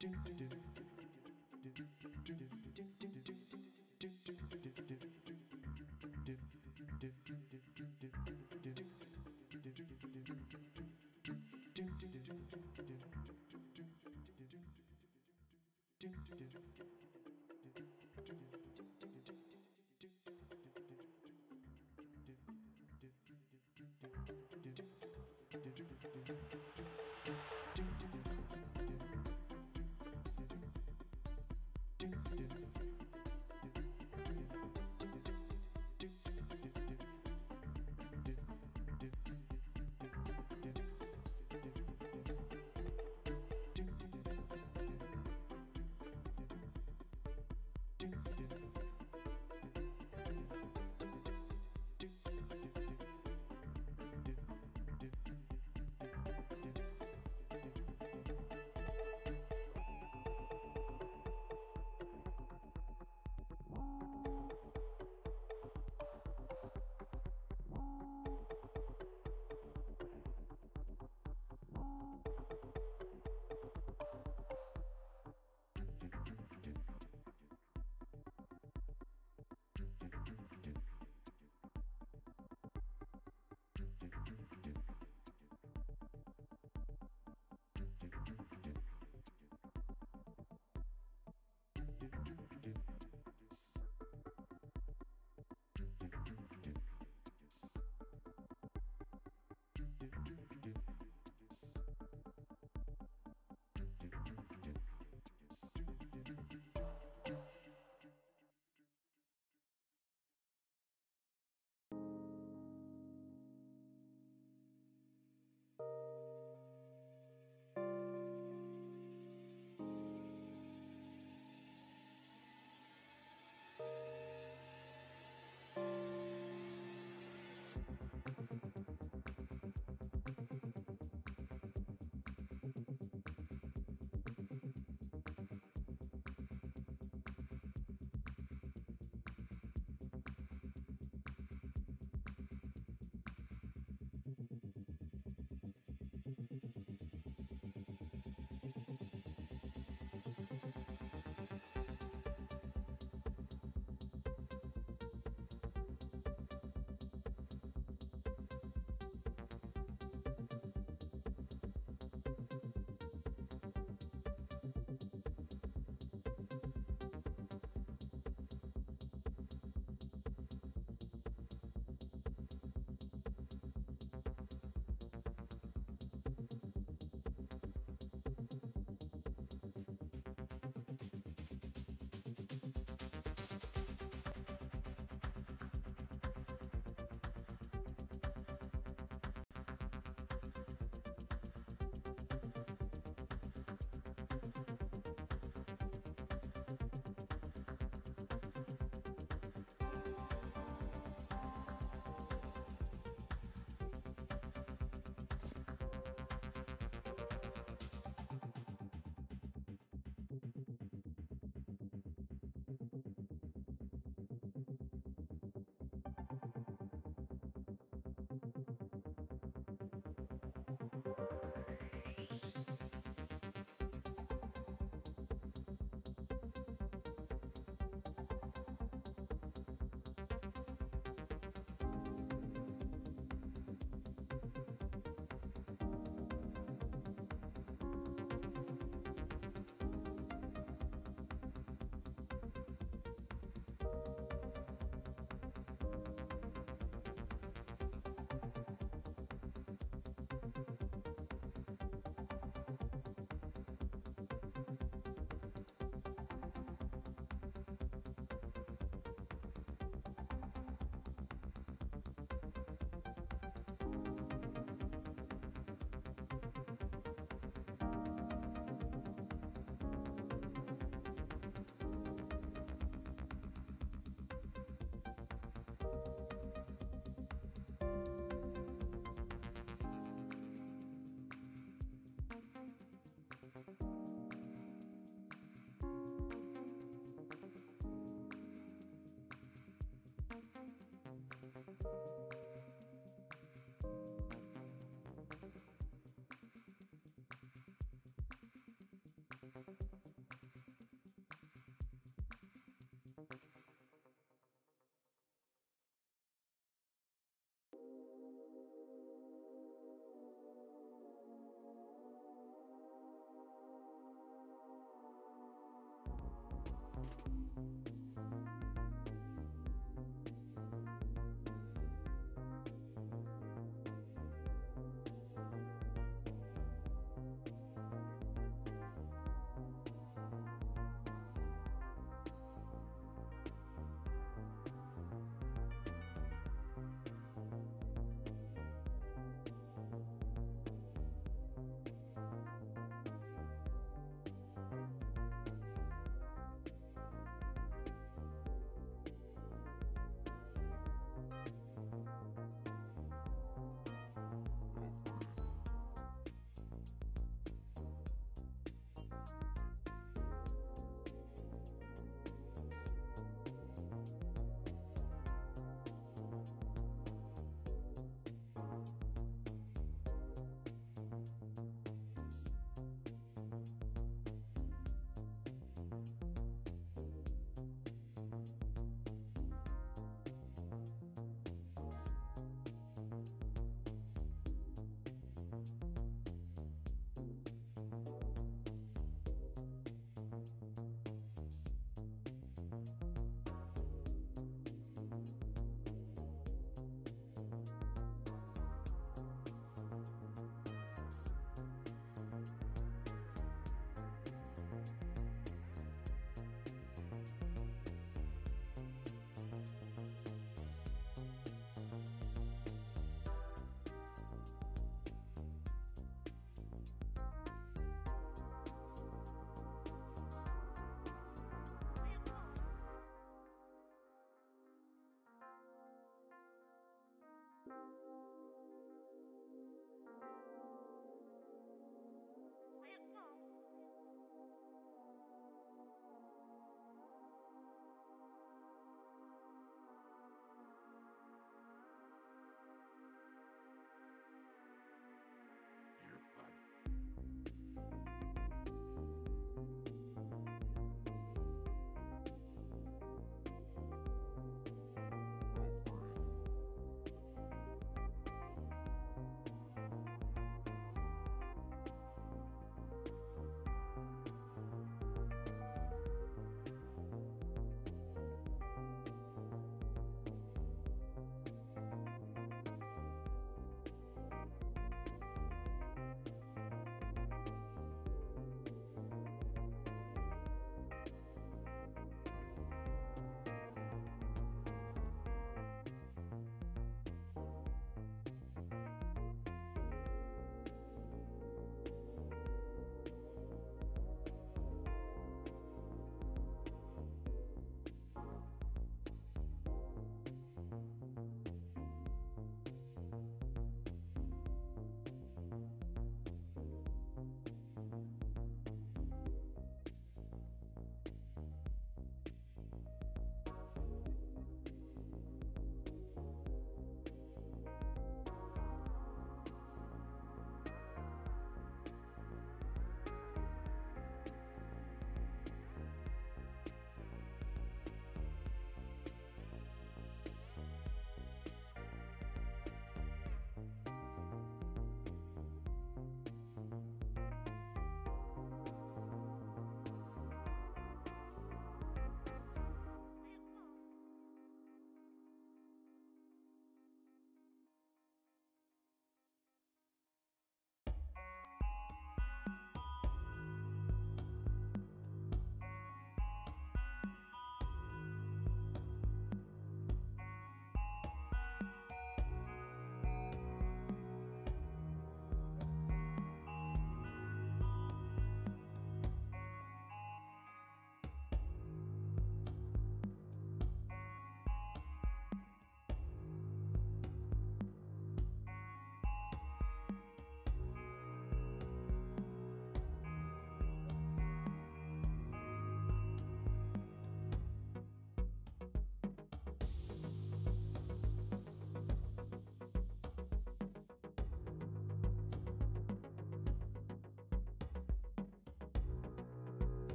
do do, do. do.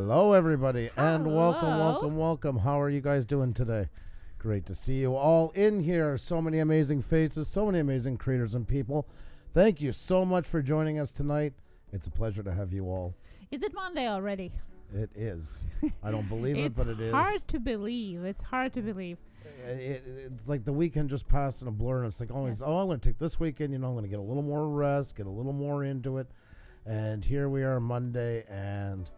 Hello, everybody, and welcome, welcome, welcome. How are you guys doing today? Great to see you all in here. So many amazing faces, so many amazing creators and people. Thank you so much for joining us tonight. It's a pleasure to have you all. Is it Monday already? It is. I don't believe it, but it's it is. hard to believe. It's hard to believe. It- it- it's like the weekend just passed in a blur, and it's like always, Yes. oh, I'm going to take this weekend. You know, I'm going to get a little more rest, get a little more into it. And here we are Monday, and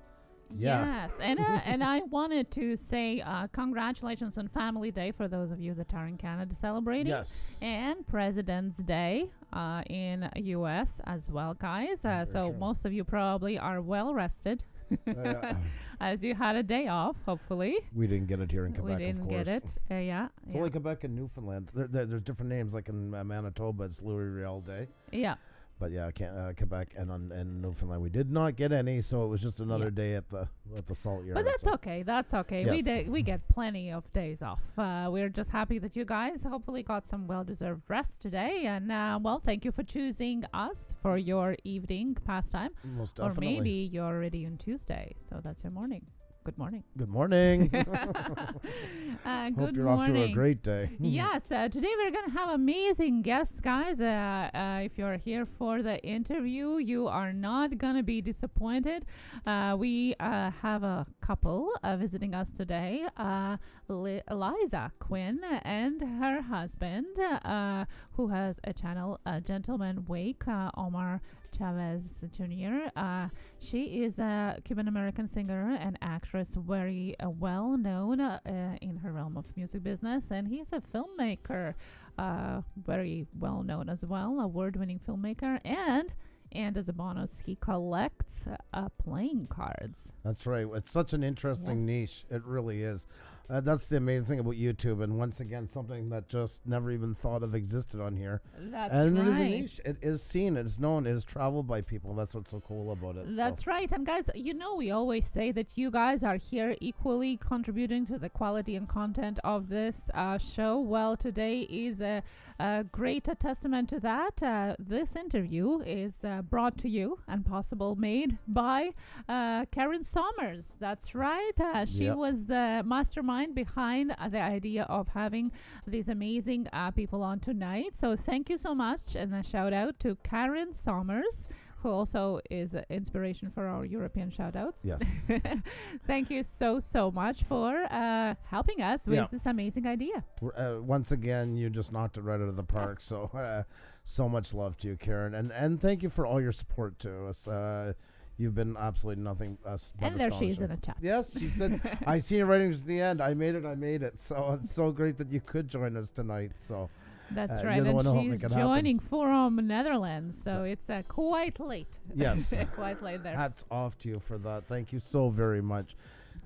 yeah. Yes, and uh, and I wanted to say uh, congratulations on Family Day for those of you that are in Canada celebrating. yes, And President's Day uh, in U.S. as well, guys. Uh, so true. most of you probably are well rested, Uh, as you had a day off. Hopefully, we didn't get it here in Quebec. we didn't of course. get it. Uh, yeah, It's yeah. only Quebec and Newfoundland. There, there, there's different names, like in uh, Manitoba, it's Louis Riel Day. yeah. But yeah, I can, uh, Quebec and on and Newfoundland, we did not get any, so it was just another Yeah. day at the at the salt yard. But that's so. okay. That's okay. We Yes. de- we get plenty of days off. Uh, we're just happy that you guys hopefully got some well-deserved rest today. And uh, well, thank you for choosing us for your evening pastime, Most or maybe you're already on Tuesday, so that's your morning. Good morning. Good morning. uh, Hope good you're morning. off to a great day. Yes, uh, today we're going to have amazing guests, guys. Uh, uh, if you're here for the interview, you are not going to be disappointed. Uh, we uh, have a couple uh, visiting us today uh, Li- Eliza Quin and her husband, uh, who has a channel, uh, Gentleman Wake, uh, Omar Chavez Jr. Uh, she is a Cuban American singer and actress, very uh, well known uh, in her realm of music business, and he's a filmmaker, uh, very well known as well, award winning filmmaker, and and as a bonus, he collects uh, playing cards. That's right. It's such an interesting niche. It really is. Uh, that's the amazing thing about YouTube, and once again, something that just never even thought of existed on here. That's and right. it is a niche. It is seen. It is known. It is traveled by people. That's what's so cool about it. so. That's right. And guys, you know, we always say that you guys are here equally contributing to the quality and content of this uh, show. Well, today is a, a great testament to that. Uh, this interview is uh, brought to you and possible made by uh, Karen Sommers. That's right. Uh, she Yep. was the mastermind behind uh, the idea of having these amazing uh, people on tonight. So thank you so much. And a shout out to Karen Sommers who also is an inspiration for our European shout outs. Yes. Thank you so, so much for uh, helping us with Yeah. this amazing idea. Uh, once again, you just knocked it right out of the park. So, uh, so much love to you, Karen, and and thank you for all your support to us. Uh, you've been absolutely nothing us. but and there she is in the chat. Yes, she said, "I see you writing to the end. I made it. I made it." So it's so great that you could join us tonight. So That's Uh, right. And one who helped she's make it happen. joining from Netherlands, so it's uh, quite late. Yes. quite late there. hats off to you for that. Thank you so very much.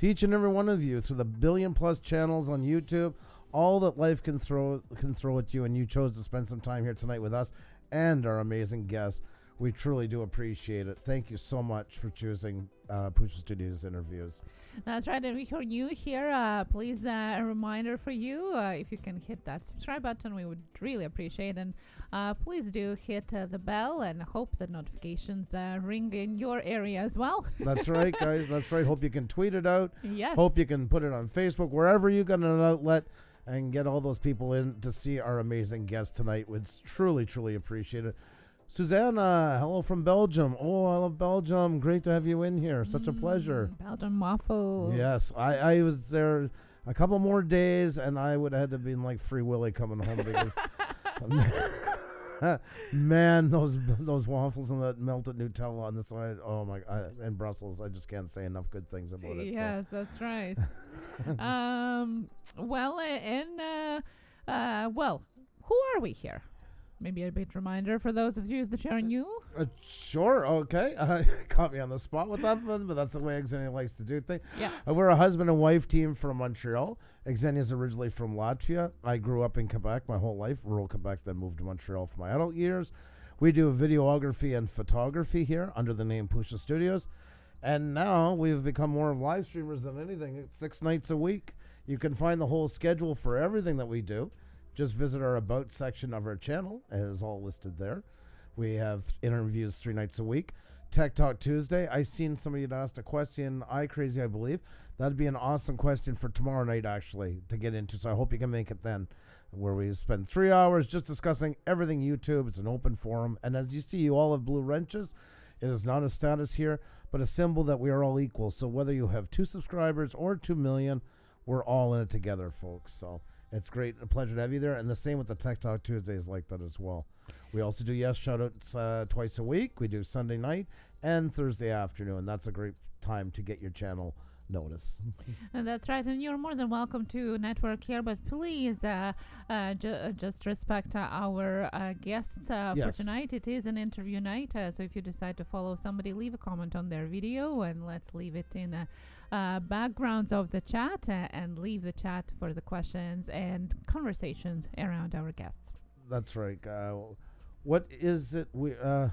To each and every one of you through the billion plus channels on YouTube, all that life can throw can throw at you, and you chose to spend some time here tonight with us and our amazing guests. We truly do appreciate it. Thank you so much for choosing uh, Puša Studios interviews. That's right. And if you're new here, uh, please uh, a reminder for you uh, if you can hit that subscribe button, we would really appreciate. it. And uh, please do hit uh, the bell and hope that notifications uh, ring in your area as well. That's right, guys. That's right. Hope you can tweet it out. yes. Hope you can put it on Facebook, wherever you got an outlet, and get all those people in to see our amazing guest tonight. It's truly, truly appreciated. Susanna, hello from Belgium. Oh, I love Belgium. Great to have you in here. Such a pleasure. Belgium Belgian waffle. Yes, I, I was there a couple more days, and I would have had to been like Free Willy coming home because, man, those those waffles and that melted Nutella on the side. Oh my! I, in Brussels, I just can't say enough good things about it. so. Yes, that's right. um, well, uh, and uh, uh, well, who are we here? Maybe a bit reminder for those of you that are new. Uh, sure, okay. Uh, caught me on the spot with that one, but that's the way Xenia likes to do things. Yeah. Uh, we're a husband and wife team from Montreal. Xenia's originally from Latvia. I grew up in Quebec my whole life, rural Quebec, then moved to Montreal for my adult years. We do videography and photography here under the name Puša Studios. And now we've become more of live streamers than anything. It's six nights a week. You can find the whole schedule for everything that we do. Just visit our About section of our channel. It is all listed there. We have interviews three nights a week. Tech Talk Tuesday. I seen somebody had asked a question. I crazy, I believe. That'd be an awesome question for tomorrow night, actually, to get into. So I hope you can make it then, where we spend three hours just discussing everything YouTube. It's an open forum, and as you see, you all have blue wrenches. It is not a status here, but a symbol that we are all equal. So whether you have two subscribers or two million, we're all in it together, folks. So it's great, a pleasure to have you there. And the same with the Tech Talk Tuesdays like that as well. We also do yes shoutouts uh, twice a week. We do Sunday night and Thursday afternoon. That's a great time to get your channel notice. And that's right. And you're more than welcome to network here, but please uh, uh, ju- uh, just respect uh, our uh, guests uh, Yes. for tonight. It is an interview night. Uh, so if you decide to follow somebody, leave a comment on their video and let's leave it in uh, uh, backgrounds of the chat uh, and leave the chat for the questions and conversations around our guests. That's right. Uh, what is it? We uh, oh,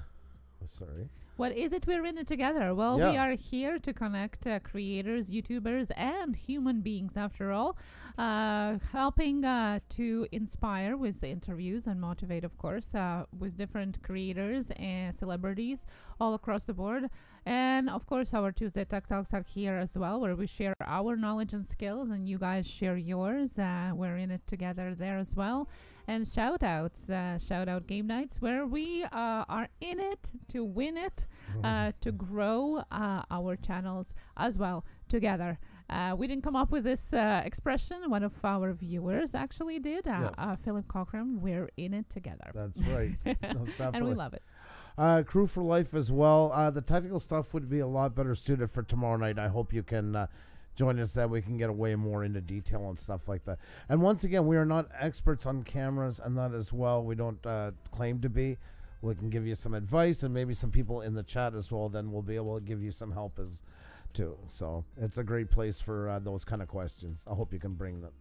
sorry. What is it we're in it together? Well, we are here to connect uh, creators, YouTubers, and human beings, after all, uh, helping uh, to inspire with interviews and motivate, of course, uh, with different creators and celebrities all across the board. And of course, our Tuesday Tech Talks are here as well, where we share our knowledge and skills, and you guys share yours. Uh, we're in it together there as well and shout outs, uh, shout out game nights, where we uh, are in it to win it, uh, to grow uh, our channels as well together. Uh, we didn't come up with this uh, expression. One of our viewers actually did. Uh, Yes. uh, Philip Cochran. We're in it together, That's right. And we love it. Uh, Crew for Life as well. Uh, the technical stuff would be a lot better suited for tomorrow night. I hope you can uh, join us that we can get way more into detail and stuff like that. And once again, we are not experts on cameras and that as well. We don't uh, claim to be. We can give you some advice and maybe some people in the chat as well. Then we'll be able to give you some help as too. So it's a great place for uh, those kind of questions. I hope you can bring them.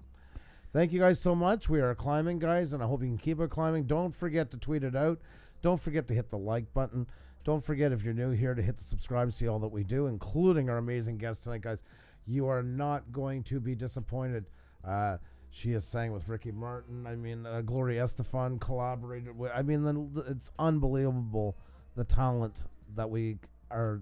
Thank you guys so much. We are climbing, guys, and I hope you can keep it climbing. Don't forget to tweet it out. Don't forget to hit the like button. Don't forget if you're new here to hit the subscribe, see all that we do, including our amazing guest tonight, guys. You are not going to be disappointed. Uh, she is sang with Ricky Martin. I mean, uh, Gloria Estefan collaborated with. I mean, the, it's unbelievable the talent that we are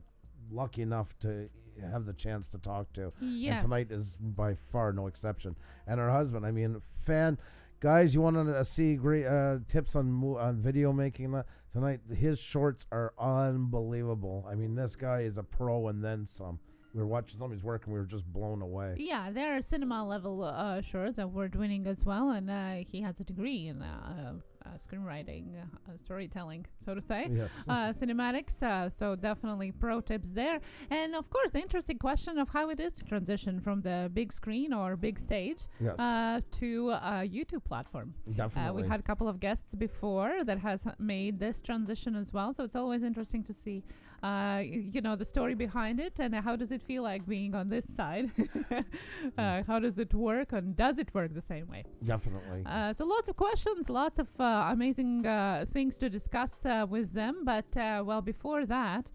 lucky enough to have the chance to talk to. Yes. And tonight is by far no exception. And her husband, I mean, fan guys, you want to uh, see great uh, tips on on video making that tonight? His shorts are unbelievable. I mean, this guy is a pro and then some. We were watching some of his work and we were just blown away. Yeah, there are cinema level uh, shorts award winning as well, and uh, he has a degree in uh, uh, screenwriting, uh, storytelling, so to say. Yes. uh, cinematics. Uh, so definitely pro tips there. And of course, the interesting question of how it is to transition from the big screen or big stage yes. uh, to a YouTube platform. Uh, definitely. we had a couple of guests before that has made this transition as well. So it's always interesting to see, uh, you know, the story behind it and how does it feel like being on this side. uh, how does it work and does it work the same way? definitely. Uh, so lots of questions, lots of uh, amazing uh, things to discuss uh, with them. But uh, well, before that,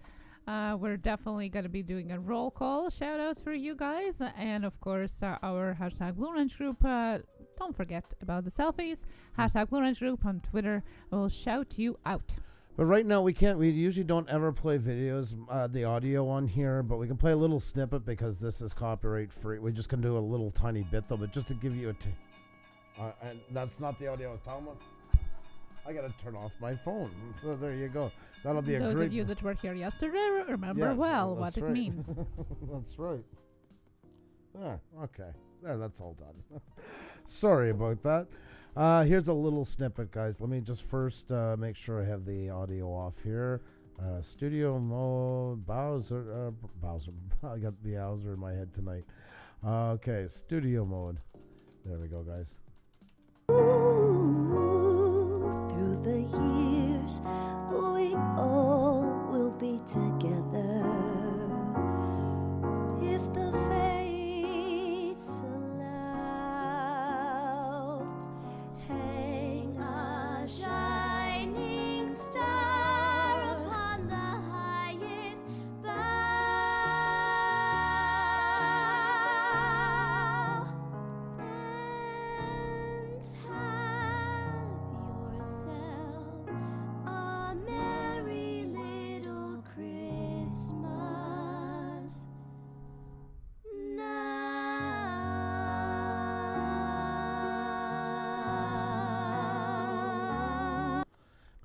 uh, we're definitely going to be doing a roll call shout outs for you guys. And of course, uh, our hashtag Blue Wrench group. Uh, don't forget about the selfies. Hashtag Blue Wrench group on Twitter. will shout you out. But right now we can't. We usually don't ever play videos, uh, the audio on here. But we can play a little snippet because this is copyright free. We just can do a little tiny bit though, but just to give you a. T- uh, and that's not the audio I was talking about. I gotta turn off my phone. So there you go. That'll be a Those great. of you that were here yesterday remember Yes, well what that's it means. that's right. Yeah. Okay. There. That's all done. Sorry about that. Uh, here's a little snippet, guys. Let me just first uh, make sure I have the audio off here. Uh, studio mode, Bowser, uh, Bowser. I got the Bowser in my head tonight. Uh, okay, studio mode. There we go, guys. Through the years, we all will be together. If the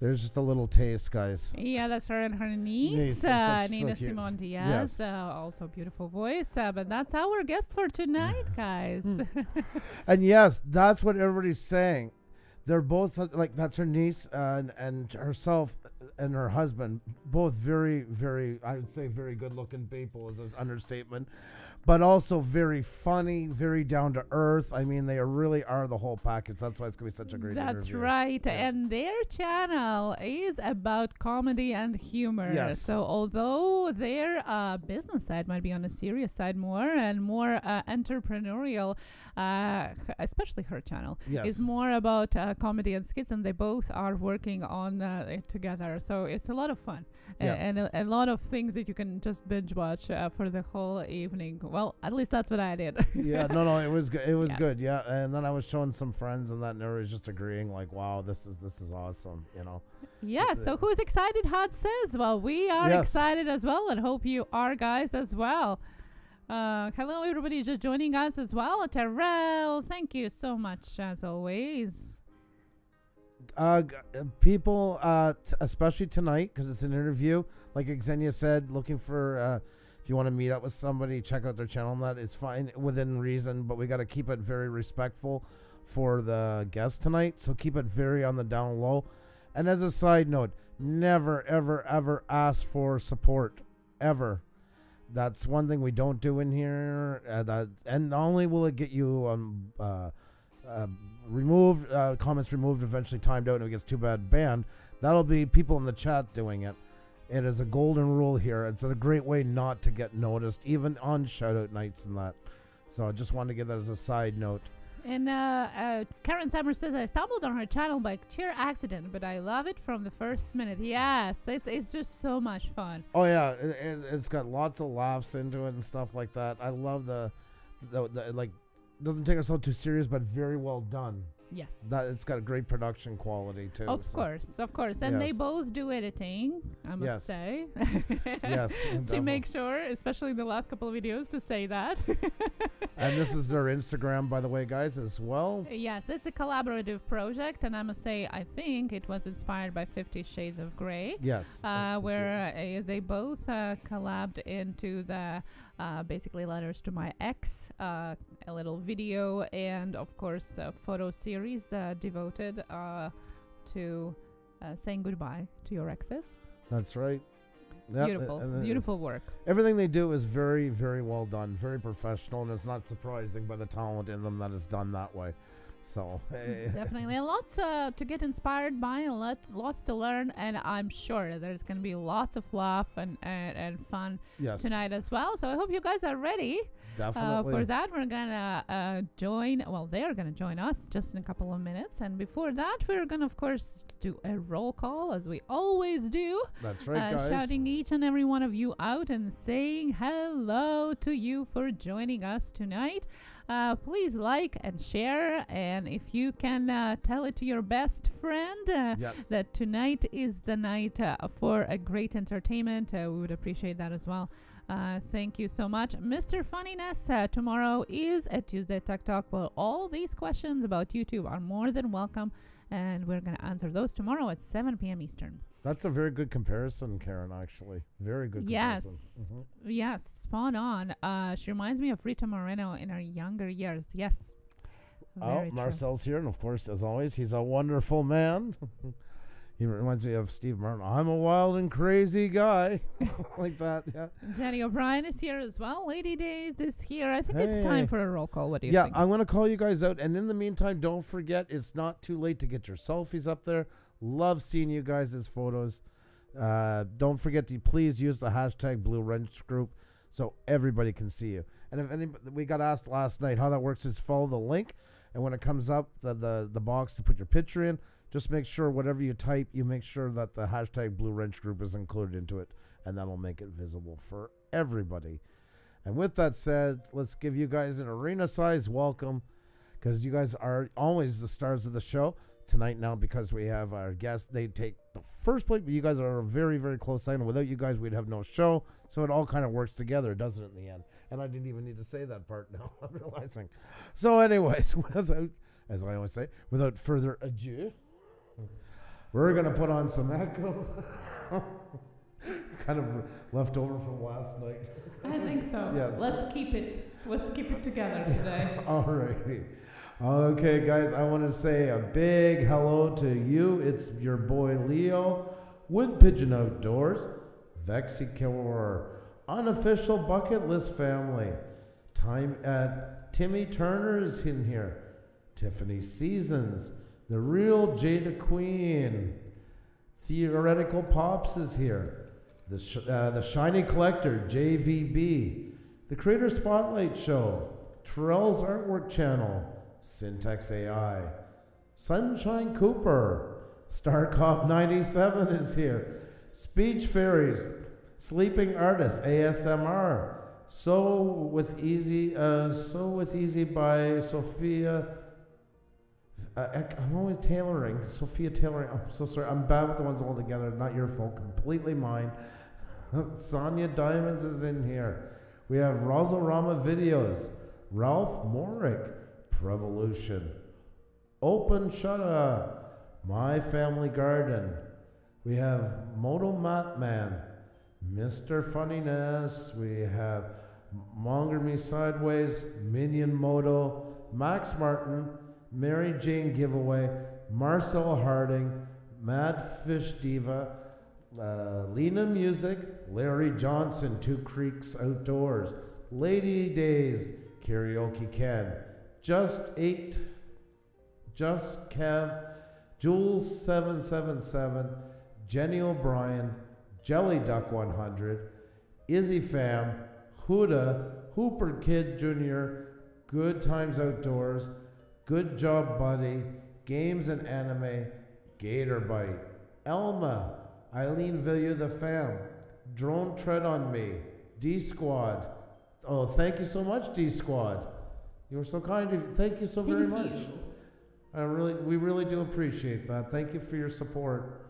There's just a little taste, guys. Yeah, that's her and her niece, Niece, uh, so- so Nina. Simone Diaz. Yes. Uh, also beautiful voice. Uh, but that's our guest for tonight, guys. Hmm. And yes, that's what everybody's saying. They're both uh, like that's her niece uh, and and herself and her husband, both very very I would say very good looking people is an understatement, but also very funny, very down to earth. I mean, they are really are the whole package. That's why it's gonna be such a great That's interview. right. Yeah. And their channel is about comedy and humor. Yes. So although their uh, business side might be on a serious side more and more uh, entrepreneurial, uh, especially her channel Yes. is more about uh, comedy and skits, and they both are working on uh, it together. So it's a lot of fun Yeah. and a, a lot of things that you can just binge watch uh, for the whole evening. Well, at least that's what I did. yeah, no, no, it was good. It was Yeah. good. Yeah, and then I was showing some friends, and that and everybody was just agreeing, like, "Wow, this is this is awesome," you know. Yeah, so who's excited? Hot says. Well, we are Yes. excited as well, and hope you are, guys, as well. Uh, hello, everybody, just joining us as well. Terrell, thank you so much, as always. Uh, uh, people, uh, t- especially tonight, because it's an interview. Like Xenia said, looking for uh, if you want to meet up with somebody, check out their channel. And that it's fine within reason, but we got to keep it very respectful for the guest tonight. So keep it very on the down low. And as a side note, never, ever, ever ask for support, ever. That's one thing we don't do in here. Uh, that and not only will it get you um uh, uh, removed, uh, comments removed, eventually timed out, and it gets too bad, banned. That'll be people in the chat doing it. It is a golden rule here. It's a great way not to get noticed, even on shoutout nights and that. So I just wanted to give that as a side note. And uh, uh, Karen Summer says, I stumbled on her channel by sheer accident, but I love it from the first minute. Yes, it's, it's just so much fun. Oh yeah, it, it, it's got lots of laughs into it and stuff like that. I love the, the, the like, doesn't take itself too serious, but very well done. Yes. That it's got a great production quality too. Of so- course, of course. And they both do editing, I must Yes. say. Yes, definitely. makes sure, especially in the last couple of videos, to say that. And this is their Instagram, by the way, guys, as well. yes, it's a collaborative project, and I must say, I think it was inspired by Fifty Shades of Grey. Yes. Uh, where uh, they both uh, collabed into the uh, basically letters to my ex, uh, a little video, and of course, a photo series uh, devoted uh, to uh, saying goodbye to your exes. That's right. Yep, beautiful, and then beautiful work. Everything they do is very, very well done, very professional, and it's not surprising by the talent in them that is done that way. So eh, Definitely, and lots uh, to get inspired by, and lot, lots to learn, and I'm sure there's going to be lots of laugh and, and, and fun yes, tonight as well. So I hope you guys are ready. Uh, definitely. for that, we're gonna uh, join. Well, they're gonna join us just in a couple of minutes, and before that, we're gonna, of course, do a roll call as we always do, That's right, uh, guys. shouting each and every one of you out and saying hello to you for joining us tonight. Uh, please like and share, and if you can uh, tell it to your best friend. Uh, yes. that tonight is the night uh, for a great entertainment. Uh, we would appreciate that as well. Uh, thank you so much, Mr. Funniness. Uh, tomorrow is a Tuesday Tech Talk. Well, all these questions about YouTube are more than welcome, and we're going to answer those tomorrow at 7 p.m. Eastern. That's a very good comparison, Karen. Actually, very good. Yes. comparison. Mhm. Yes, spot on. Uh, she reminds me of Rita Moreno in her younger years. Yes. Oh, Very true. Marcel's here, and of course, as always, he's a wonderful man. he reminds me of Steve Martin. I'm a wild and crazy guy, like that. Yeah. Jenny O'Brien is here as well. Lady Days is here. I think it's time for a roll call. What do you Yeah, think? I'm gonna call you guys out, and in the meantime, don't forget it's not too late to get your selfies up there. Love seeing you guys' photos. Uh, don't forget to please use the hashtag Blue Wrench Group so everybody can see you. And if any, we got asked last night how that works is follow the link, and when it comes up the, the the box to put your picture in, just make sure whatever you type, you make sure that the hashtag Blue Wrench Group is included into it, and that'll make it visible for everybody. And with that said, let's give you guys an arena size welcome because you guys are always the stars of the show tonight now because we have our guests. They take the first plate, but you guys are a very, very close second. Without you guys, we'd have no show. So it all kind of works together, doesn't it, in the end? And I didn't even need to say that part now. I'm realizing. So, anyways, without, as I always say, without further ado, we're going to put on some echo. kind of left over from last night. I think so. Yes. Let's keep it. Let's keep it together today. Alrighty. Okay, guys, I want to say a big hello to you. It's your boy Leo, Wood Pigeon Outdoors, Vexicor, unofficial bucket list family. Time at Timmy Turner is in here. Tiffany Seasons, the real Jada Queen. Theoretical Pops is here. The, sh- uh, the Shiny Collector, JVB. The Creator Spotlight Show. Terrell's Artwork Channel. Syntax AI. Sunshine Cooper. Star Cop 97 is here. Speech Fairies. Sleeping Artist, ASMR. So with Easy, uh, So with Easy by Sophia. Uh, I'm always tailoring. Sophia tailoring. I'm so sorry. I'm bad with the ones all together. Not your fault. Completely mine. Sonia Diamonds is in here. We have Rosalrama Videos. Ralph Morick. Prevolution. Open Shutta. My Family Garden. We have Moto Mat Man. Mr. Funniness. We have Monger Me Sideways. Minion Moto. Max Martin. Mary Jane Giveaway, Marcel Harding, Mad Fish Diva, uh, Lena Music, Larry Johnson, Two Creeks Outdoors, Lady Days, Karaoke Ken, Just Eight, Just Kev, Jules seven seven seven, Jenny O'Brien, Jelly Duck one hundred, Izzy Fam, Huda, Hooper Kid Jr., Good Times Outdoors. Good Job Buddy, Games and Anime, Gator Bite, Elma, Eileen Villieu the Fam, Drone Tread on Me, D Squad. Oh, thank you so much, D Squad. You were so kind. Thank you so very much. I really, we really do appreciate that. Thank you for your support.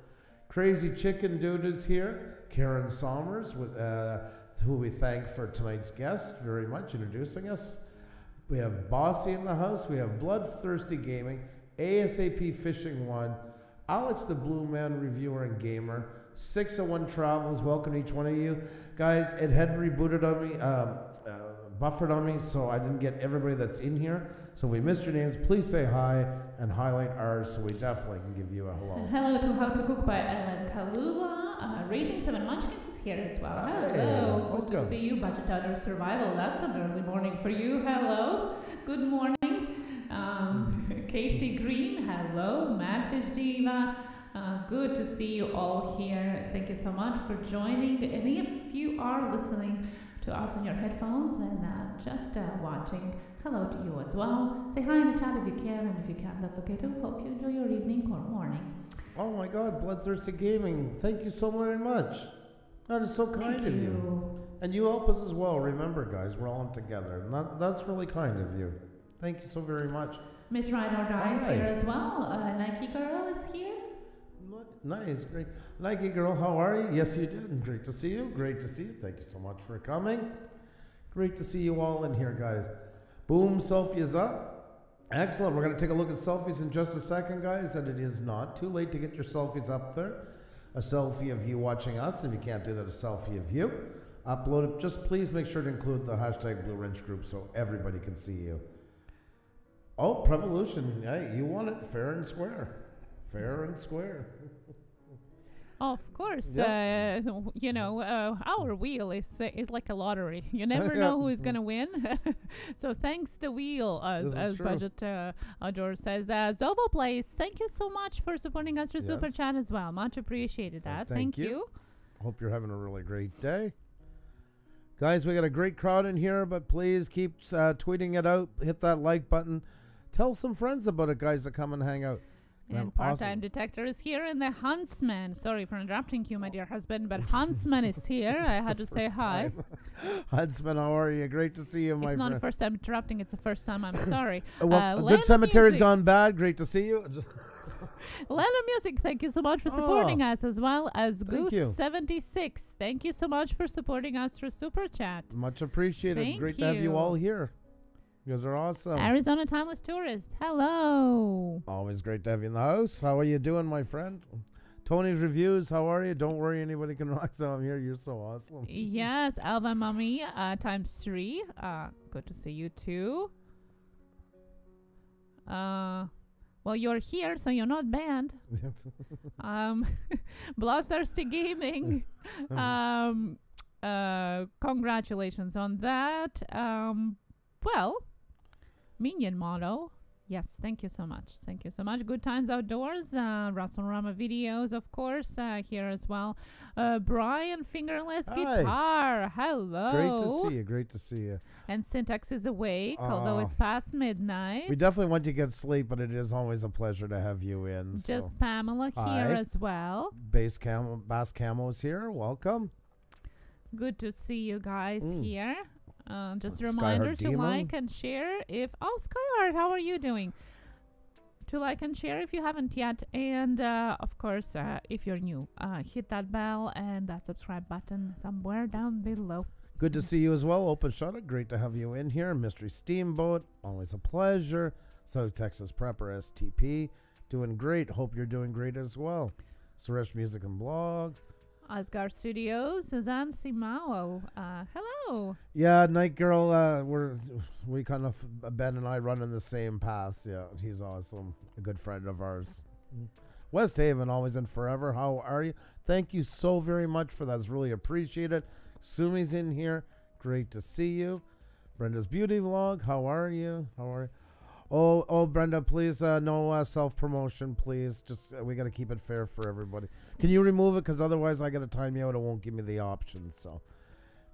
Crazy Chicken Dude is here. Karen Somers, with, uh, who we thank for tonight's guest very much, introducing us. We have Bossy in the house. We have Bloodthirsty Gaming, ASAP Fishing One, Alex the Blue Man Reviewer and Gamer, 601 Travels. Welcome to each one of you. Guys, it had rebooted on me, um, buffered on me, so I didn't get everybody that's in here. So if we missed your names, please say hi and highlight ours so we definitely can give you a hello. Hello to How to Cook by Ellen Kalula. Uh, Raising Seven Munchkins is here as well. Hi, Hello. Good to see you. Budget Outdoor Survival. That's an early morning for you. Hello. Good morning. Um, Casey Green, hello. Madfish Diva, uh, good to see you all here. Thank you so much for joining. And if you are listening us on your headphones and uh, just uh, watching, hello to you as well. Say hi in the chat if you can, and if you can't, that's okay too. Hope you enjoy your evening or morning. Oh my God, Bloodthirsty Gaming. Thank you so very much. That is so kind Thank of you. you. And you help us as well. Remember, guys, we're all in together. And that, that's really kind of you. Thank you so very much. Miss Die is here as well. Uh, Nike Girl is here. Ni- Nice, great. Nike girl, how are you? Yes, you did. Great to see you. Great to see you. Thank you so much for coming. Great to see you all in here, guys. Boom, selfie is up. Excellent. We're going to take a look at selfies in just a second, guys. And it is not too late to get your selfies up there. A selfie of you watching us. If you can't do that, a selfie of you. Upload it. Just please make sure to include the hashtag Blue Wrench Group so everybody can see you. Oh, Prevolution. Hey, you want it fair and square. Fair and square. Of course, uh, you know uh, our wheel is uh, is like a lottery. You never know who is gonna win. so thanks the wheel, as as. Budget uh, Adore says. Uh, Zovo Place, thank you so much for supporting us through Super Chat as well. Much appreciated that. thank thank you. you. Hope you're having a really great day. Guys, we got a great crowd in here, but please keep uh, tweeting it out. Hit that like button. Tell some friends about it, guys, to come and hang out. And part-time awesome. detector is here, and the huntsman. Sorry for interrupting you, my dear husband, but huntsman is here. I had to say hi. Huntsman, how are you? Great to see you, my It's not the first time interrupting. It's the first time. I'm sorry. Well, uh, a good cemetery's Music. gone bad. Great to see you. Lena Music, thank you so much for supporting Oh. us, as well as Thank you. Goose76. Thank you so much for supporting us through Super Chat. Much appreciated. Thank great to have you all here. You guys are awesome. Arizona Timeless Tourist, hello. Always great to have you in the house. How are you doing, my friend? Tony's reviews. How are you? Don't worry, anybody can rock. So I'm here. You're so awesome. yes, Alva Mummy uh, times three. Uh, good to see you too. Uh, well, you're here, so you're not banned. um, Bloodthirsty Gaming. um, uh, congratulations on that. Um, well, Minion Motto. Yes, thank you so much. Thank you so much. Good Times Outdoors, uh, Russell Rama videos, of course, uh, here as well. Uh, Brian Fingerless Hi. Guitar. Hello. Great to see you. Great to see you. And Syntax is awake, although it's past midnight. We definitely want you to get sleep, but it is always a pleasure to have you in. Just so. Pamela here Hi. as well. Base camo, Bass Camo is here. Welcome. Good to see you guys Mm. here. Uh, just a reminder to like and share if. Oh, Skyheart, how are you doing? To like and share if you haven't yet. And uh, of course, uh, if you're new, uh, hit that bell and that subscribe button somewhere down below. Good to see you as well. Open Shudder. Great to have you in here. Mystery Steamboat. Always a pleasure. So Texas Prepper STP. Doing great. Hope you're doing great as well. Suresh Music and Blogs. Asgard Studios, Suzanne Simao. Uh, hello. Yeah, Night Girl. Uh, we're we kind of Ben and I run in the same paths. Yeah, he's awesome. A good friend of ours. West Haven, always and forever. How are you? Thank you so very much for that. It's really appreciated. Sumi's in here. Great to see you. Brenda's beauty vlog. How are you? How are you? Oh, oh, Brenda, please, uh, no uh, self promotion, please. Just uh, we got to keep it fair for everybody. Can you remove it? Because otherwise, I got to time you out. It won't give me the option. So,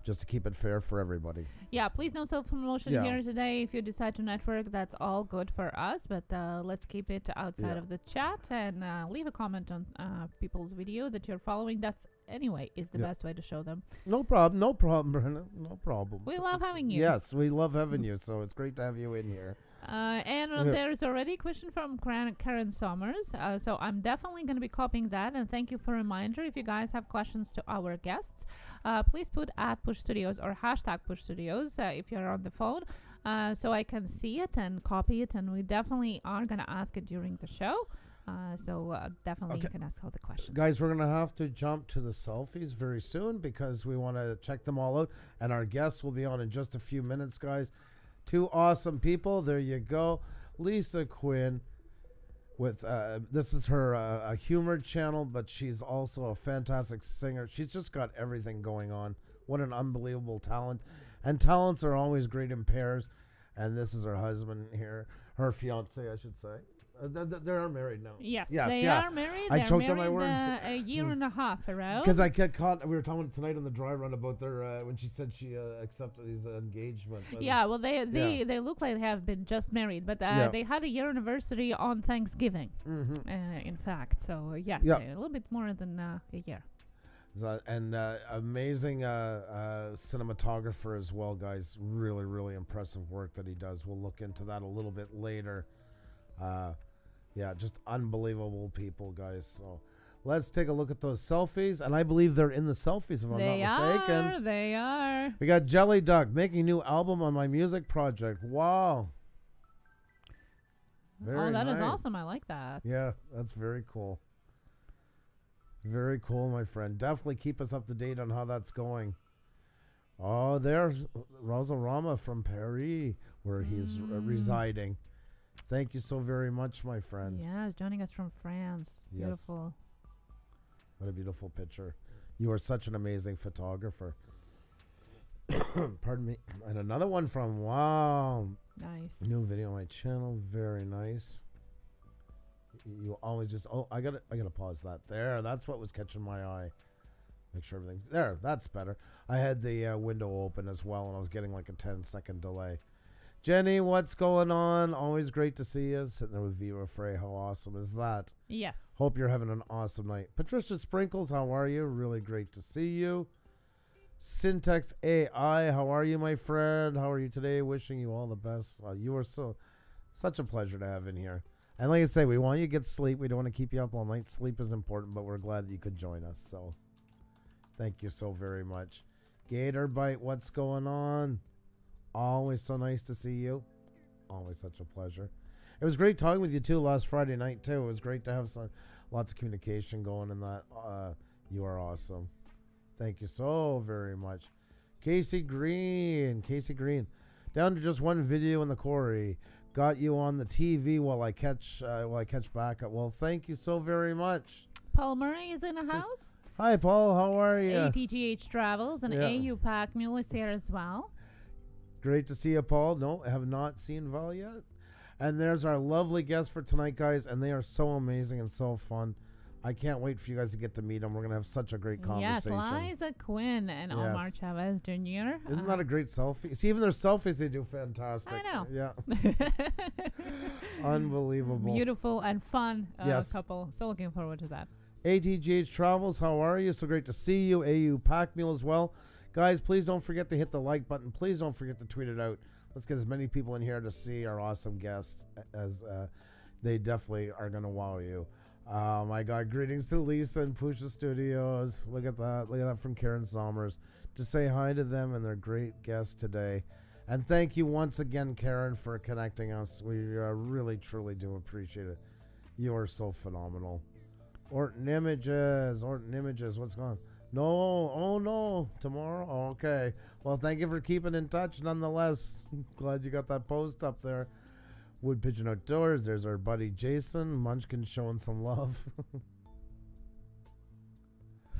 just to keep it fair for everybody. Yeah, please no self promotion Yeah. here today. If you decide to network, that's all good for us. But uh, let's keep it outside Yeah. of the chat and uh, leave a comment on uh, people's video that you're following. That's anyway is the Yeah. best way to show them. No problem. No problem, Brenda. No problem. We love having you. Yes, we love having you. So it's great to have you in here. Uh, and Yeah. there's already a question from Karen, Sommers. Uh, so I'm definitely going to be copying that. And thank you for a reminder. If you guys have questions to our guests, uh, please put at Puša Studios or hashtag Puša Studios uh, if you're on the phone. Uh, so I can see it and copy it, and we definitely are going to ask it during the show. Uh, so uh, definitely you can ask all the questions. Guys, we're going to have to jump to the selfies very soon because we want to check them all out. And our guests will be on in just a few minutes, guys. Two awesome people. There you go. Liza Quin with uh, this is her uh, a humor channel, but she's also a fantastic singer. She's just got everything going on. What an unbelievable talent! And talents are always great in pairs. And this is her husband here, her fiance, I should say. Uh, th- th- they are married now. Yes, Yes, they yeah. are married. I They're choked on married my words. Uh, a year and a half around. Because I get caught. We were talking tonight on the dry run about their uh, when she said she uh, accepted his engagement. Yeah, well, they they Yeah. they look like they have been just married, but uh, Yeah. they had a year anniversary on Thanksgiving. Mhm. Uh, in fact, so uh, yes, Yeah. a little bit more than uh, a year. So- and uh, amazing uh, uh, cinematographer as well, guys. Really, really impressive work that he does. We'll look into that a little bit later. Uh, yeah, just unbelievable people, guys. So let's take a look at those selfies, and I believe they're in the selfies, if I'm they not mistaken. are. They are. We got Jelly Duck making new album on my music project. Wow. Very oh, that is nice. awesome. I like that. Yeah, that's very cool. Very cool, my friend. Definitely keep us up to date on how that's going. Oh, there's Rosa Rama from Paris, where he's Mm. residing. Thank you so very much, my friend. Yes, joining us from France. Yes. Beautiful. What a beautiful picture. You are such an amazing photographer. Pardon me. And another one from wow, Nice. New video on my channel. Very nice. You always just oh I gotta I gotta pause that there. That's what was catching my eye. Make sure everything's there. That's better. I had the uh, window open as well, and I was getting like a 10 second delay. Jenny, what's going on? Always great to see you. Sitting there with Viva Frei. How awesome is that? Yes. Hope you're having an awesome night. Patricia Sprinkles, how are you? Really great to see you. Syntax AI, how are you, my friend? How are you today? Wishing you all the best. Uh, you are so such a pleasure to have in here. And like I say, we want you to get sleep. We don't want to keep you up all night. Sleep is important, but we're glad that you could join us. So thank you so very much. Gator Bite, what's going on? Always so nice to see you. Always such a pleasure. It was great talking with you too last Friday night too. It was great to have some lots of communication going in that. Uh, you are awesome. Thank you so very much, Casey Green. Casey Green, down to just one video in the quarry. Got you on the TV while I catch uh, while I catch back up. Well, thank you so very much. Paul Murray is in the house. Hi, Paul. How are you? ATGH Travels and Yeah. AU Pack Mule is here as well. Great to see you, Paul. No, have not seen Val yet. And there's our lovely guests for tonight, guys, and they are so amazing and so fun. I can't wait for you guys to get to meet them. We're gonna have such a great Yes, conversation. Liza Quin and Yes. Omar Chavez Jr. Isn't Uh, that a great selfie? See, even their selfies, they do fantastic. I know. Yeah, unbelievable. Beautiful and fun uh, Yes. couple. So looking forward to that. ATGH Travels, how are you? So great to see you. AU Pack Meal as well. Guys, please don't forget to hit the like button. Please don't forget to tweet it out. Let's get as many people in here to see our awesome guests as uh, they definitely are going to wow you. Oh my God. Greetings to Lisa and Puša Studios. Look at that. Look at that from Karen Somers. Just say hi to them and their great guests today. And thank you once again, Karen, for connecting us. We uh, really, truly do appreciate it. You are so phenomenal. Orton Images, Orton Images, what's going on? No, oh no, tomorrow? Oh, okay. Well, thank you for keeping in touch nonetheless. Glad you got that post up there. Wood Pigeon Outdoors, there's our buddy Jason. Munchkin showing some love.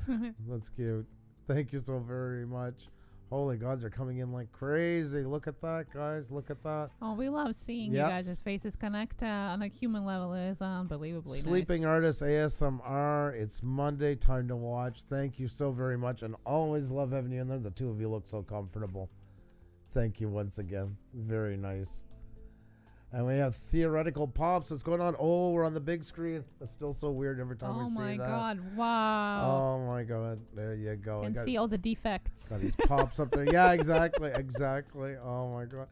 That's cute. Thank you so very much. Holy God, they're coming in like crazy. Look at that, guys. Look at that. Oh, we love seeing Yep. you guys' faces connect uh, on a human level. It is unbelievably Sleeping Artist ASMR. It's Monday. Time to watch. Thank you so very much, and always love having you in there. The two of you look so comfortable. Thank you once again. Very nice. And we have theoretical pops. What's going on? Oh, we're on the big screen. It's still so weird every time Oh we see that. Oh my. God! Wow. Oh my god! There you go. And see all the defects. got these pops up there. Yeah, exactly, exactly. Oh my god!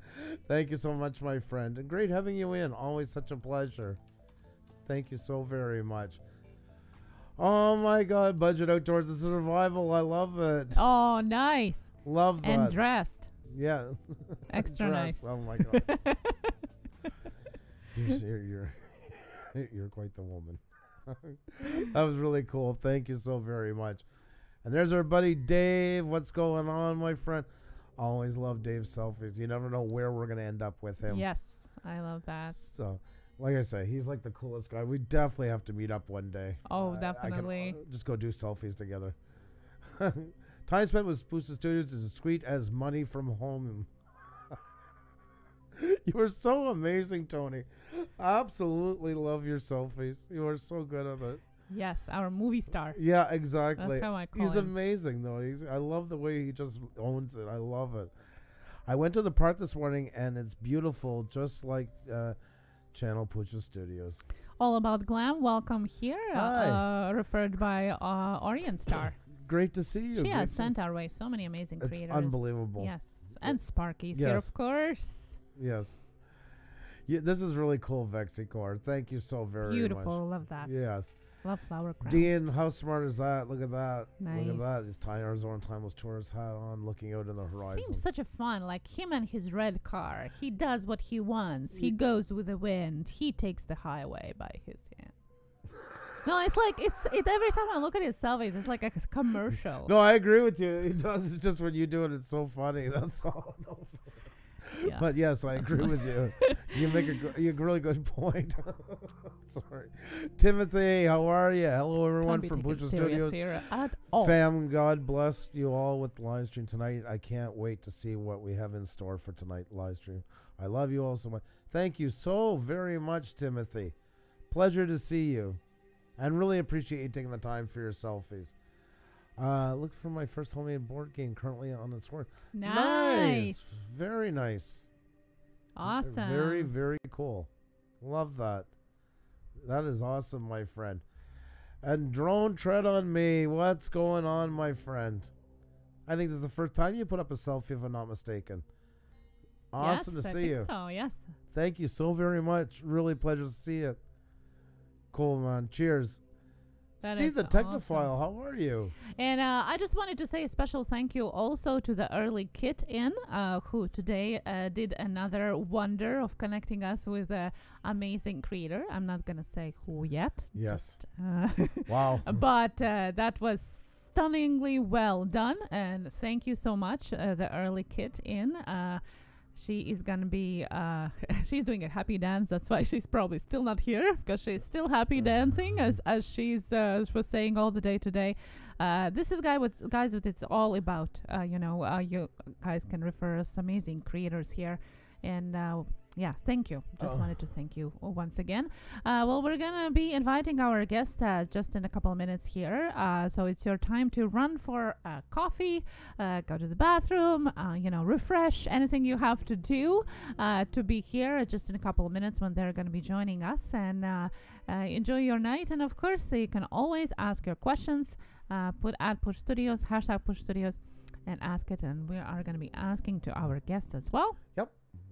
Thank you so much, my friend, and great having you in. Always such a pleasure. Thank you so very much. Oh my god! Budget outdoors, the survival. I love it. Oh, nice. Love that. And dressed. yeah. Extra Dress. nice. Oh my god! you're, you're you're quite the woman. that was really cool. Thank you so very much. And there's our buddy Dave. What's going on, my friend? Always love Dave's selfies. You never know where we're gonna end up with him. Yes, I love that. So, like I say, he's like the coolest guy. We definitely have to meet up one day. Oh, Uh, I can, definitely. uh, just go do selfies together. Time spent with Spooster Studios is as sweet as money from home. You are so amazing, Tony. Absolutely love your selfies. You are so good at it. Yes, our movie star. Yeah, exactly. That's how I call He's him. amazing, though. He's, I love the way he just owns it. I love it. I went to the park this morning, and it's beautiful, just like uh, Channel Puša Studios. All about glam. Welcome here. Uh, referred by uh, Orient Star. Great to see you. she Great has sent our way so many amazing It's creators. unbelievable. Yes, and Sparky's here, of course. Yes. Yeah, this is really cool, Vexicor. Thank you so very much. Beautiful. Love that. Yes. Love flower crown. Dean, how smart is that? Look at that. Nice. Look at that. He's tying Arizona Timeless Tourist hat on, looking out in the horizon. Seems such a fun, like him and his red car. He does what he wants. He goes with the wind. He takes the highway by his hand. No, it's like it's it. Every time I look at his selfies, it's like a commercial. No, I agree with you. It does. It's just when you do it, it's so funny. That's all. Yeah. But yes, I agree with you. You make a, gr- you a really good point. Sorry, Timothy. How are you? Hello, everyone from Puša Studios. here at all. Fam, God bless you all with the live stream tonight. I can't wait to see what we have in store for tonight live stream. I love you all so much. Thank you so very much, Timothy. Pleasure to see you, and really appreciate you taking the time for your selfies. Uh, look for my first homemade board game currently on its way. Nice. Very nice. Awesome. Very, very cool. Love that. That is awesome, my friend. And drone tread on me. What's going on, my friend? I think this is the first time you put up a selfie, if I'm not mistaken. Awesome yes, to I see think you. So yes. Thank you so very much. Really pleasure to see you. Cool, man. Cheers. That Steve the awesome. Technophile, how are you? And uh, I just wanted to say a special thank you also to the early kit in uh, who today uh, did another wonder of connecting us with an amazing creator. I'm not gonna say who yet. Yes. Uh, Wow. but uh, that was stunningly well done, and thank you so much, uh, the early kit in. She is gonna be. Uh, she's doing a happy dance. That's why she's probably still not here because she's still happy dancing, as as she's uh, she was saying all the day today. Uh, this is guy what guys what it's all about. Uh, you know, uh, you guys can refer us amazing creators here, and uh, yeah, thank you. Just Oh. wanted to thank you uh, once again. Uh, well, we're gonna be inviting our guest uh, just in a couple of minutes here. Uh, so it's your time to run for uh, coffee, uh, go to the bathroom, uh, you know, refresh. Anything you have to do uh, to be here just in a couple of minutes when they're gonna be joining us and uh, uh, enjoy your night. And of course, you can always ask your questions. Uh, put at Puša Studios hashtag Puša Studios and ask it. And we are gonna be asking to our guests as well.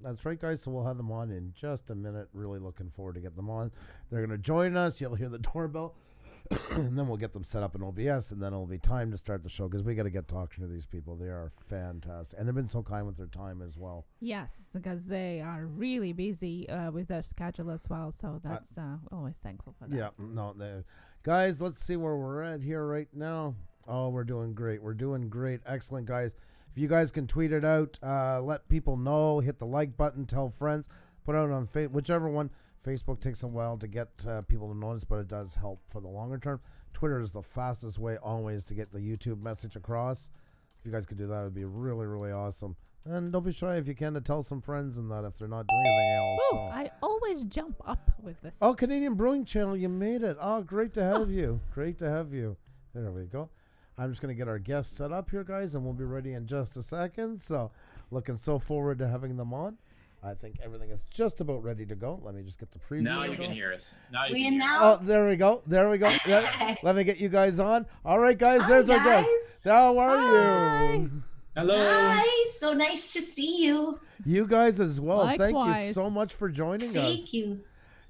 That's right, guys. So we'll have them on in just a minute. Really looking forward to get them on. They're going to join us. You'll hear the doorbell, and then we'll get them set up in OBS, and then it'll be time to start the show because we got to get talking to these people. They are fantastic, and they've been so kind with their time as well. Yes, because they are really busy uh, with their schedule as well. So that's uh, always thankful for that. Yeah, no, they, guys. Let's see where we're at here right now. Oh, we're doing great. We're doing great. Excellent, guys. If you guys can tweet it out, uh, let people know, hit the like button, tell friends, put it out on fa- whichever one. Facebook takes a while to get uh, people to notice, but it does help for the longer term. Twitter is the fastest way always to get the YouTube message across. If you guys could do that, it would be really, really awesome. And don't be shy if you can to tell some friends and that if they're not doing anything else. Oh, so. I always jump up with this. Oh, Canadian Brewing Channel, you made it. Oh, great to have you. Great to have you. There we go. I'm just going to get our guests set up here, guys, and we'll be ready in just a second. So, looking so forward to having them on. I think everything is just about ready to go. Let me just get the preview. Now you going. can hear us. Now you We can hear us. Oh, now. there we go. There we go. Yeah. Let me get you guys on. All right, guys. Hi, There's our guys. guest. How are Hi. you? Hello. Hi, so nice to see you. You guys as well. Thank you so much for joining us. Thank you.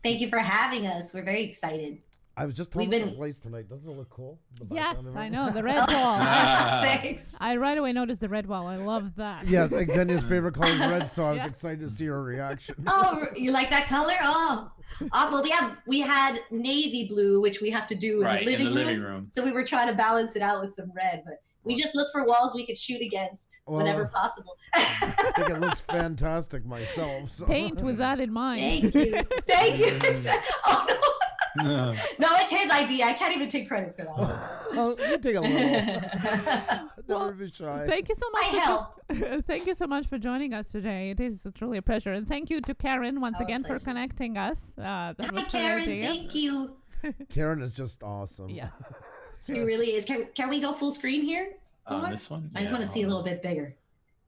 Thank you for having us. We're very excited. I was just We've talking about the place tonight. Doesn't it look cool? The yes, I know the red wall. Thanks. I right away noticed the red wall. I love that. Yes, Xenia's favorite color is red, so I was excited to see her reaction. Oh, you like that color? Oh, awesome. Well, we have we had navy blue, which we have to do in Right the living, in the room. living room. So we were trying to balance it out with some red, but we just look for walls we could shoot against whenever uh, possible. I think it looks fantastic myself. So. Paint with that in mind. Thank you. Thank you. oh, no. no, it's his idea. I can't even take credit for that. well, you take a little. Well, Never be shy. Thank you so much. I for jo- help. thank you so much for joining us today. It is truly a pleasure, and thank you to Karen once Our again for connecting us. Uh, that Hi, was Karen. idea. Thank you. Karen is just awesome. Yeah, She really is. Can, can we go full screen here? On this one? I just Yeah, want to see a little bit bigger.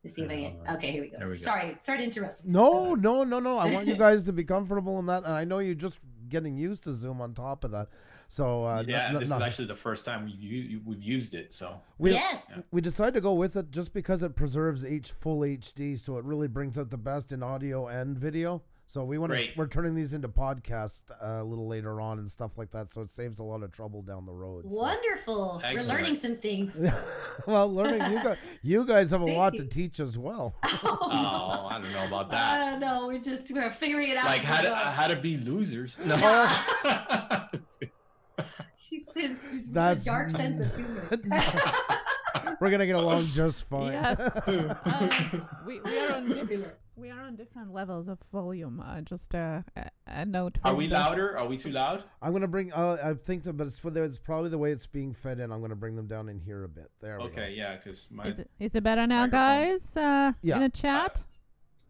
Let's see if I can. Uh, Okay, here we go. there we go. Sorry, sorry to interrupt. No, no, no, no. I want you guys to be comfortable in that, and I know you're just getting used to Zoom on top of that. So uh, n- yeah, n- this no. is actually the first time we u- we've used it. So we, yes. Yeah. we decided to go with it just because it preserves H full HD, so it really brings out the best in audio and video. So we want to we're turning these into podcasts uh, a little later on and stuff like that, so it saves a lot of trouble down the road. so. Wonderful. We're learning some things. well, learning you guys, you guys have a lot to teach as well. oh, oh, I don't know about that. I don't know. We're just we're figuring it out. Like how we to go. how to be losers. No. She says just That's- a dark sense of humor. We're gonna get along just fine. Yes. Uh, we, we are on diff- Fabulous. We are on different levels of volume. Uh, just uh, a, a note. Are we the- louder? Are we too loud? I'm gonna bring. Uh, I think so, but it's, for the, it's probably the way it's being fed in. I'm gonna bring them down in here a bit. There. we go. Okay, yeah, because my Is it, is it better now, Microphone. guys? Uh, Yeah. In a chat.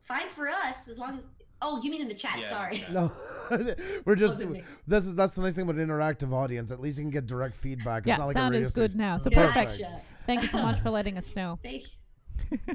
Fine for us as long as. Oh, you mean in the chat? Yeah, Sorry. yeah. No, we're just. This is that's the nice thing about an interactive audience. At least you can get direct feedback. It's yeah, not like a sound radio is good station. now. So Gotcha. perfect. Thank you so much for letting us know. Thank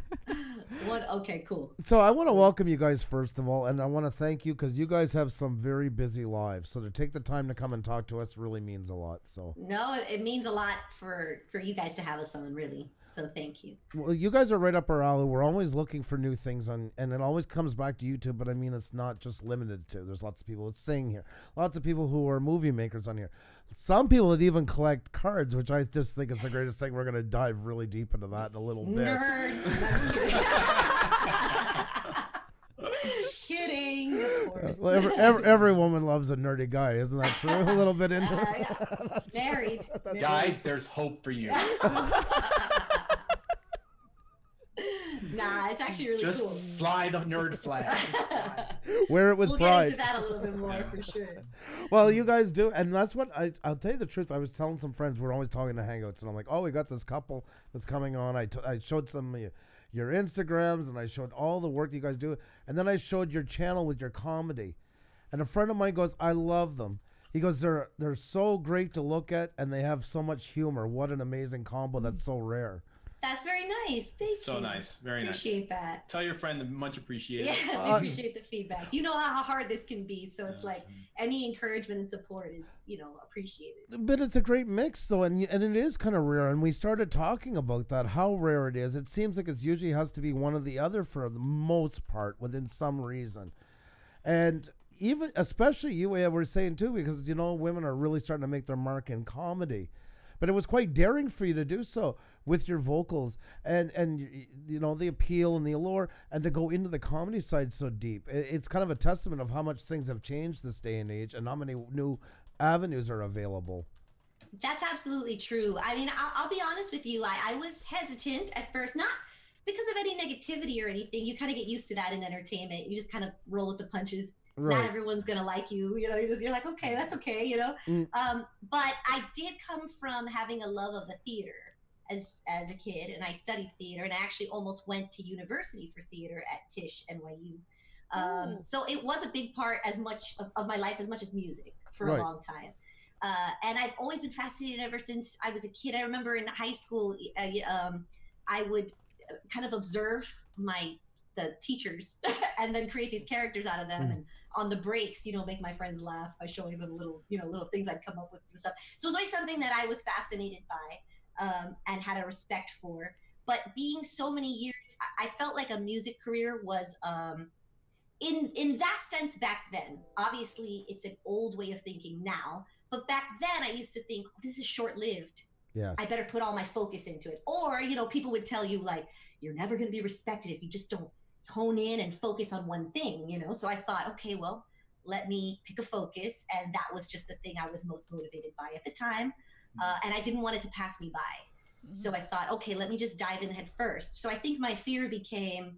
What? Okay, cool. So I want to welcome you guys first of all, and I want to thank you because you guys have some very busy lives. So to take the time to come and talk to us really means a lot. So No, it, it means a lot for for you guys to have us on, really. So thank you. well, you guys are right up our alley. We're always looking for new things on, and it always comes back to YouTube. But I mean, it's not just limited to. There's lots of people It's saying here, lots of people who are movie makers on here. Some people that even collect cards, which I just think is the greatest thing. We're gonna dive really deep into that in a little bit. Nerds. No, I'm just kidding. kidding. Of course. Well, every, every, every woman loves a nerdy guy, isn't that true? a little bit into Uh, it. yeah. Married. Married. guys, there's hope for you. nah, it's actually really Just cool. fly the nerd flag. Wear it with we'll get pride. into that a little bit more for sure. Well, you guys do, and that's what I. I'll tell you the truth. I was telling some friends we're always talking to Hangouts, and I'm like, oh, we got this couple that's coming on. I, t- I showed some of your, your Instagrams, and I showed all the work you guys do, and then I showed your channel with your comedy, and a friend of mine goes, I love them. He goes, they're they're so great to look at, and they have so much humor. What an amazing combo that's mm-hmm. so rare. That's very nice. Thank you. so nice, very nice. Appreciate that. Tell your friend that much appreciated. Yeah, we appreciate the feedback. You know how hard this can be, so it's like any encouragement and support is, you know, appreciated. But it's a great mix, though, and and it is kind of rare. And we started talking about that, how rare it is. It seems like it's usually has to be one or the other for the most part, within some reason. And even, especially you, we're saying too, because you know women are really starting to make their mark in comedy. But it was quite daring for you to do so with your vocals and and you know the appeal and the allure, and to go into the comedy side so deep. It's kind of a testament of how much things have changed this day and age, and how many new avenues are available. That's absolutely true. I mean, I'll, I'll be honest with you. I, I was hesitant at first, not because of any negativity or anything. You kind of get used to that in entertainment. You just kind of roll with the punches. Not everyone's gonna like you. You know, you're just you're like, okay, that's okay. You know. Mm. Um, but I did come from having a love of the theater as as a kid, and I studied theater, and I actually almost went to university for theater at Tisch NYU. Um, Ooh. so it was a big part as much of, of my life as much as music for Right. a long time. Uh, and I've always been fascinated ever since I was a kid. I remember in high school, uh, um, I would uh, kind of observe my the teachers and then create these characters out of them. Mm. And on the breaks, you know, make my friends laugh by showing them little, you know, little things I'd come up with and stuff. So it was always something that I was fascinated by um, and had a respect for. But being so many years, I, I felt like a music career was. Um, in in that sense back then obviously it's an old way of thinking now but back then i used to think "Oh, this is short lived Yes. i better put all my focus into it or you know people would tell you like you're never going to be respected if you just don't hone in and focus on one thing you know so i thought okay well let me pick a focus and that was just the thing i was most motivated by at the time uh, and i didn't want it to pass me by so I thought, okay, let me just dive in head first. So I think my fear became,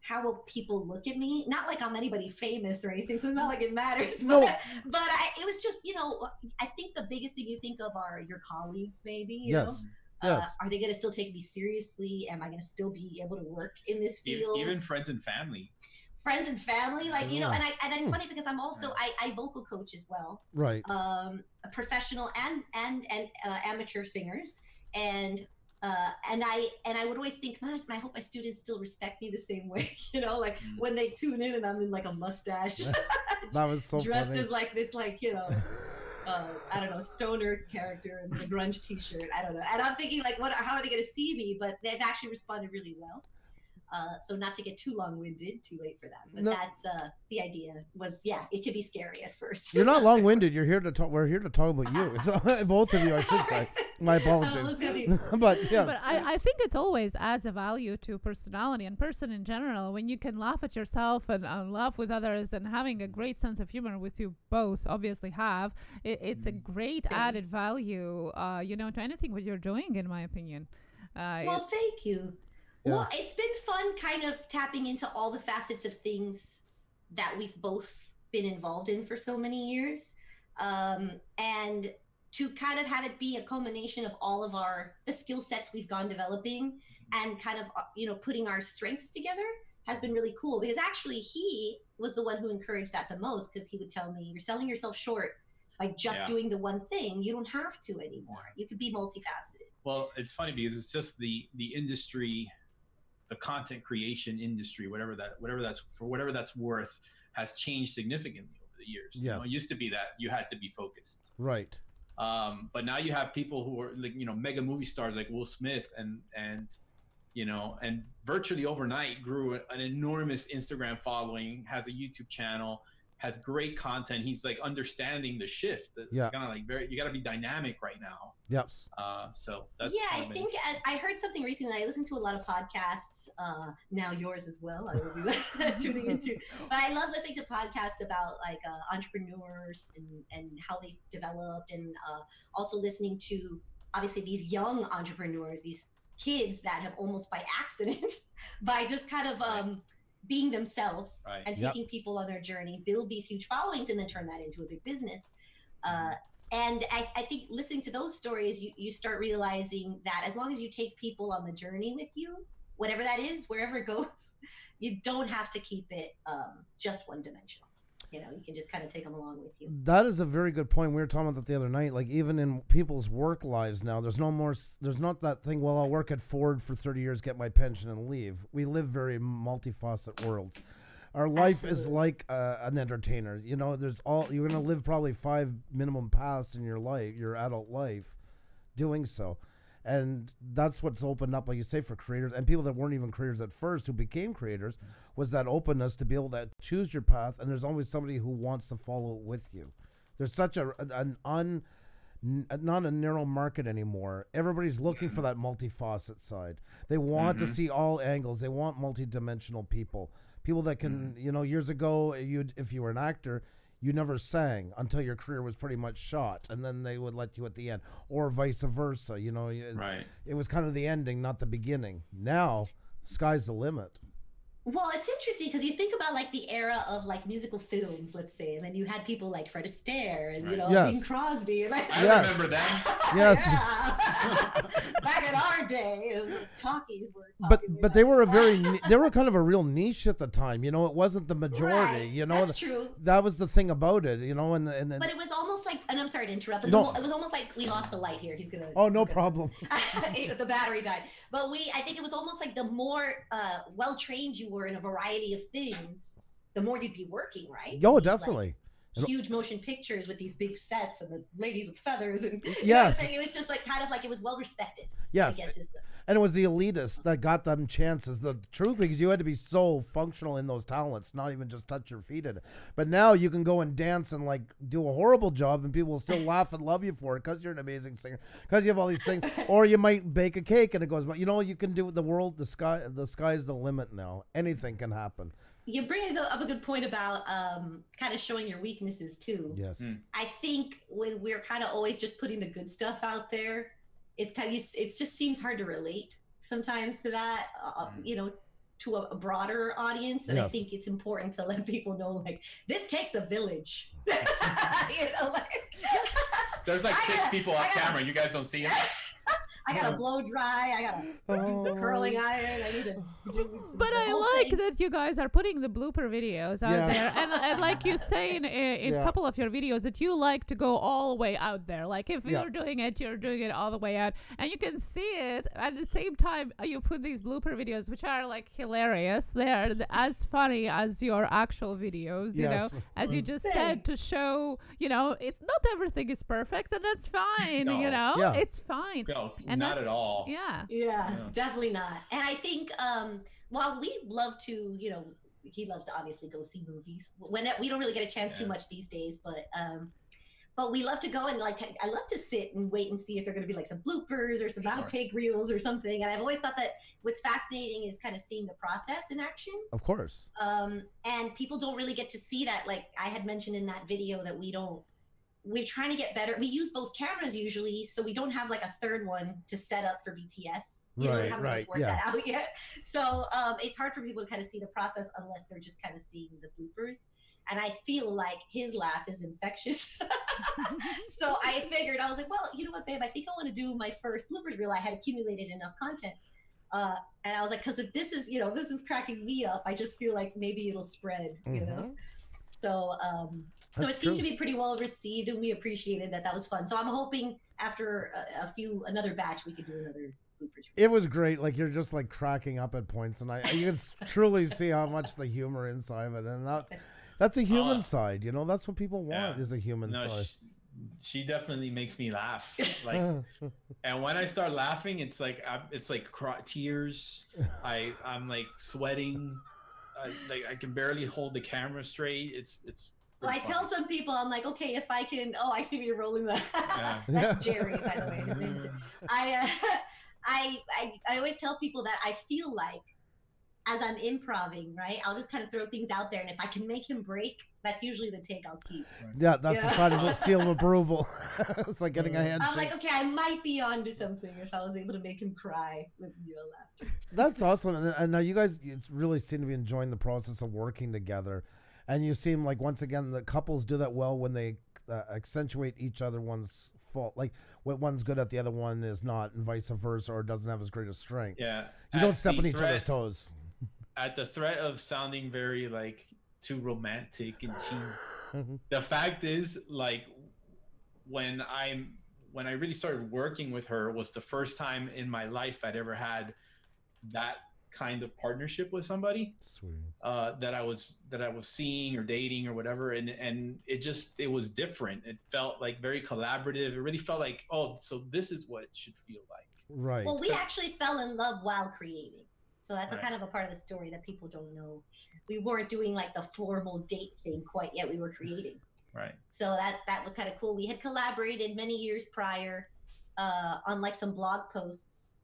how will people look at me? Not like I'm anybody famous or anything, so it's not like it matters. No. But, but I, it was just, you know, I think the biggest thing you think of are your colleagues, maybe. You Yes. Know? Yes. Uh, are they going to still take me seriously? Am I going to still be able to work in this field? Even friends and family. Friends and family, like you know, and I and it's funny because I'm also I, I vocal coach as well, Right. um, a professional and and and uh, amateur singers, and uh, and I and I would always think, man, I hope my students still respect me the same way, you know, like Mm. when they tune in and I'm in like a mustache, That was so dressed funny. as like this, like you know. Uh, I don't know, stoner character and a grunge T-shirt. I don't know, and I'm thinking like, what? How are they going to see me? But they've actually responded really well. Uh, so not to get too long-winded, too late for that. But No. that's uh, the idea. Was yeah, it could be scary at first. You're not long-winded. You're here to talk. We're here to talk about you. So both of you, I should say. My apologies. gonna but yeah. But I, I think it always adds a value to personality and person in general when you can laugh at yourself and, and laugh with others and having a great sense of humor, which you both obviously have. It, it's a great Yeah. added value, uh, you know, to anything what you're doing, in my opinion. Uh, well, thank you. Yeah. Well, it's been fun, kind of tapping into all the facets of things that we've both been involved in for so many years, um, and to kind of have it be a culmination of all of our the skill sets we've gone developing and kind of uh, you know putting our strengths together has been really cool because actually he was the one who encouraged that the most because he would tell me you're selling yourself short by just Yeah. doing the one thing. You don't have to anymore. You could be multifaceted. Well, it's funny because it's just the the industry, the content creation industry, whatever that whatever that's for whatever that's worth, has changed significantly over the years. You know, it used to be that you had to be focused. right. Um, but now you have people who are like you know mega movie stars like Will Smith and and you know and virtually overnight grew an enormous Instagram following, has a YouTube channel, has great content. He's like understanding the shift. It's Yeah. kind of like very you got to be dynamic right now. Yep. Uh, so that's yeah, I think as, I heard something recently. I listened to a lot of podcasts. Uh, now yours as well. I will be tuning into. But I love listening to podcasts about like uh, entrepreneurs and and how they developed, and uh, also listening to obviously these young entrepreneurs, these kids that have almost by accident, by just kind of um, being themselves Right. and Yep. taking people on their journey, build these huge followings, and then turn that into a big business. Uh, and I, I think listening to those stories, you, you start realizing that as long as you take people on the journey with you, whatever that is, wherever it goes, you don't have to keep it um, just one dimensional. You know, you can just kind of take them along with you. That is a very good point. We were talking about that the other night. Like even in people's work lives now, there's no more. There's not that thing. Well, I'll work at Ford for 30 years, get my pension, and leave. We live very multifaceted world. Our life is like uh, an entertainer. You know, there's all you're gonna live probably five minimum paths in your life, your adult life, doing so, and that's what's opened up, like you say, for creators and people that weren't even creators at first who became creators, was that openness to be able to choose your path, and there's always somebody who wants to follow with you. There's such a an un not a narrow market anymore. Everybody's looking for that multifaceted side. They want to Mhm. see all angles. They want multidimensional people. People that can, you know, years ago, you if you were an actor, you never sang until your career was pretty much shot, and then they would let you at the end, or vice versa. You know, right. it was kind of the ending, not the beginning. Now, sky's the limit. Well, it's interesting because you think about like the era of like musical films, let's say, and then you had people like Fred Astaire and you know Yes. Bing Crosby. Like, I Yes. remember that. Yes. Yeah. Back in our day, talkies were. But but they were a very they were kind of a real niche at the time. You know, it wasn't the majority. Right, You know, that's true. that was the thing about it. You know, and and, and But it was almost like, and I'm sorry to interrupt, but No. the, it was almost like we lost the light here. He's gonna. oh no problem. the battery died. But we, I think it was almost like the more uh, well trained you were in a variety of things, the more you'd be working, right? Oh, like, definitely. And- huge motion pictures with these big sets and the ladies with feathers and you know what Yes. I'm saying? It was just like kind of like it was well respected. Yes, I guess is the and it was the elitists that got them chances. The truth, because you had to be so functional in those talents, not even just touch your feet in it. But now you can go and dance and like do a horrible job, and people will still laugh and love you for it because you're an amazing singer, because you have all these things. or you might bake a cake and it goes, but you know you can do the world. The sky, the sky's the limit now. Anything can happen. You bring up a good point about um, kind of showing your weaknesses too. Yes. Mm. I think when we're kind of always just putting the good stuff out there, it's kind of it just seems hard to relate sometimes to that. Uh, Mm. You know, to a, a broader audience, and I think it's important to let people know like this takes a village. you know, like There's like six gotta- people off gotta- camera. You guys don't see them. I gotta blow dry. I gotta use the Oh. curling iron. I need to do But I like thing. that you guys are putting the blooper videos out Yeah. there, and, and like you say in a in Yeah. couple of your videos that you like to go all the way out there. Like if Yeah. you're doing it, you're doing it all the way out, and you can see it at the same time. uh, You put these blooper videos, which are like hilarious. They are th- as funny as your actual videos. You Yes. know, as you just said to show. You know, it's not everything is perfect, and that's fine. No. You know, Yeah. it's fine. No, And not at all. Yeah. Yeah, Yeah. definitely not. And I think um while we love to, you know, he loves to obviously go see movies. When we don't really get a chance too much these days, but um but we love to go and like I love to sit and wait and see if they're going to be like some bloopers or some Sure. outtake reels or something. And I've always thought that what's fascinating is kind of seeing the process in action. Of course. Um, and people don't really get to see that. Like I had mentioned in that video that we don't. We're trying to get better. We use both cameras usually, so we don't have like a third one to set up for BTS. You know, we haven't really worked yeah. that out yet. So um, it's hard for people to kind of see the process unless they're just kind of seeing the bloopers. And I feel like his laugh is infectious. so I figured I was like, well, you know what, babe? I think I want to do my first bloopers reel. I had accumulated enough content. Uh, and I was like, because if this is, you know, this is cracking me up, I just feel like maybe it'll spread, you know. So, um, so. That's it seemed true. to be pretty well received, and we appreciated that. That was fun. So I'm hoping after a, a few another batch, we could do another bloopers. It was great. Like you're just like cracking up at points, and I you can truly see how much the humor inside of it, and that that's a human Uh, side. You know, that's what people want yeah. is a human No, side. she, she definitely makes me laugh. Like, and when I start laughing, it's like I, it's like cry, tears. I I'm like sweating. I, like I can barely hold the camera straight. It's it's. Well, I pretty tell some people, I'm like, okay, if I can. Oh, I see where you're rolling the. Yeah. That's Jerry, by the way. His name's Jerry. I, uh, I, I, I always tell people that I feel like as I'm improving, right? I'll just kind of throw things out there, and if I can make him break, that's usually the take I'll keep. yeah, that's the Yeah. sign of a seal of approval. it's like getting a I'm handshake. I'm like, okay, I might be onto something if I was able to make him cry with your laughter. That's awesome. And, and now you guys, it's really seem to be enjoying the process of working together. And you seem like once again the couples do that well when they uh, accentuate each other one's fault. Like what one's good at, the other one is not, and vice versa, or doesn't have as great a strength. Yeah. You At don't step on each other's toes. At the threat of sounding very like too romantic and cheesy, the fact is like when i'm when i really started working with her was the first time in my life i'd ever had that kind of partnership with somebody Sweet. uh, that i was that i was seeing or dating or whatever and and it just it was different it felt like very collaborative it really felt like oh so this is what it should feel like Right. Well, we That's- actually fell in love while creating. So that's a kind of a part of the story that people don't know. We weren't doing like the formal date thing quite yet. We were creating. right So that that was kind of cool. We had collaborated many years prior uh, on like some blog posts.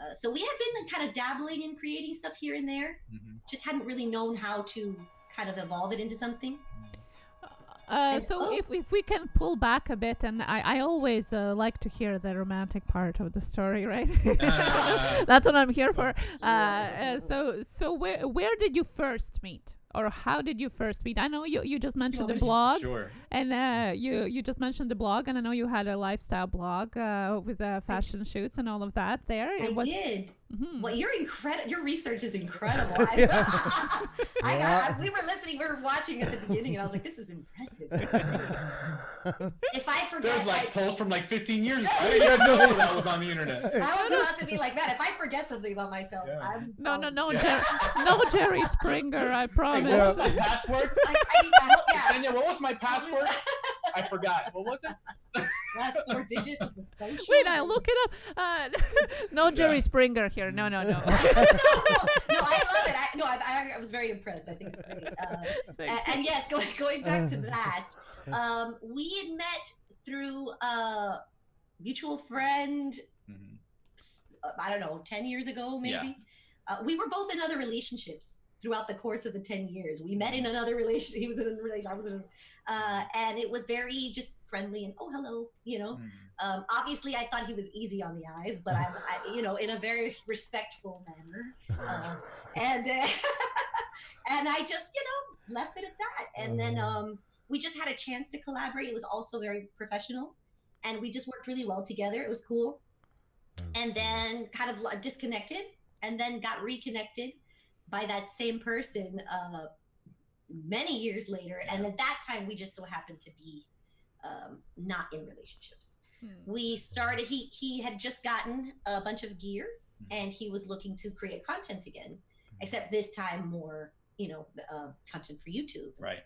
Uh, so we had been kind of dabbling in creating stuff here and there. Mhm. Just hadn't really known how to kind of evolve it into something. Uh, And- so oh. if, if we can pull back a bit, and I, I always uh, like to hear the romantic part of the story, right? That's what I'm here for. Uh, uh, so so where where did you first meet, or how did you first meet? I know you, you just mentioned the want me to- blog, sure and uh, you you just mentioned the blog, and I know you had a lifestyle blog uh, with uh, fashion shoots and all of that. There, I It was- did. Mhm. Well, you're incredible. Your research is incredible. I, Yeah. I, Yeah. I, we were listening. We were watching at the beginning, and I was like, "This is impressive." if I forget, there's like I, posts from like 15 years ago I didn't even know that was on the internet I was about to be like, "Man, if I forget something about myself, Yeah. I'm No, no, no, Yeah. Jer- no, Jerry Springer. I Hey, promise. what was my password I, I, I hope, yeah. Ksenia, what was my password I forgot what was it Last four digits of the social. Wait, I look it up. Uh, no Jerry Yeah. Springer here. No, no, no. no, I love it. I, no, I, I, I was very impressed. I think it's great. Uh, and, and yes, going going back to that, um, we had met through a mutual friend. Mhm. uh, I don't know, ten years ago, maybe. Yeah. Uh, we were both in other relationships throughout the course of the 10 years. We met in another relationship. He was in a relationship. I was in a, uh, and it was very just friendly and, oh, hello, you know. Mm. Um, obviously, I thought he was easy on the eyes, but I'm, I, you know, in a very respectful manner. Uh, and, uh, and I just, you know, left it at that. And then um, we just had a chance to collaborate. It was also very professional. And we just worked really well together. It was cool and then kind of disconnected and then got reconnected by that same person uh, many years later and at that time we just so happened to be um, not in relationships Hmm. we started he he had just gotten a bunch of gear and he was looking to create content again except this time more you know uh, content for youtube Right.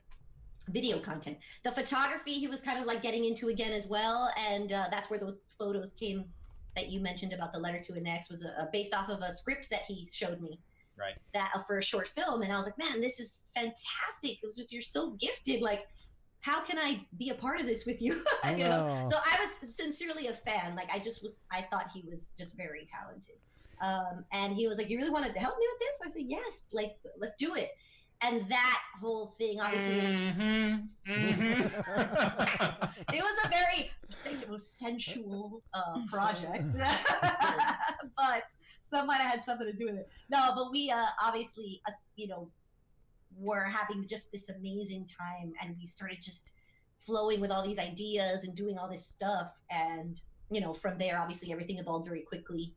video content. The photography he was kind of like getting into again as well, and uh, that's where those photos came that you mentioned about the letter to an ex was uh, based off of a script that he showed me. Right. That uh, for a short film, and I was like, man, this is fantastic. It was, you're so gifted. Like, how can I be a part of this with you? you know. So I was sincerely a fan. Like, I just was. I thought he was just very talented. Um, and he was like, "You really wanted to help me with this?" I said, "Yes. Like, let's do it." And that whole thing, obviously, Mhm, mhm. it was a very sen- sensual uh, project, but some might have had something to do with it. No, but we uh, obviously, uh, you know, were having just this amazing time, and we started just flowing with all these ideas and doing all this stuff, and you know, from there, obviously, everything evolved very quickly,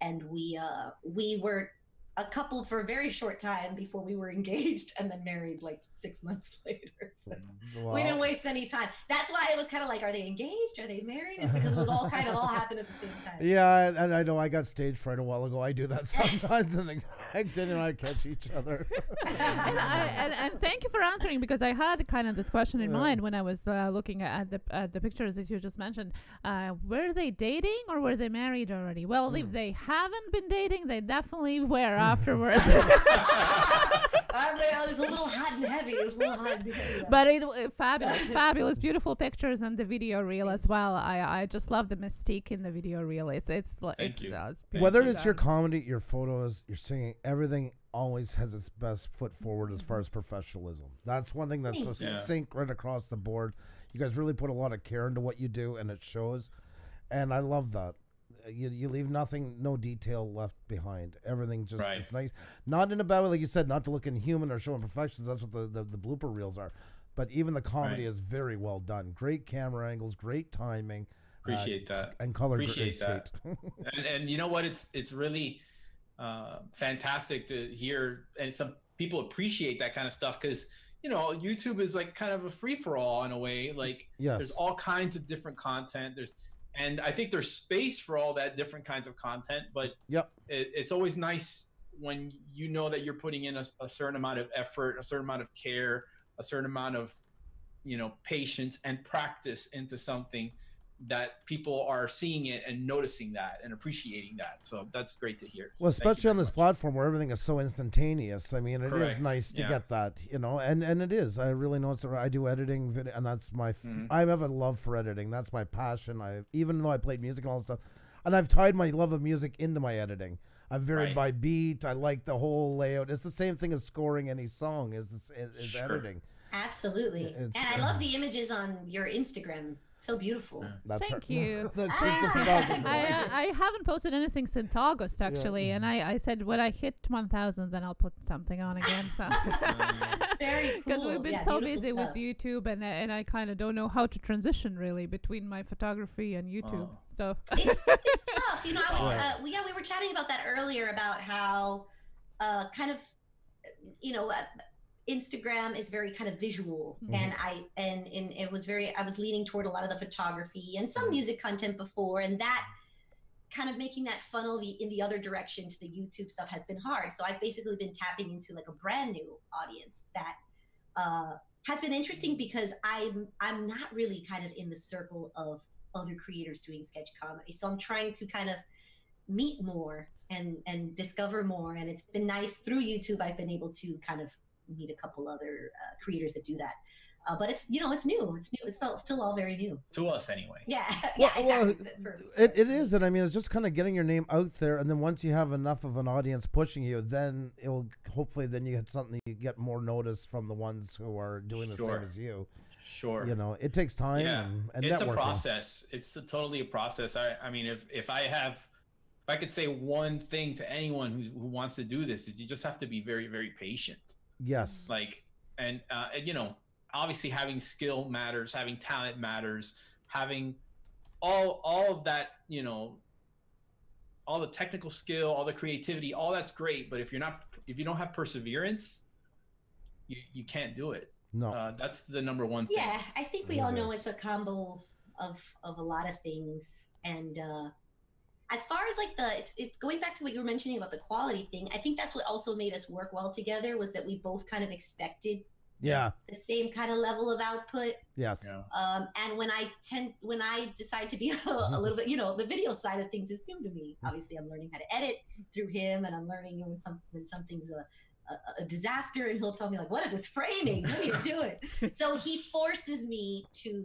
and we uh, we were a couple for a very short time before we were engaged and then married like six months later. So Wow. we didn't waste any time. That's why it was kind of like, are they engaged? Are they married? It's because it was all kind of all happened at the same time. Yeah, and I know I got stage fright a while ago. I do that sometimes, and Jen and I catch each other. and, I, and, and thank you for answering because I had kind of this question in Yeah. mind when I was uh, looking at the at the pictures that you just mentioned. Uh, were they dating or were they married already? Well, Hmm. if they haven't been dating, they definitely were afterwards. I mean, it was a little hot and heavy. It was a little hot and heavy. but it uh, fabulous, fabulous, beautiful pictures and the video reel as well. I I just love the mystique in the video reel. It's it's like Thank it's, you. uh, it's Whether beautifully it's your comedy, your photos, your singing, everything always has its best foot forward as far as professionalism. That's one thing that's a Thanks. Yeah. sync right across the board. You guys really put a lot of care into what you do, and it shows. And I love that. You, you leave nothing, no detail left behind. Everything just Right. it's nice. Not in a bad way, like you said, not to look inhuman or show imperfections. That's what the, the, the blooper reels are. But even the comedy Right. is very well done. Great camera angles, great timing, Appreciate that. and color Appreciate is that. and, and you know what it's it's really uh, fantastic to hear and some people appreciate that kind of stuff because you know youtube is like kind of a free-for-all in a way like yes. there's all kinds of different content there's and i think there's space for all that different kinds of content but Yep. it, it's always nice when you know that you're putting in a, a certain amount of effort a certain amount of care a certain amount of you know patience and practice into something that people are seeing it and noticing that and appreciating that so that's great to hear So Well, especially on this much. platform where everything is so instantaneous. I mean, it is Correct. nice to Yeah. get that, you know, and and it is. I really notice that I do editing, vid- and that's my. F- Mhm. I have a love for editing. That's my passion. I even though I played music and all that stuff, and I've tied my love of music into my editing. I'm very Right. by beat. I like the whole layout. It's the same thing as scoring any song. Is this is, is Sure. editing? Absolutely. It's- and I love the images on your Instagram. So beautiful. Yeah. That's Thank her- you. That's Ah. the photographer. I, uh, I haven't posted anything since August actually, and I, I said when I hit 1,000, then I'll put something on again. So Very because cool. we've been Yeah, so beautiful busy with. YouTube, and uh, and I kind of don't know how to transition really between my photography and YouTube. Oh. So it's, it's tough. You know, I was, Right. uh, we, yeah, we were chatting about that earlier about how, uh, kind of, you know, uh, Instagram is very kind of visual, Mhm. and I and, and it was very. I was leaning toward a lot of the photography and some Mhm. music content before, and that kind of making that funnel the in the other direction to the YouTube stuff has been hard. So I've basically been tapping into like a brand new audience that uh, has been interesting because I'm I'm not really kind of in the circle of other creators doing sketch comedy. So I'm trying to kind of meet more and and discover more. And it's been nice through YouTube. I've been able to kind of meet a couple other uh, creators that do that. uh, but it's you know it's new. It's new. It's still, still all very new. to us anyway. Yeah, yeah, well, exactly. For- It, it is, and I mean, it's just kind of getting your name out there, and then once you have enough of an audience pushing you, then it'll hopefully then you get something you get more notice from the ones who are doing the Sure. same as you. Sure. You know, it takes time Yeah, and, and it's networking. a process. It's a, totally a process. I, I mean, if if I have, if I could say one thing to anyone who who wants to do this, is you just have to be very very patient. Yes, Like, and uh, and, you know, obviously having skill matters, having talent matters, having all all of that, you know, all the technical skill, all the creativity, all that's great. But if you're not, if you don't have perseverance, you you can't do it. no, Uh, that's the number one thing. yeah, I think we It all know it's a combo of of a lot of things. And uh, as far as like the, it's it's going back to what you were mentioning about the quality thing. I think that's what also made us work well together was that we both kind of expected yeah, the same kind of level of output. yes, Yeah. Um, and when I tend, when I decide to be a, a little bit, you know, the video side of things is new to me. Obviously, I'm learning how to edit through him, and I'm learning when some when something's a, a, a disaster, and he'll tell me like, "What is this framing? What are you doing?" so he forces me to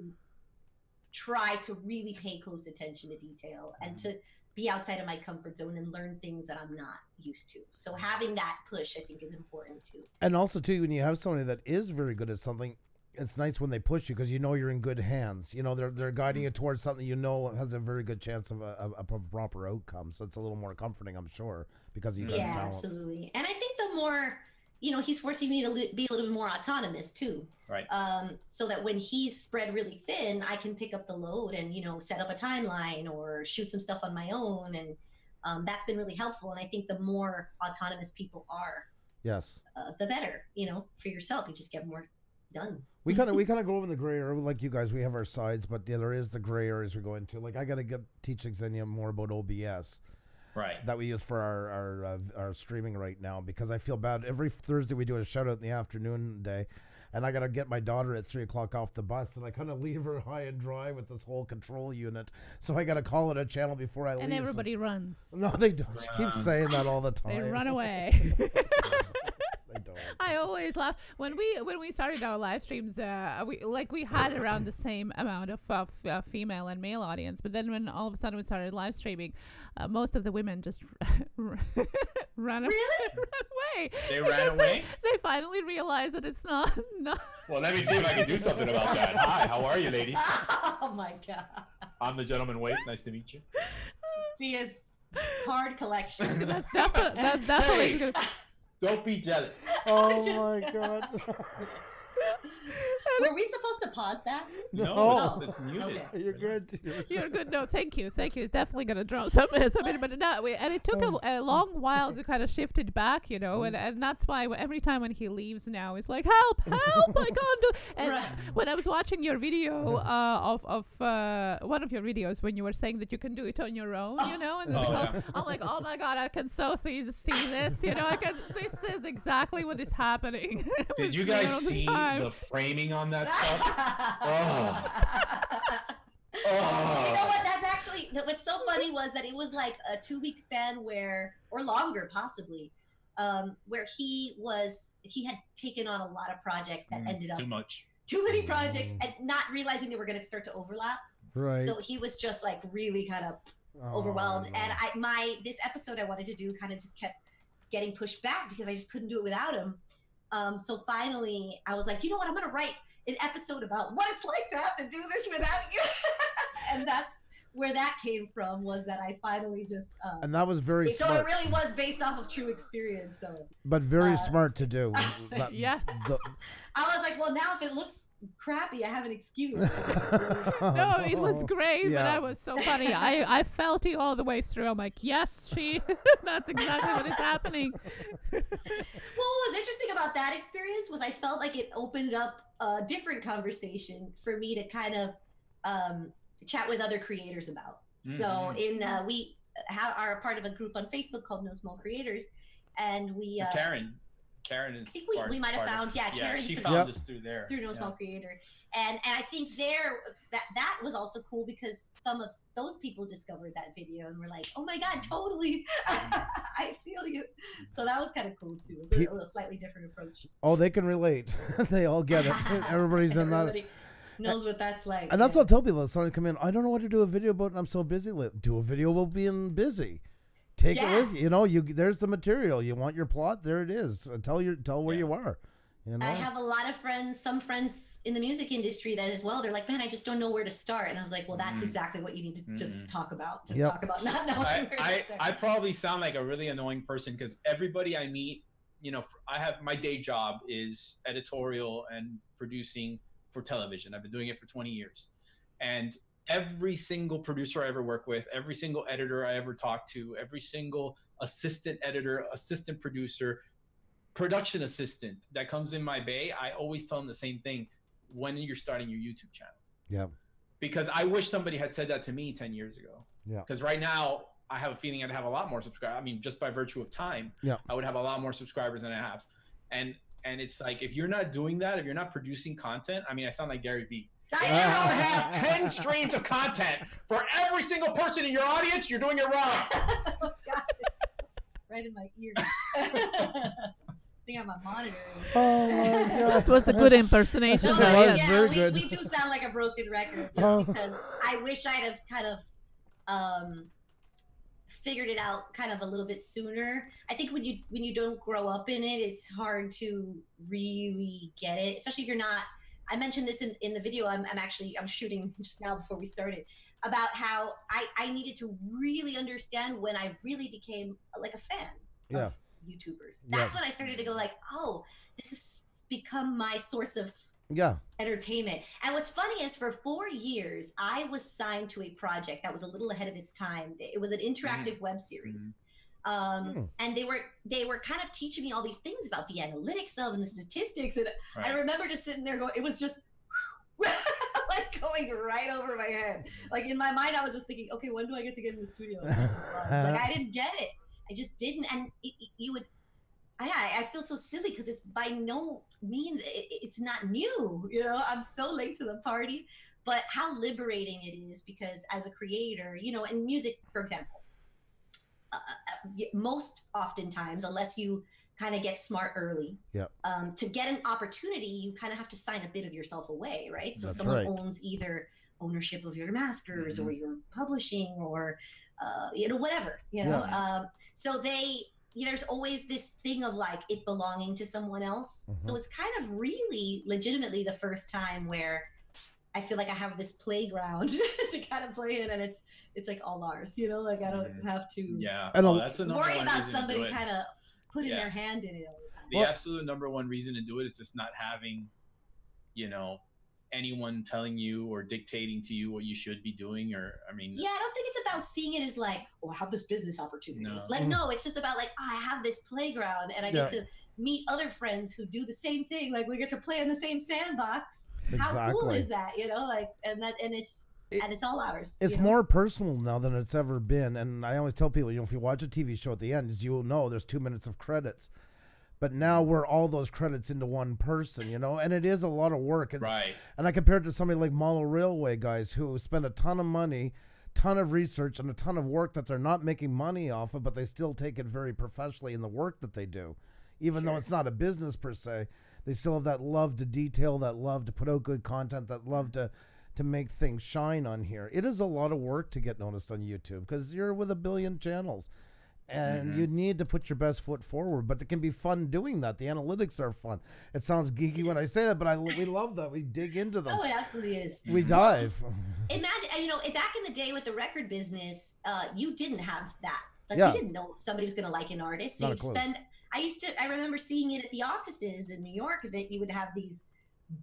try to really pay close attention to detail and to be outside of my comfort zone and learn things that I'm not used to. So having that push, I think, is important too. and also too when you have somebody that is very good at something. It's nice when they push you because you know you're in good hands. You know they're they're guiding you mm-hmm. towards something you know has a very good chance of a, of a proper outcome. So it's a little more comforting, I'm sure, because you yeah talents. absolutely and i think the more you know he's forcing me to li- be a little bit more autonomous too Right. um, so that when he's spread really thin i can pick up the load and you know set up a timeline or shoot some stuff on my own and um, that's been really helpful and i think the more autonomous people are Yes. uh, the better you know for yourself you just get more done We kind of we kind of go over the gray area like you guys. We have our sides, but yeah, there is the gray areas we're going to. Like I got to get teach Ksenia more about OBS Right. that we use for our our, uh, our streaming right now because I feel bad. Every Thursday we do a shout out in the afternoon day, and I got to get my daughter at three o'clock off the bus, and I kind of leave her high and dry with this whole control unit. So I got to call it a channel before I leave. and so- everybody runs. No, they don't. She keeps saying that all the time. They run away. They don't. I always laugh when we when we started our live streams. Uh, we like we had around the same amount of uh, f- uh, female and male audience, but then when all of a sudden we started live streaming, uh, most of the women just ran ran Really? away. They Because ran away. They, they finally realized that it's not not. Well, let me see if I can do something about that. Hi, how are you, ladies? oh my god I'm the gentleman. Wait, nice to meet you. see it's hard collection That's definitely that's definitely. Hey. Because- Don't be jealous. Oh my god. were we supposed to pause that No, No. it's, it's muted. Okay. You're good. You're You're good. No, thank you, thank you. It's definitely gonna draw some, some but no, we, and it took a, a long while to kind of shift it back, you know, and, and that's why every time when he leaves now, it's like help, help, I can't do. And Right. when I was watching your video uh, of of uh, one of your videos when you were saying that you can do it on your own, you know, and Oh, because yeah. I'm like, oh my god, I can so see, see this, you know, I can. This is exactly what is happening. Did you guys all the see time. the framing on that stuff? You know Oh. what? That's actually what's so funny was that it was like a two week span where, or longer possibly, um, where he was he had taken on a lot of projects that Mm, ended up Too much. too many projects and not realizing they were going to start to overlap. right. So he was just like really kind of Oh, overwhelmed. no. And I my this episode I wanted to do kind of just kept getting pushed back because I just couldn't do it without him. Um, so finally, I was like, you know what? I'm gonna write an episode about what it's like to have to do this without you. and that's where that came from. Was that I finally just. Um, and that was very so smart, it really was based off of true experience. So but very uh, smart to do. That's Yes. the- I was like, well, now if it looks crappy, I have an excuse. No, it was great, but Yeah. I was so funny. I, I felt you all the way through. I'm like, yes, she. that's exactly what is happening. Well, what was interesting about that experience was I felt like it opened up a different conversation for me to kind of um, chat with other creators about. So Mhm. in uh, we are a part of a group on Facebook called No Small Creators, and we uh, Karen. Karen is. I think we- part- we might have part of- found- yeah, Karen she found Yep. us through there. through No yeah. Small Creator, and and I think there that that was also cool because some of those people discovered that video and were like, "Oh my god, mm-hmm. totally, I feel you." So that was kind of cool too. It's Pe- a, a slightly different approach. Oh, they can relate. they all get it. Everybody's in that. Everybody knows what that's like. And that's yeah. what I tell people. Somebody come in. I don't know what to do a video about, and I'm so busy. Let- Do a video about being busy. Take Yeah. it with you. You know, you there's the material. You want your plot. There it is. Uh, Tell your tell where Yeah. you are. You know. I have a lot of friends, some friends in the music industry that as well. They're like, man, I just don't know where to start. And I was like, well, that's Mhm. exactly what you need to just Mhm. talk about. Just Yep. talk about not knowing I, where to I, start. I probably sound like a really annoying person because everybody I meet, you know, I have my day job is editorial and producing for television. I've been doing it for 20 years. And every single producer I ever work with, every single editor I ever talk to, every single assistant editor, assistant producer, production assistant that comes in my bay, I always tell them the same thing when you're starting your YouTube channel yeah. because I wish somebody had said that to me 10 years ago. Yeah. Because right now, I have a feeling I'd have a lot more subscribers. I mean, just by virtue of time, Yeah. I would have a lot more subscribers than I have. And and it's like if you're not doing that, if you're not producing content, I mean, I sound like Gary Vee. If you I don't have 10 streams of content for every single person in your audience, you're doing it wrong. Oh, God. right in my ear. I think I'm a monitor. Oh my god. It was a good impersonation. No, though, yeah, very we, good. we do sound like a broken record just Oh. because I wish I'd have kind of um, figured it out kind of a little bit sooner. I think when you when you don't grow up in it, it's hard to really get it, especially if you're not. I mentioned this in, in the video I'm, I'm actually I'm shooting just now before we started about how I, I needed to really understand when I really became like a fan Yeah. of YouTubers. That's Yeah. when I started to go like, oh, this has become my source of Yeah. entertainment. And what's funny is for four years, I was signed to a project that was a little ahead of its time. It was an interactive mm. web series. Mm-hmm. Um, Hmm. and they were they were kind of teaching me all these things about the analytics of and the statistics. And I remember just sitting there going, it was just like going right over my head. Like in my mind, I was just thinking, okay, when do I get to get in the studio? and write some slides? like I didn't get it. I just didn't. And it, it- you would, I, I I feel so silly because it's by no means, it, it's not new. You know, I'm so late to the party, but how liberating it is because as a creator, you know, in music, for example, uh, most oftentimes, unless you kind of get smart early, Yep. um, to get an opportunity, you kind of have to sign a bit of yourself away, right? So That's someone right. owns either ownership of your masters Mhm. or your publishing or uh, you know whatever you know um, so they there's always this thing of like it belonging to someone else so Mhm. it's kind of really legitimately the first time where i feel like i have this playground to kind of play in and it's it's like all ours you know like i don't Mhm. have to Yeah. And a- that's the worry about somebody kind of putting Yeah. their hand in it all the time the Well- absolute number one reason to do it is just not having, you know, anyone telling you or dictating to you what you should be doing. Or, I mean, Yeah, I don't think it's about seeing it as like, oh, I have this business opportunity. No. Like, Mm. no, it's just about like, oh, I have this playground and I get to meet other friends who do the same thing. Like, we get to play in the same sandbox. How cool is that? You know, like, and that, and it's, It- and it's all ours. It's you know? more personal now than it's ever been, and I always tell people, you know, if you watch a TV show at the end, as you will know, there's two minutes of credits, but now we're all those credits into one person, you know, and it is a lot of work. It's, right. And I compare it to somebody like Model Railway guys who spend a ton of money, ton of research, and a ton of work that they're not making money off of, but they still take it very professionally in the work that they do. Even though it's not a business per se, they still have that love to detail, that love to put out good content, that love to to make things shine on here. It is a lot of work to get noticed on YouTube because you're with a billion channels. And Mhm. you need to put your best foot forward, but it can be fun doing that. The analytics are fun. It sounds geeky when I say that, but I we love that. We dig into them. Oh, it absolutely is. We dive. Imagine, you know, back in the day with the record business, uh, you didn't have that. Like, Yeah. you didn't know if somebody was going to like an artist. So you'd clue. spend, I used to, I remember seeing it at the offices in New York that you would have these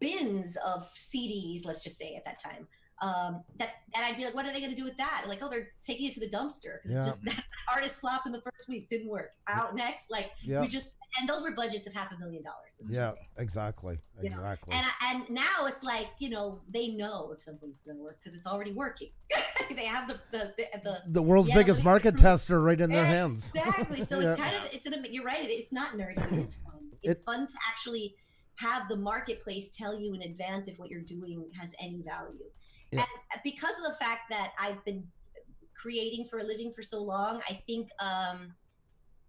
bins of CDs, let's just say at that time. Um, that and I'd be like, what are they going to do with that? Like, oh, they're taking it to the dumpster because Yeah. just that artist flopped in the first week, didn't work. Out next, like Yeah. we just and those were budgets of half a million dollars. Yeah, exactly. You know, Exactly. And I- and now it's like you know they know if something's going to work because it's already working. they have the the the, the, the world's the biggest market tester right in their hands. Exactly. So Yeah. it's kind of it's an you're right. It's not nerdy. It is fun. it's fun to actually have the marketplace tell you in advance if what you're doing has any value. Yeah. And because of the fact that I've been creating for a living for so long, I think um,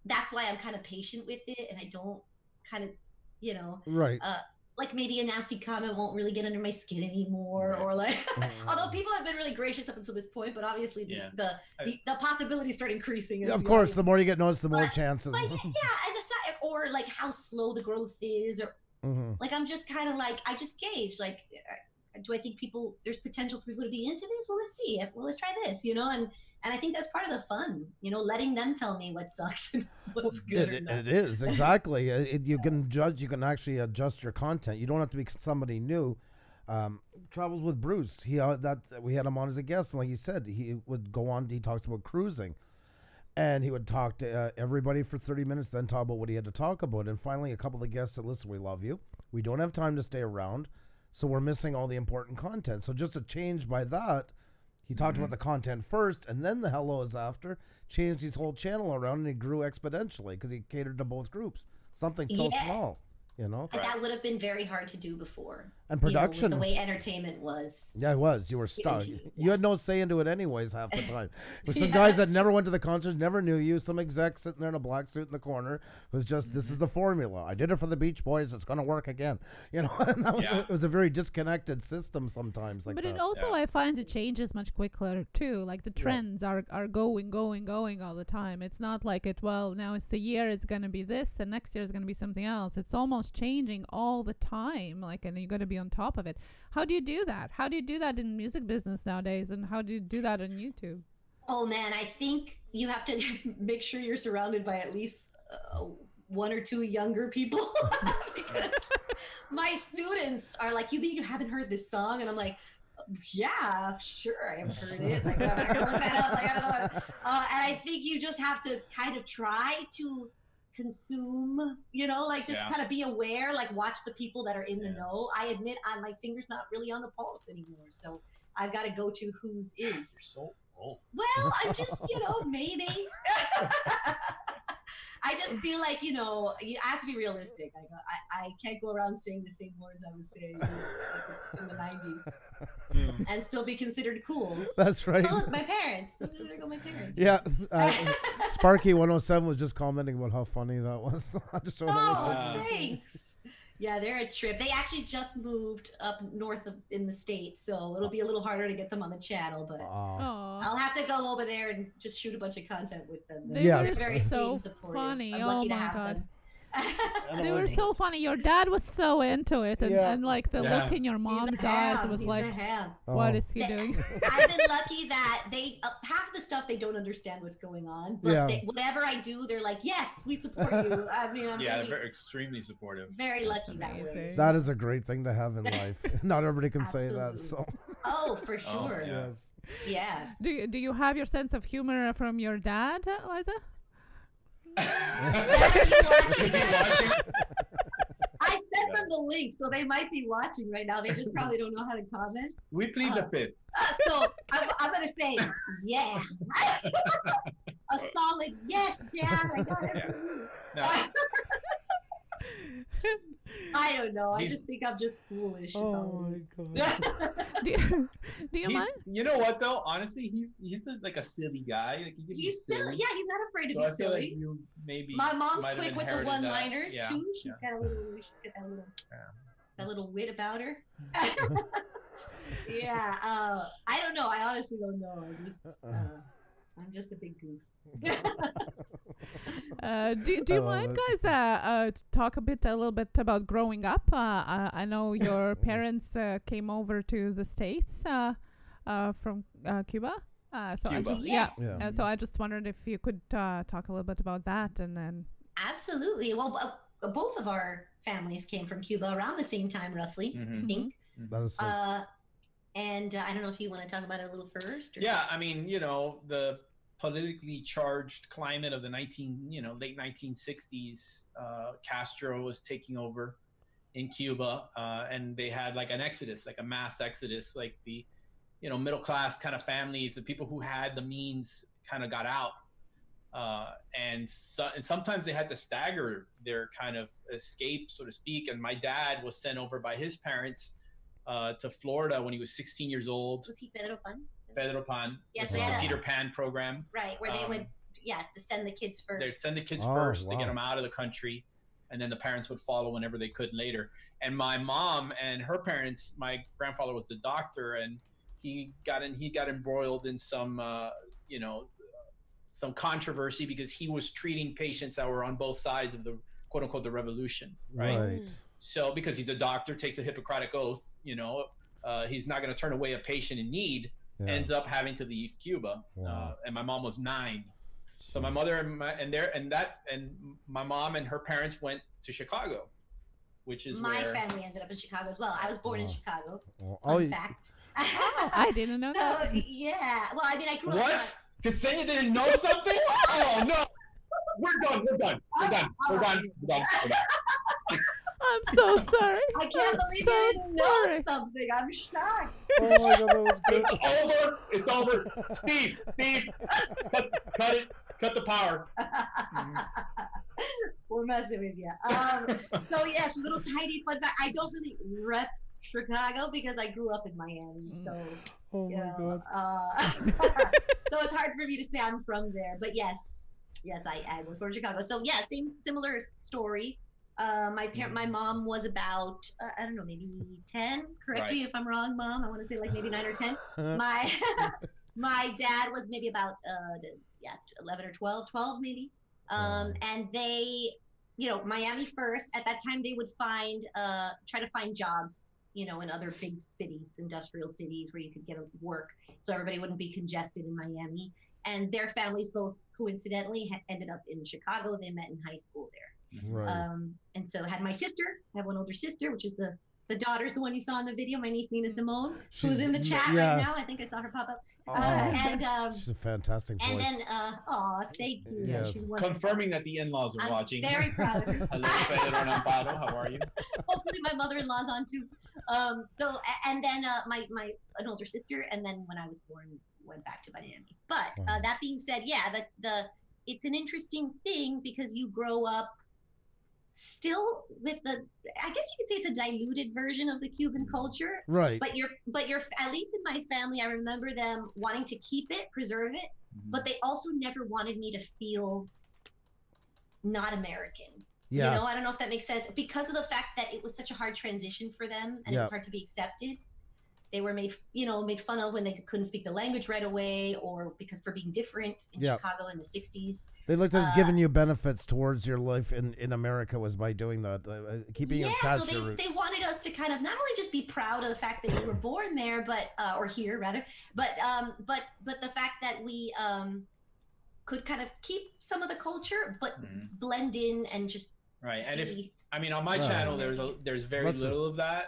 that's why I'm kind of patient with it, and I don't kind of, you know, Right. like maybe a nasty comment won't really get under my skin anymore, Right. or like, Mhm. although people have been really gracious up until this point, but obviously the Yeah. the, the, the possibilities start increasing. as of the course, audience- the more you get noticed, the more But- chances. but yeah, and aside, or like how slow the growth is, or Mhm. like I'm just kind of like I just gauge like, uh, do I think people there's potential for people to be into this? Well, let's see. Well, let's try this, you know, and and I think that's part of the fun, you know, letting them tell me what sucks and what's good It, or not. it is exactly. It, it- you can judge. You can actually adjust your content. You don't have to be somebody new. Um, travels with Bruce. He uh, that we had him on as a guest, and like you said, he would go on. He talks about cruising, and he would talk to uh, everybody for thirty minutes, then talk about what he had to talk about. And finally, a couple of guests said, "Listen, we love you. We don't have time to stay around, so we're missing all the important content. So just a change by that." He talked about mm-hmm. the content first, and then the hello is after. Changed his whole channel around, and he grew exponentially because he catered to both groups. Something so Yeah. small, you know. And that would have been very hard to do before. And you know, production. the way entertainment was. yeah, it was. You were stuck. into- You had no say into it, anyways, half the time. With some guys that never went to the concert, never knew you. Some exec sitting there in a black suit in the corner was just, "This Mm-hmm. is the formula. I did it for the Beach Boys. It's gonna work again." You know, and that was, Yeah. it was a very disconnected system sometimes. Like but that. it also Yeah. I find it changes much quicker too. Like the trends are are going, going, going all the time. It's not like it. Well, now it's the year. It's gonna be this, and next year is gonna be something else. It's almost changing all the time. Like, and you got to be on top of it. How do you do that? How do you do that in music business nowadays? And how do you do that on YouTube? Oh man, I think you have to make sure you're surrounded by at least uh, one or two younger people because my students are like, "You mean you haven't heard this song?" And I'm like, "Yeah, sure, I haven't heard it." Like, I don't know. Uh, and I think you just have to kind of try to consume, you know, like just Yeah. kind of be aware, like watch the people that are in the know. I admit, I, my finger's not really on the pulse anymore, so I've got to go to whose is. so old. Well, I'm just, you know, maybe. I just feel like, you know, you- I have to be realistic. I, go, I, I can't go around saying the same words I was saying in the 90s Hmm. and still be considered cool. That's right. Oh, look, my parents. Those are, there go my parents. Yeah, uh, Sparky one hundred seven was just commenting about how funny that was. I just Oh, Uh, thanks. Yeah, they're a trip. They actually just moved up north of in the states, so it'll be a little harder to get them on the channel. But Aw. Oh, I'll have to go over there and just shoot a bunch of content with them. They Yes. They're very so sweet and supportive. funny. I'm Oh lucky to have God. them. They were so funny. Your dad was so into it, and, Yeah. and like the Yeah. look in your mom's eyes ham. was He's like, a ham. "What Oh. is he doing?" I've been lucky that they uh, half the stuff they don't understand what's going on, but Yeah. they, whatever I do, they're like, "Yes, we support you." I mean, I'm Yeah, really they're very, extremely supportive. very That's lucky that way. amazing. That is a great thing to have in life. Not everybody can say that. So Oh, for sure. yeah. yes. yeah. Do you, do you have your sense of humor from your dad, uh, Liza? Dad, are you watching? Is he watching? I sent them the link, so they might be watching right now. They just probably don't know how to comment. We plead the fifth. Uh, so I'm, I'm gonna say, yeah, a solid yes, Dad. I got it. Yeah. No, I don't know. I just think I'm just foolish. Oh about my god. Do you, do you mind? you know what though? Honestly, he's he's a, like a silly guy. Like he He's silly. silly. Yeah, he's not afraid to so be I feel silly. like you maybe. My mom's quick with the one-liners Yeah, too. She's yeah. got a little, she's got that little, Yeah. that little wit about her. yeah. Uh, I don't know. I honestly don't know. I just, uh, I'm just a big goof. Uh, do, do you mind, it. guys, uh, uh, to talk a bit, a little bit about growing up? Uh, uh, I know your parents uh, came over to the states uh, uh, from uh, Cuba. Uh, so Cuba. I just, Yes. yeah. Yeah. Uh, so I just wondered if you could uh, talk a little bit about that, and then Absolutely. Well, uh, both of our families came from Cuba around the same time, roughly. Mhm. I think. That is so Uh, and uh, I don't know if you want to talk about it a little first. Or... Yeah, I mean, you know, the politically charged climate of the 19, you know, late 1960s, uh, Castro was taking over in Cuba, uh, and they had like an exodus, like a mass exodus, like the, you know, middle class kind of families, the people who had the means kind of got out. uh, and so, and sometimes they had to stagger their kind of escape, so to speak. And my dad was sent over by his parents uh, to Florida when he was 16 years old. Was he Pedro Pan? Pedro Pan, Yeah, which so the had a- Peter Pan program. Right, where they Um, would, yeah, send the kids first. They send the kids Oh, first to get them out of the country, and then the parents would follow whenever they could later. And my mom and her parents, my grandfather was the doctor, and he got in. He got embroiled in some, uh, you know, some controversy because he was treating patients that were on both sides of the quote unquote the revolution, right? Right. So because he's a doctor, takes a Hippocratic oath, you know, uh, he's not going to turn away a patient in need. Yeah. Ends up having to leave Cuba, Wow. uh, and my mom was nine. So my mother and my and there and that and my mom and her parents went to Chicago, which is My where family ended up in Chicago as well. I was born in Oh. Chicago. Well, Fun oh, y- fact. I didn't know so, that. yeah. Well, I mean, I grew up. what? Ksenia didn't know something? Oh no! We're done. We're done. We're done. We're done. We're done. We're done. I'm so sorry. I can't I'm believe so you didn't know something. I'm shocked. oh my god, that was good. It's over. It's over. Steve, Steve, cut, cut it. Cut the power. We're messing with you. Um, so yes, little tiny fun fact. I don't really rep Chicago because I grew up in Miami. So Oh you my know, god. uh, so it's hard for me to say I'm from there. But yes, yes, I, I was born in Chicago. So yeah, same similar story. Uh, my parent, my mom was about uh, I don't know, maybe ten. Correct me if I'm wrong, mom. I want to say like maybe nine or ten. my my dad was maybe about uh yeah 11 or 12 12 maybe. Um and they you know miami first. At that time they would find uh try to find jobs you know in other big cities industrial cities where you could get a work so everybody wouldn't be congested in miami. And their families both coincidentally ended up in chicago. They met in high school there Right. um, and so I had my sister i have one older sister which is the the daughter's the one you saw in the video my niece nina simone who's She's in the chat yeah. right now i think i saw her pop up Oh, uh, and um, she's a fantastic voice. and then, uh, oh, thank you. Yes. She's. Confirming that the in-laws are I'm watching. very proud of her. Hello, Pedro. How are you? Hopefully, my mother-in-law's on too. Um, so, and then uh, my my an older sister, and then when I was born, went back to Miami. But uh, Wow. that being said, yeah, the the it's an interesting thing because you grow up still with the I guess you could say it's a diluted version of the Cuban culture, right. but you're but you're at least in my family i remember them wanting to keep it preserve it mm-hmm. but they also never wanted me to feel not american yeah. you know i don't know if that makes sense because of the fact that it was such a hard transition for them and it Yeah. was hard to be accepted they were made you know made fun of when they couldn't speak the language right away or because for being different in Yeah. chicago in the 60s They looked at as uh, giving you benefits towards your life in, in America was by doing that, uh, uh, keeping you yeah, attached so they, roots. they wanted us to kind of not only just be proud of the fact that we were born there, but uh, or here rather, but um, but but the fact that we um, could kind of keep some of the culture, but Mhm. blend in and just Right. And if I mean, on my Right. channel, there's a, there's very What's it? little of that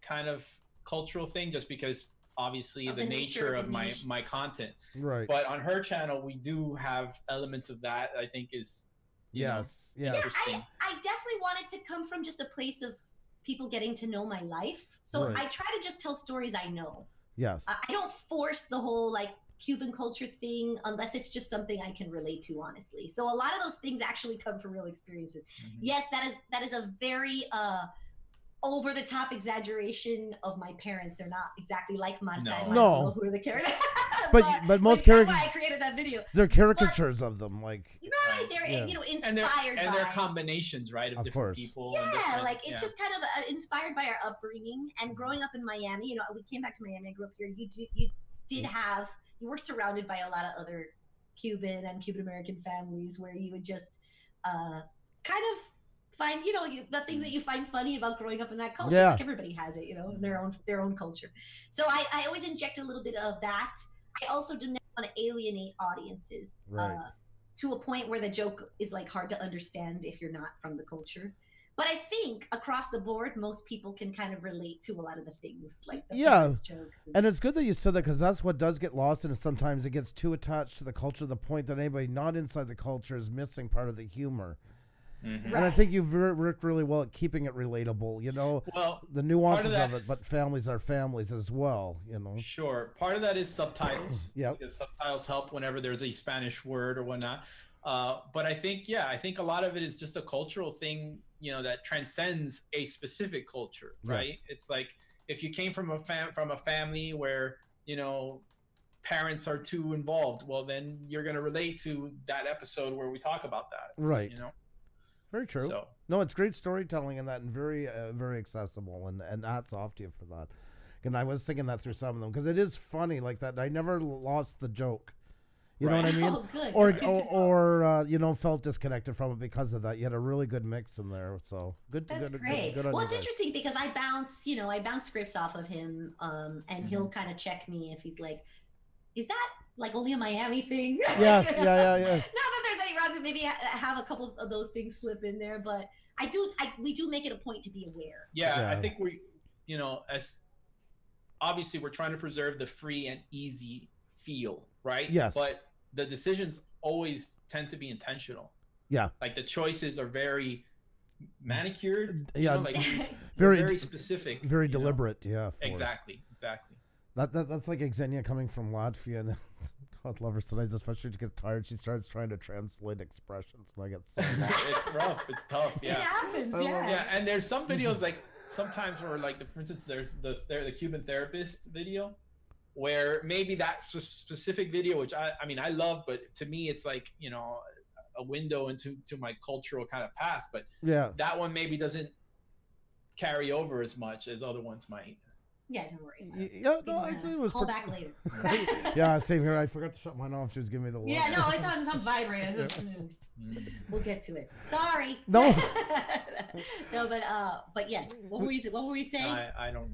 kind of cultural thing, just because obviously the, the nature nature of of my niche. my content. right. But on her channel, we do have elements of that. I think is you know, yes. Yes. yeah, I, I definitely wanted to come from just a place of people getting to know my life. So Right. I try to just tell stories I know. Yes. I I don't force the whole like Cuban culture thing unless it's just something I can relate to honestly. So a lot of those things actually come from real experiences. Mhm. Yes, that is that is a very uh over the top exaggeration of my parents. They're not exactly like Marta No. and No. Who are the characters. But- but most That's characters- why I created that video. They're caricatures of them, like Right, they're Yeah. you know and they're inspired and they're combinations, right, of, Of different course. people. yeah, different- like it's yeah. just kind of uh, inspired by our upbringing and growing up in Miami. You know, we came back to Miami. I grew up here. You do, you did have you were surrounded by a lot of other Cuban and Cuban American families where you would just uh, kind of find you know you, the things that you find funny about growing up in that culture. Yeah. Like everybody has it, you know, in their own their own culture. So I, I always inject a little bit of that. I also do not want to alienate audiences Right. uh, to a point where the joke is like hard to understand if you're not from the culture. But I think across the board, most people can kind of relate to a lot of the things, like the Yeah. jokes. And it's good that you said that because that's what does get lost, and sometimes it gets too attached to the culture to the point that anybody not inside the culture is missing part of the humor. Mhm. And I think you've worked really well at keeping it relatable. You know, Well, the nuances that of it, is- but families are families as well. You know. Sure. Part of that is subtitles. yeah. Because subtitles help whenever there's a Spanish word or whatnot. Uh, but I think, yeah, I think a lot of it is just a cultural thing, you know, that transcends a specific culture, right? Yes. It's like if you came from a fam- from a family where you know parents are too involved, well, then you're going to relate to that episode where we talk about that, Right. you know. Very true. So No, it's great storytelling and that, and very, uh, very accessible. And and hats off to you for that. And I was thinking that through some of them because it is funny like that. I never lost the joke. You know what I mean? Oh, good. Or or, or uh, you know felt disconnected from it because of that. You had a really good mix in there. So good. That's good, great. Good, good well, it's guys. interesting because I bounce, you know, I bounce scripts off of him, um, and Mm-hmm. he'll kind of check me if he's like, "Is that like only a Miami thing?" Yes. Yeah. Yeah. Yeah. Not that there's any wrong with maybe ha- have a couple of those things slip in there, but I do. I, we do make it a point to be aware. yeah, Yeah. I think we, you know, as obviously we're trying to preserve the free and easy feel, right? Yes. But the decisions always tend to be intentional. Yeah. Like the choices are very manicured. you Yeah. know, like Very- very, very specific. Very you know? deliberate. Yeah. for it. Exactly. Exactly. That, that that's like Ksenia coming from Latvia and God love her sometimes especially she gets tired she starts trying to translate expressions and I get so it's rough. It's tough. It Yeah. happens. Yeah. Yeah, and there's some mm-hmm. videos like sometimes where like the, for instance there's the there the Cuban therapist video where maybe that specific video which I I mean I love but to me it's like you know a window into to my cultural kind of past but yeah that one maybe doesn't carry over as much as other ones might. Yeah. Don't worry. About Y- it. yeah no can, I'd say it was call pre- back later. yeah same here I forgot to shut mine off she was giving me the look. Yeah, no, it's on some vibrator. We'll get to it. Sorry. No. no, but uh, but yes. What were you? What were you saying? I, I don't.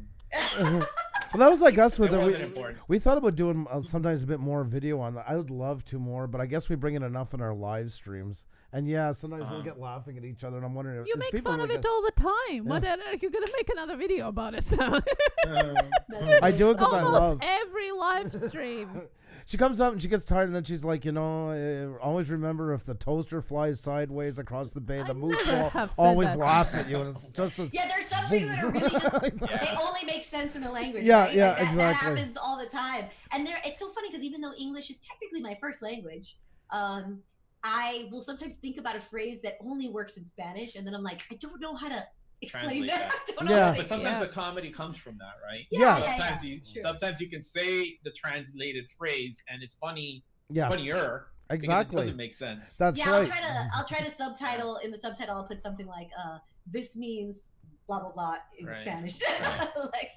well that was like us with it wasn't we, important. we thought about doing uh, sometimes a bit more video on that I would love to more but I guess we bring in enough in our live streams and yeah sometimes we'll Uh-huh. get laughing at each other and I'm wondering if You make people fun of really it all the time. Yeah. What are you gonna make another video about it? That's I do it because I love every live stream. She comes up and she gets tired, and then she's like, you know, uh, always remember if the toaster flies sideways across the bay, I the moose will always laugh at you, and it's just as Yeah, there's some things that are really just they only make sense in the language. Yeah, right? yeah, Like, that, exactly. That happens all the time, and there it's so funny because even though English is technically my first language, um, I will sometimes think about a phrase that only works in Spanish, and then I'm like, I don't know how to explain Translate that. that. I don't Yeah. how But sometimes Yeah. the comedy comes from that, right? Yeah. yeah, sometimes yeah, you sure. sometimes you can say the translated phrase and it's funny yes, funnier because exactly. doesn't make sense. That's yeah, I'll right. try to I'll try to subtitle in the subtitle. I'll put something like, uh, "This means blah blah blah" in Right, Spanish, right. like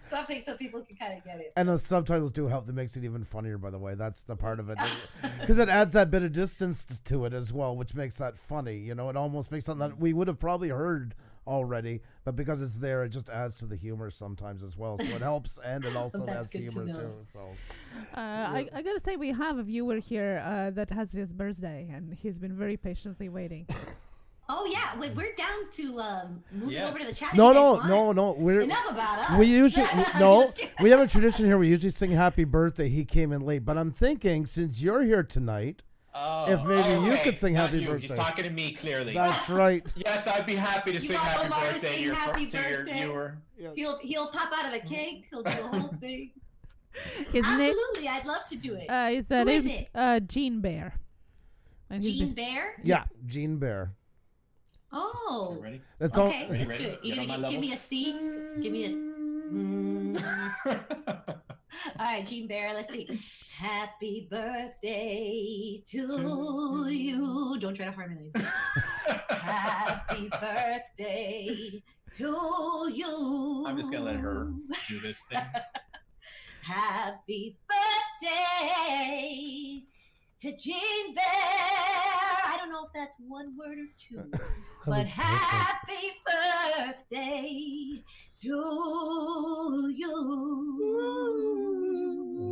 something so people can kind of get it. and the subtitles do help. That makes it even funnier. By the way, that's the part of it because it adds that bit of distance to it as well, which makes that funny. You know, it almost makes something that we would have probably heard already, but because it's there, it just adds to the humor sometimes as well. So it helps, and it also adds to humor know. too. So Uh, I, I gotta say, we have a viewer here uh, that has his birthday, and he's been very patiently waiting. Oh yeah, we- we're down to um, moving Yes. over to the chat. no, no, guys no, no. We're Enough about us. We usually no. We have a tradition here. We usually sing "Happy Birthday." He came in late, but I'm thinking since you're here tonight, Oh, If maybe you could sing not Happy you. Birthday. He's talking to me clearly. that's right. Yes, I'd be happy to You sing happy Omar birthday to sing your, happy to your birthday? viewer. He'll he'll pop out of a cake. He'll do the whole thing. His name Absolutely, I'd love to do it. uh, is uh, Who is it? uh, Gene Bear. And Gene Bear. Yeah, Gene Bear. Oh. You ready? That's Okay, all. Ready, let's do it. You Get on gonna my give level? me a C? Give me a. Mm. All right, Gene Bear. Let's see. Happy birthday to you. Don't try to harmonize. Happy birthday to you. I'm just gonna let her do this thing. Happy birthday to Gene Bear. I don't know if that's one word or two, uh, but happy birthday to Oh you.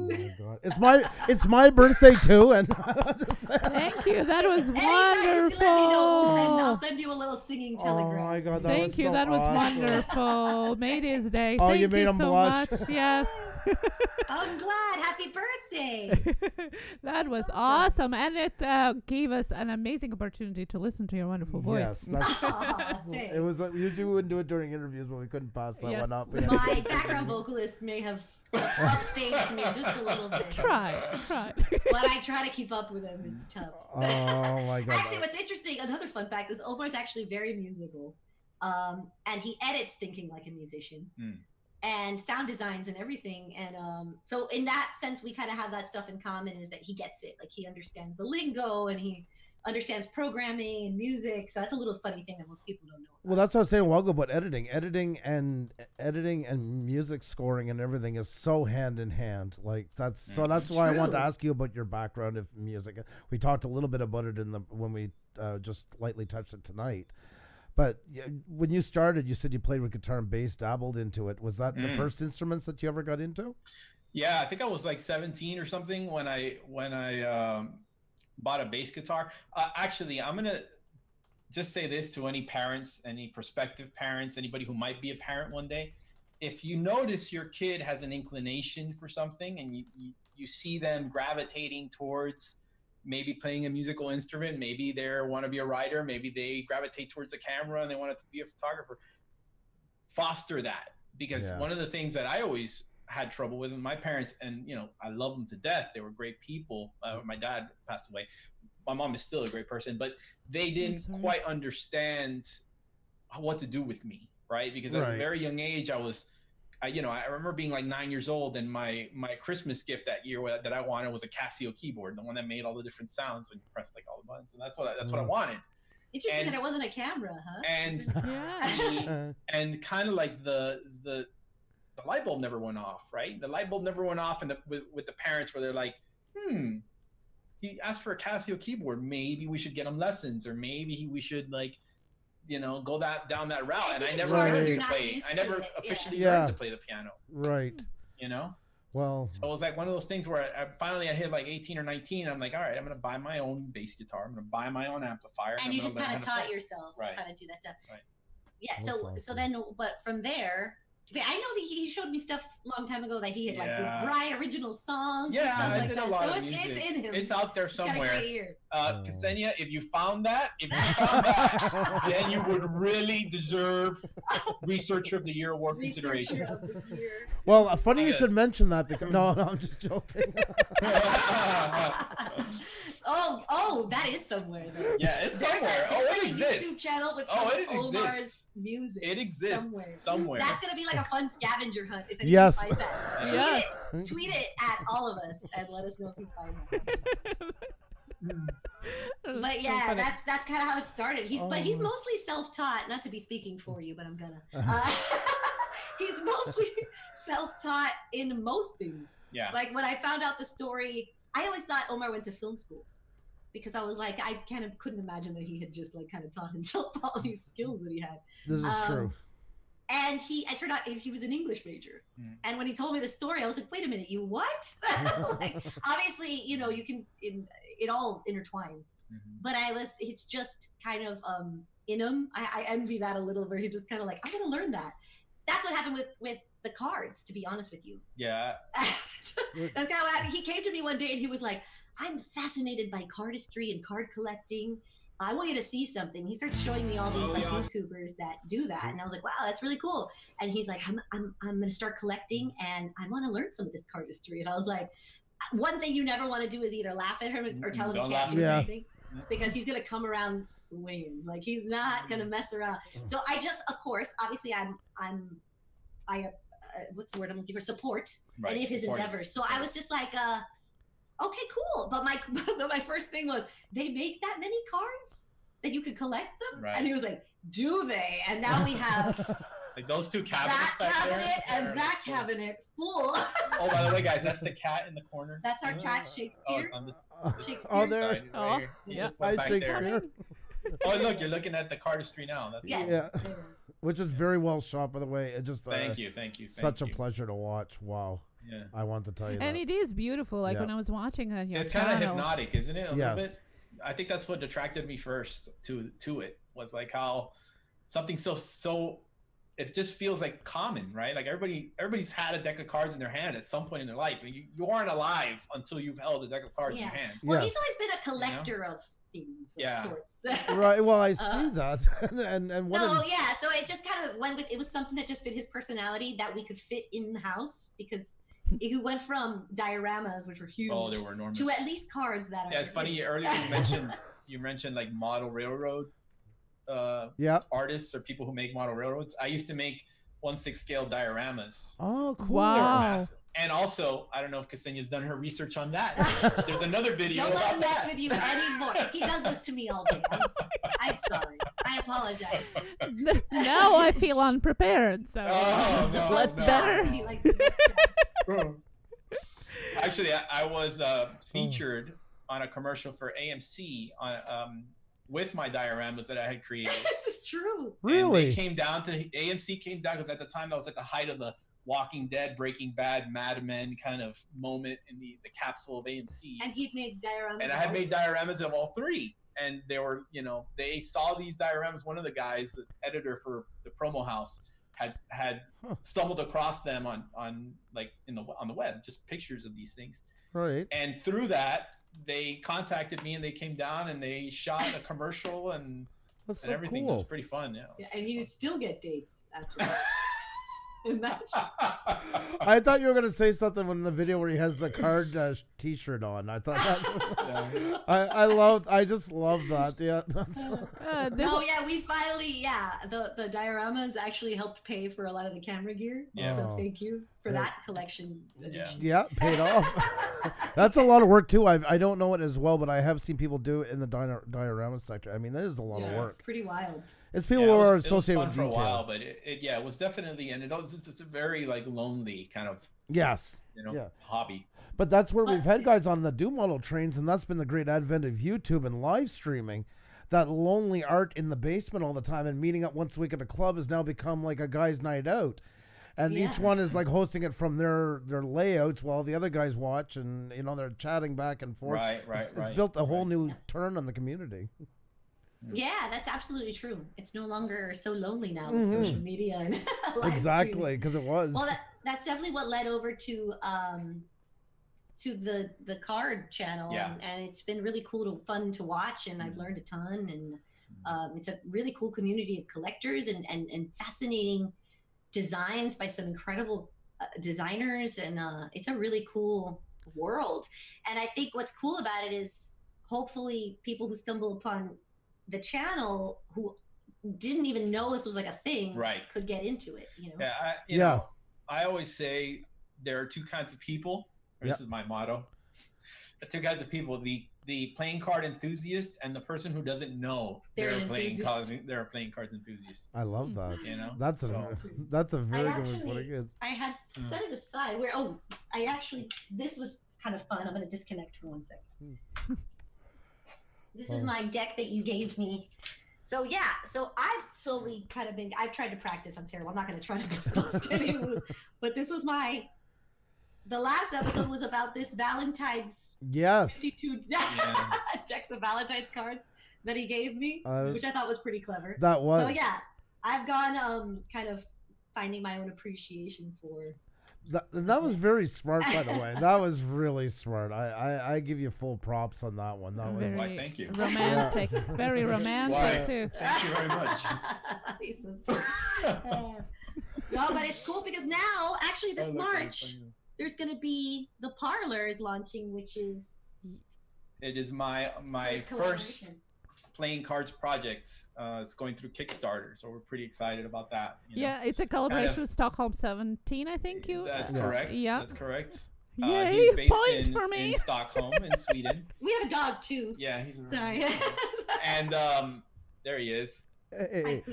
my God. It's my it's my birthday too, and Thank you. That was Anytime you can let me know, I'll wonderful. send you a little singing oh telegram. my god, that Thank was you. so that was awesome. wonderful. Made his day. Oh, Thank you made him so blush. much. Yes. I'm glad. Happy birthday. that was Awesome. awesome, and it uh, gave us an amazing opportunity to listen to your wonderful voice. Yes, that's, Aw, it was. Uh, usually we wouldn't do it during interviews, but we couldn't pass that Yes. one up. We had to My get background vocalist may have upstaged me just a little bit. Try, try. But I try to keep up with him. It's tough. Oh my god! Actually, what's interesting, another fun fact is Omar's actually very musical. Um, and he edits thinking like a musician Hmm. And sound designs and everything. And um, so, in that sense, we kind of have that stuff in common is that he gets it. Like, he understands the lingo and he understands programming and music. So, that's a little funny thing that most people don't know. Well, that's what I was saying a while ago about editing. Editing and editing and music scoring and everything is so hand in hand. Like that's so Mm. that's It's why I wanted to ask you about your background of music. We talked a little bit about it in the when we uh, just lightly touched it tonight. But when you started, you said you played with guitar and bass, dabbled into it. Was that the Mm. first instruments that you ever got into? Yeah, I think I was like 17 or something when I when I um, bought a bass guitar. Uh, actually, I'm gonna just say this to any parents, any prospective parents, anybody who might be a parent one day. If you notice your kid has an inclination for something and you, you, you see them gravitating towards maybe playing a musical instrument, maybe they want to be a writer, maybe they gravitate towards a camera and they want to be a photographer, foster that. Because Yeah. one of the things that I always had trouble with my parents, and you know, I love them to death. They were great people. Uh, my dad passed away. My mom is still a great person, but they didn't quite understand what to do with me, right? Because at Right. a very young age, I was, I, you know, I remember being like nine years old, and my my Christmas gift that year that I wanted was a Casio keyboard, the one that made all the different sounds when you pressed like all the buttons, and that's what I, that's what I Mm. wanted. Interesting And- that it wasn't a camera, huh? And Yeah. and kind of like the the the light bulb never went off, right? The light bulb never went off, and the, with, with the parents where they're like, hmm, he asked for a Casio keyboard. Maybe we should get him lessons, or maybe he, we should like, you know, go that down that route. I And I never hard if learned to play. I never it, officially Yeah. learned to play the piano. right. You know, Well, so it was like one of those things where I, I finally I hit like 18 or 19. I'm like, all right, I'm gonna buy my own bass guitar. I'm gonna buy my own amplifier. and I'm you gonna just kind of taught play. yourself Right. how to do that stuff. Right. Yeah. That's so so then, but from there, I know that he showed me stuff a long time ago that he had like Yeah. would write original songs. Yeah, I like did a lot so of it's, music. It's in him. It's out there He's got a somewhere. great. Uh, Oh. Ksenia, if you found that, if you found that, then you would really deserve Researcher of the Year award consideration. Of the year. well, uh, funny you should mention that because no, no, I'm just joking. oh, oh, that is somewhere though. yeah, it's There's somewhere. a, oh, there's it a exists. YouTube channel with Oh, some it Omar's exists. music. It exists somewhere. somewhere. That's gonna be like a fun scavenger hunt. If anyone Yes. finds that. Tweet Yeah. it. Tweet it at all of us and let us know if you find that. That But yeah, funny. that's that's kind of how it started. He's but he's Oh. mostly self-taught. Not to be speaking for you, but I'm gonna. Uh, he's mostly self-taught in most things. Yeah. Like when I found out the story, I always thought Omar went to film school because I was like, I kind of couldn't imagine that he had just like kind of taught himself all these skills that he had. this is Um, true. And he, I turned out he was an English major. Mm. And when he told me the story, I was like, wait a minute, you what? like, obviously, you know, you can, in, it all intertwines. Mhm. But I was, it's just kind of um, in him. I, I envy that a little where he just kind of like, I'm going to learn that. That's what happened with, with the cards, to be honest with you. Yeah. That's kind of what happened. He came to me one day and he was like, I'm fascinated by cardistry and card collecting. I want you to see something. He starts showing me all these Oh, like yeah. YouTubers that do that, and I was like, "Wow, that's really cool." And he's like, "I'm I'm I'm gonna start collecting, and I want to learn some of this cardistry." And I was like, "One thing you never want to do is either laugh at him or tell him Don't he can't do. Yeah. something." Because he's gonna come around swinging, like he's not gonna mess around. So I just, of course, obviously, I'm, I'm, I, uh, what's the word I'm looking for? Support Right. any of his supportive. endeavors. So I was just like, uh, okay, cool. But my but my first thing was, they make that many cards that you could collect them, Right. and he was like, do they? And now we have Like those two cabinets that cabinet there. and They're that full. cabinet full. Oh, by the way, guys, that's the cat in the corner. That's our cat Oh, Shakespeare. it's on this Shakespeare. oh, there. side Oh, right here. He yeah. Hi, back there. Shakespeare. Oh, look, you're looking at the cardistry now. That's Yes. Yeah. Yeah. Which is very well shot, by the way. It just uh, Thank you, thank you. Thank such a pleasure to watch. Wow, Yeah. I want to tell you and that. it is beautiful. Like Yeah. when I was watching on your it's kind of channel. hypnotic, isn't it? A Yes. little bit. I think that's what attracted me first to to it was like how something so so it just feels like common, right? Like everybody everybody's had a deck of cards in their hand at some point in their life. And you, you aren't alive until you've held a deck of cards in your Yeah. hand. Well, Yes. he's always been a collector of things of Yeah. sorts. Right. Well, I see Uh, that, and and one No, yeah. So it just kind of went with. It was something that just fit his personality that we could fit in the house because he went from dioramas, which were huge, Oh, they were enormous. to at least cards that are. Yeah, it's funny. Earlier you mentioned you mentioned like model railroad uh, yeah. artists or people who make model railroads. I used to make one six scale dioramas. Oh, cool. They were Wow. massive. And also, I don't know if Ksenia's done her research on that. There's another video Don't let him mess with you anymore. He does this to me all day. I'm sorry. I'm sorry. I apologize. now I feel unprepared. So Oh, no, what's no. better? He likes to mess with you. Actually, I, I was uh, featured on a commercial for AMC on um, with my dioramas that I had created. this is true. And they came down to AMC came down because at the time that was at the height of the Walking Dead, Breaking Bad, Mad Men kind of moment in the, the capsule of AMC. And he'd made dioramas. and I had made dioramas of all three. And they were, you know, they saw these dioramas. One of the guys, the editor for the promo house, had had Huh. stumbled across them on on like in the on the web, just pictures of these things. Right. And through that, they contacted me and they came down and they shot a commercial and, That's and so everything. It was pretty fun. Yeah. Yeah, and you still get dates after that. In that. I thought you were gonna say something when the video where he has the card uh, T-shirt on. I thought that. Yeah. I I love. I just love that. Yeah. That's, Uh, the- No, yeah, we finally, yeah, the the dioramas actually helped pay for a lot of the camera gear. Yeah. So thank you for Yeah. that collection. edition. yeah, paid off. That's a lot of work too. I I don't know it as well, but I have seen people do it in the dior- diorama sector. I mean, that is a lot yeah, of work. It's pretty wild. It's people Yeah, who it was- are it was associated fun with for detail. a while, but it, it yeah, it was definitely and it was it's, it's a very like lonely kind of Yes. you know Yeah. hobby. But that's where But- we've had guys on the do model trains, and that's been the great advent of YouTube and live streaming. That lonely art in the basement all the time and meeting up once a week at a club has now become like a guy's night out. And each one is like hosting it from their their layouts while the other guys watch, and you know they're chatting back and forth. Right, right, it's, it's built a whole right. new turn on the community. Yeah, that's absolutely true. It's no longer so lonely now with social media and exactly, because it was. Well, that, that's definitely what led over to um, to the the card channel, Yeah. and, and it's been really cool to fun to watch, and I've learned a ton, and um, it's a really cool community of collectors and and, and fascinating designs by some incredible uh, designers, and uh, it's a really cool world. And I think what's cool about it is hopefully people who stumble upon the channel who didn't even know this was like a thing Right. could get into it you know Yeah, I, you Yeah. know, I always say there are two kinds of people. or Yep. This is my motto. Two kinds of people: the the playing card enthusiast and the person who doesn't know They're they're, playing cards. They're playing cards enthusiast. I love that. You know, That's a So- that's a very good actually- putting it. I had Mm. set it aside where oh I actually this was kind of fun. I'm gonna disconnect for one second. this is Oh. my deck that you gave me. So yeah, so I've slowly kind of been I've tried to practice. I'm terrible. I'm not gonna try to bust any move. But this was my the last episode was about this Valentine's Yes. 52 Yeah. decks of Valentine's cards that he gave me, Uh, which I thought was pretty clever. That was. So yeah, I've gone um kind of finding my own appreciation for That, and that was very smart, by the way. That was really smart. I, I, I give you full props on that one. That was very Why, thank you. romantic, very romantic Why? too. Thank you very much. He's so sweet. Uh, no, but it's cool because now, actually, this Oh, March, there's going to be the parlor is launching, which is It is my my first first collaboration. Playing cards project. Uh, it's going through Kickstarter, so we're pretty excited about that. you know. Yeah, it's a collaboration with Stockholm 17, I think you. That's Yeah. correct. Yeah. That's correct. Uh, Yay, he's based point in, for me. in Stockholm, in Sweden. We have a dog too. Yeah, he's. Sorry. And um, there he is. Hey, I-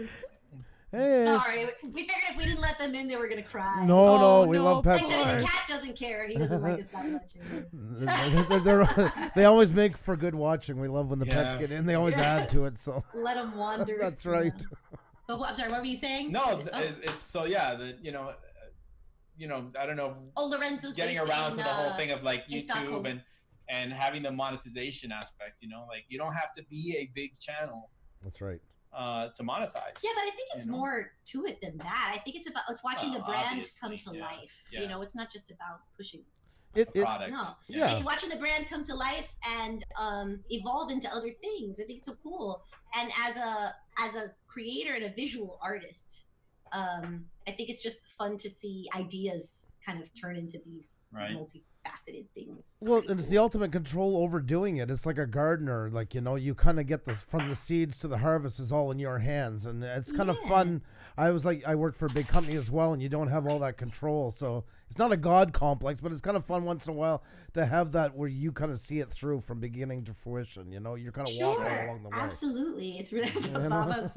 hey. Sorry. We figured if we didn't let them in, they were going to cry. No, no, Oh, we no, love pets. of Except course. the cat doesn't care. He doesn't like us that much. They're- they're- always make for good watching. We love when the pets get in. They always add to it. So Let them wander. that's right. Yeah. But what, I'm sorry. What were you saying? No, th- Oh. it's so yeah. The you know, uh, you know, I don't know. Oh, Lorenzo's Getting around in, to the whole uh, thing of like YouTube and and having the monetization aspect. You know, like you don't have to be a big channel That's right. Uh, to monetize. Yeah, but I think it's You know? more to it than that. I think it's about it's watching the brand come to yeah. life. Yeah. You know, it's not just about pushing. It, a it, product. No. Yeah. It's watching the brand come to life and um, evolve into other things. I think it's so cool. And as a as a creator and a visual artist, um, I think it's just fun to see ideas kind of turn into these Right. Multifaceted things. Well, it's the ultimate control over doing it. It's like a gardener, like you know, you kind of get the from the seeds to the harvest is all in your hands, and it's kind of fun. I was like, I worked for a big company as well, and you don't have all that control, so it's not a god complex, but it's kind of fun once in a while to have that where you kind of see it through from beginning to fruition. You know, you're kind of walking along the way. absolutely. It's really You know? Baba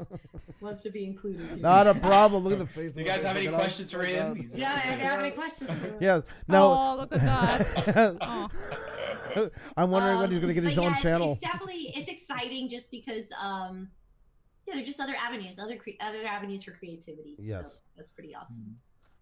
wants to be included. here. Not a problem. Look at the face. Do you guys have any questions for him? Yeah. He's- Yeah, if you have any questions. Yes. Now, oh, look at that. oh. I'm wondering when Um, he's going to get his own yeah, it's- channel. It's, definitely it's exciting just because um yeah, there's just other avenues, other cre- other avenues for creativity. Yes. So that's pretty awesome.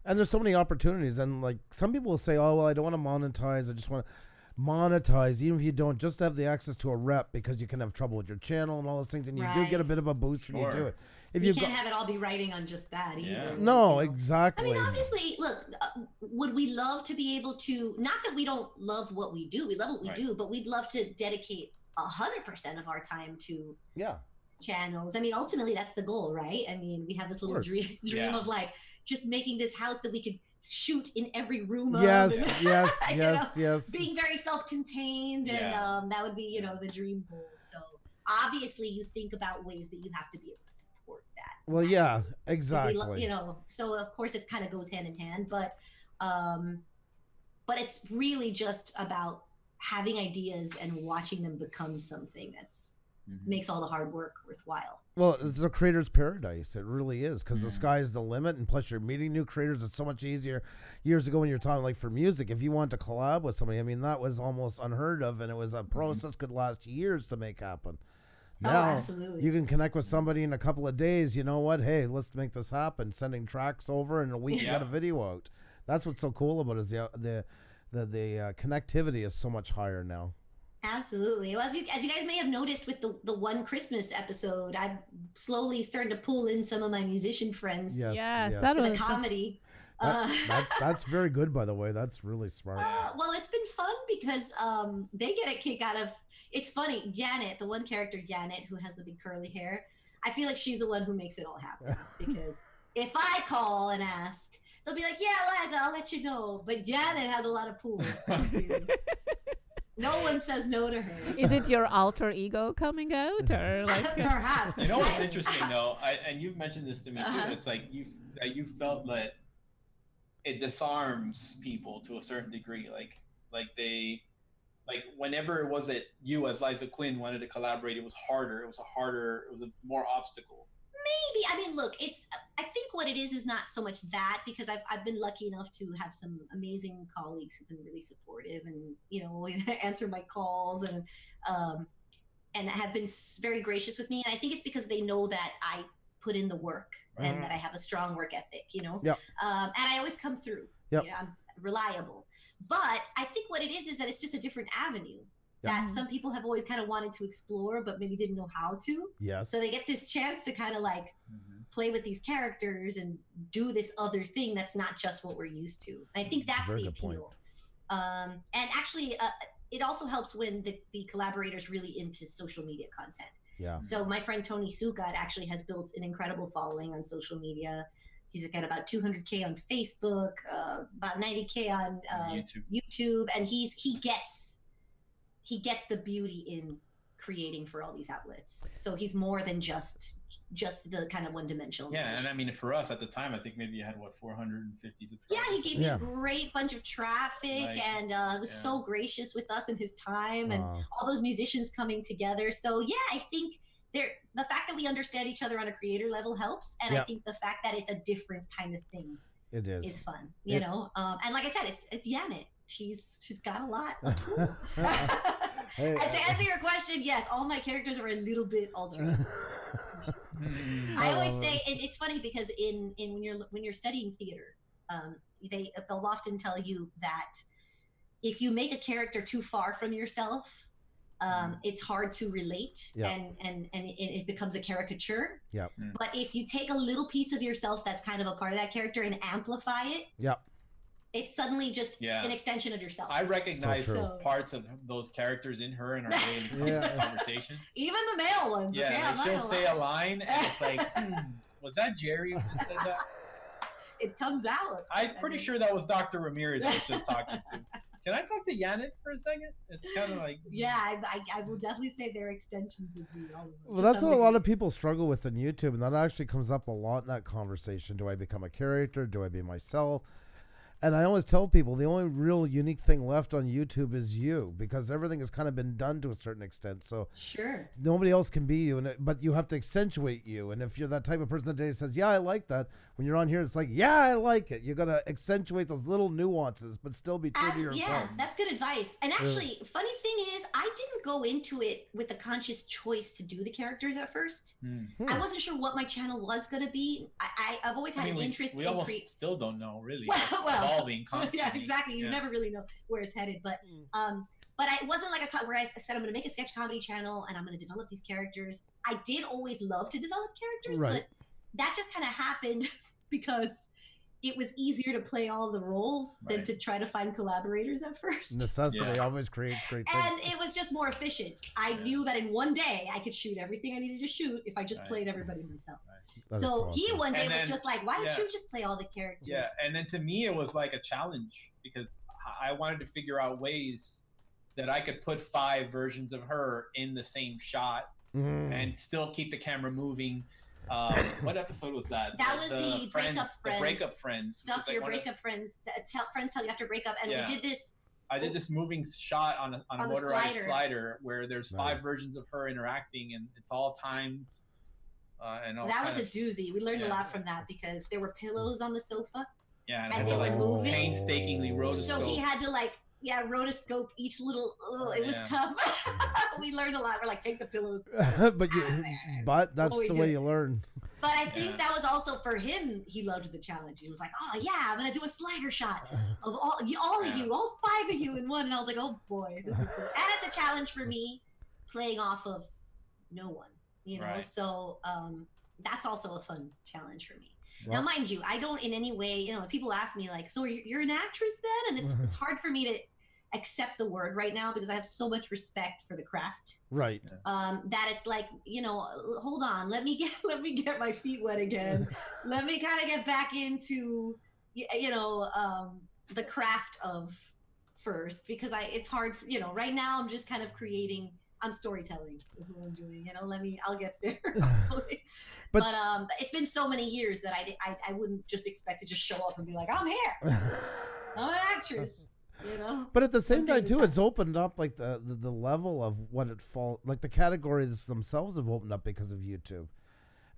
and there's so many opportunities and like some people will say oh well i don't want to monetize i just want to monetize even if you don't just have the access to a rep because you can have trouble with your channel and all those things and you do get a bit of a boost when you do it if you you can't have it all be writing on just that either. Yeah. like, no exactly. I mean, obviously, look, uh, would we love to be able to, not that we don't love what we do, we love what we Right. do, but we'd love to dedicate a 100% of our time to yeah channels. I mean, ultimately, that's the goal, right? I mean, we have this little course. dream, dream Yeah. of like just making this house that we could shoot in every room of. yes and- yes yes know, yes being very self-contained and um, that would be you know the dream goal so obviously you think about ways that you have to be able to support that well yeah So we exactly you know so of course it kind of goes hand in hand but um but it's really just about having ideas and watching them become something that's Mhm. makes all the hard work worthwhile well it's a creator's paradise it really is because the Mhm. sky's the limit and plus you're meeting new creators it's so much easier years ago when you're talking like for music if you want to collab with somebody i mean that was almost unheard of and it was a process could last years to make happen oh now absolutely you can connect with somebody in a couple of days. You know what? Hey, let's make this happen. Sending tracks over in a week, you got a video out. That's what's so cool about it is the the the, the uh, connectivity is so much higher now. Absolutely. Well, as you, as you guys may have noticed with the, the one Christmas episode, I'm slowly starting to pull in some of my musician friends Yes, Yes, yes. that for the comedy. That- Uh, that- that's very good, by the way. That's really smart. Uh, well, it's been fun because um, they get a kick out of. It's funny, Janet, the one character Janet who has the big curly hair. I feel like she's the one who makes it all happen because if I call and ask, they'll be like, "Yeah, Liza, I'll let you know." But Janet has a lot of pull. no one says no to her. Is it your alter ego coming out, or like? Perhaps. You know what's interesting though, I, and you've mentioned this to me too. Uh-huh. It's like you that you felt that it disarms people to a certain degree. Like like they like whenever it was that you as Liza Quin wanted to collaborate, it was harder. It was a harder. It was a more obstacle. Maybe. I mean, look, it's. I think what it is is not so much that because I've I've been lucky enough to have some amazing colleagues who've been really supportive and you know answer my calls and um and have been very gracious with me. And I think it's because they know that I put in the work Mhm. and that I have a strong work ethic. You know. Yep. Um, and I always come through. Yep. You know, I'm reliable. But I think what it is is that it's just a different avenue. Yep. That Mhm. some people have always kind of wanted to explore, but maybe didn't know how to. Yes. So they get this chance to kind of like play with these characters and do this other thing that's not just what we're used to. And I think that's Very the good point. Um, and actually, uh, it also helps when the, the collaborators really into social media content. Yeah. So my friend Tony Succar actually has built an incredible following on social media. He's got about 200k on Facebook, uh, about 90k on uh, YouTube. YouTube, and he's he gets he gets the beauty in creating for all these outlets. So he's more than just just the kind of one dimensional. Yeah, and I mean for us at the time, I think maybe you had what 450 subscribers. yeah, he gave Yeah. me a great bunch of traffic Like, and uh, was yeah. so gracious with us and his time and Uh, all those musicians coming together. So yeah, I think there the fact that we understand each other on a creator level helps, and I think the fact that it's a different kind of thing it is. is fun. You It- know, um, and like I said, it's it's Janet. She's she's got a lot. Of cool. Hey, and to uh, answer your question, yes, all my characters are a little bit altered. Mm. I always Uh, say, and it's funny because in in when you're when you're studying theater, um, they they'll often tell you that if you make a character too far from yourself, um, it's hard to relate Yeah. and and and it, it becomes a caricature Yeah. Mm. but if you take a little piece of yourself that's kind of a part of that character and amplify it Yep. It's suddenly just Yeah. an extension of yourself I recognize. So- parts of those characters in her in our daily Yeah. conversation. even the male ones Yeah, okay? like she'll gonna say lie. a line, and it's like, hmm, was that Jerry who said that? it comes out I'm pretty mean- sure that was Dr. Ramirez I was just talking to. Can I talk to Yannick for a second? It's kind of like yeah I, I, I will definitely say they're extensions of me all of them, Well, that's what a lot of people struggle with on YouTube, and that actually comes up a lot in that conversation. Do I become a character? Do I be myself? And I always tell people the only real unique thing left on YouTube is you, because everything has kind of been done to a certain extent. So sure nobody else can be you, and it, but you have to accentuate you. And if you're that type of person that says, "Yeah, I like that," when you're on here, it's like, "Yeah, I like it." You gotta accentuate those little nuances, but still be true Uh, to yourself. yeah, that's good advice. And actually, funny thing is, I didn't go into it with a conscious choice to do the characters at first. hmm. I wasn't sure what my channel was going to be. I, I, I've always I had mean, an we, interest we in almost create. still don't know really. Well, well, evolving constantly. yeah, exactly. You Yeah. never really know where it's headed, but Mm. um, but I it wasn't like a cut where I said I'm going to make a sketch comedy channel and I'm going to develop these characters. I did always love to develop characters, Right. but that just kind of happened because it was easier to play all the roles than to try to find collaborators at first. Necessity Yeah. always creates great things. and it was just more efficient. I Yeah. knew that in one day I could shoot everything I needed to shoot if I just Right. played everybody myself. That is so he awesome. one day And was then- just like, "Why don't yeah. you just play all the characters?" Yeah, and then to me it was like a challenge because I I wanted to figure out ways that I could put five versions of her in the same shot Mm. and still keep the camera moving. Um, what episode was that? That was the, breakup friends. The breakup friends. It Stuff was like your one of- breakup friends tell friends tell you after breakup, and Yeah. we did this. I did this moving shot on a, on a On the motorized slider. slider. where there's five versions of her interacting and it's all timed. Uh, and all that was kind a doozy. We learned a lot from that because there were pillows on the sofa, yeah, and I and had to they like were moving. painstakingly rotoscope. so he had to like yeah rotoscope each little. Oh, it was Yeah. tough. we learned a lot. We're like, take the pillows. but you, but that's we the do. way you learn. But I think Yeah. that was also for him. He loved the challenge. He was like, "Oh yeah, I'm gonna do a slider shot of all you, all of you, all five of you in one." And I was like, "Oh boy, this is cool." and it's a challenge for me, playing off of no one, you know. Right. So um, that's also a fun challenge for me. Now, mind you, I don't in any way, you know, people ask me like, "So you're, you're an actress then?" And it's it's hard for me to accept the word right now because I have so much respect for the craft. Right. um, that it's like you know hold on let me get let me get my feet wet again. Let me kind of get back into you know um, the craft of first because i it's hard you know right now i'm just kind of creating i'm storytelling is what i'm doing you know let me i'll get there hopefully. But- but, um it's been so many years that I, di- I i wouldn't just expect to just show up and be like i'm here. I'm an actress you know But at the same time, thing at a too, time. it's opened up like the, the the level of what it fall like the categories themselves have opened up because of YouTube.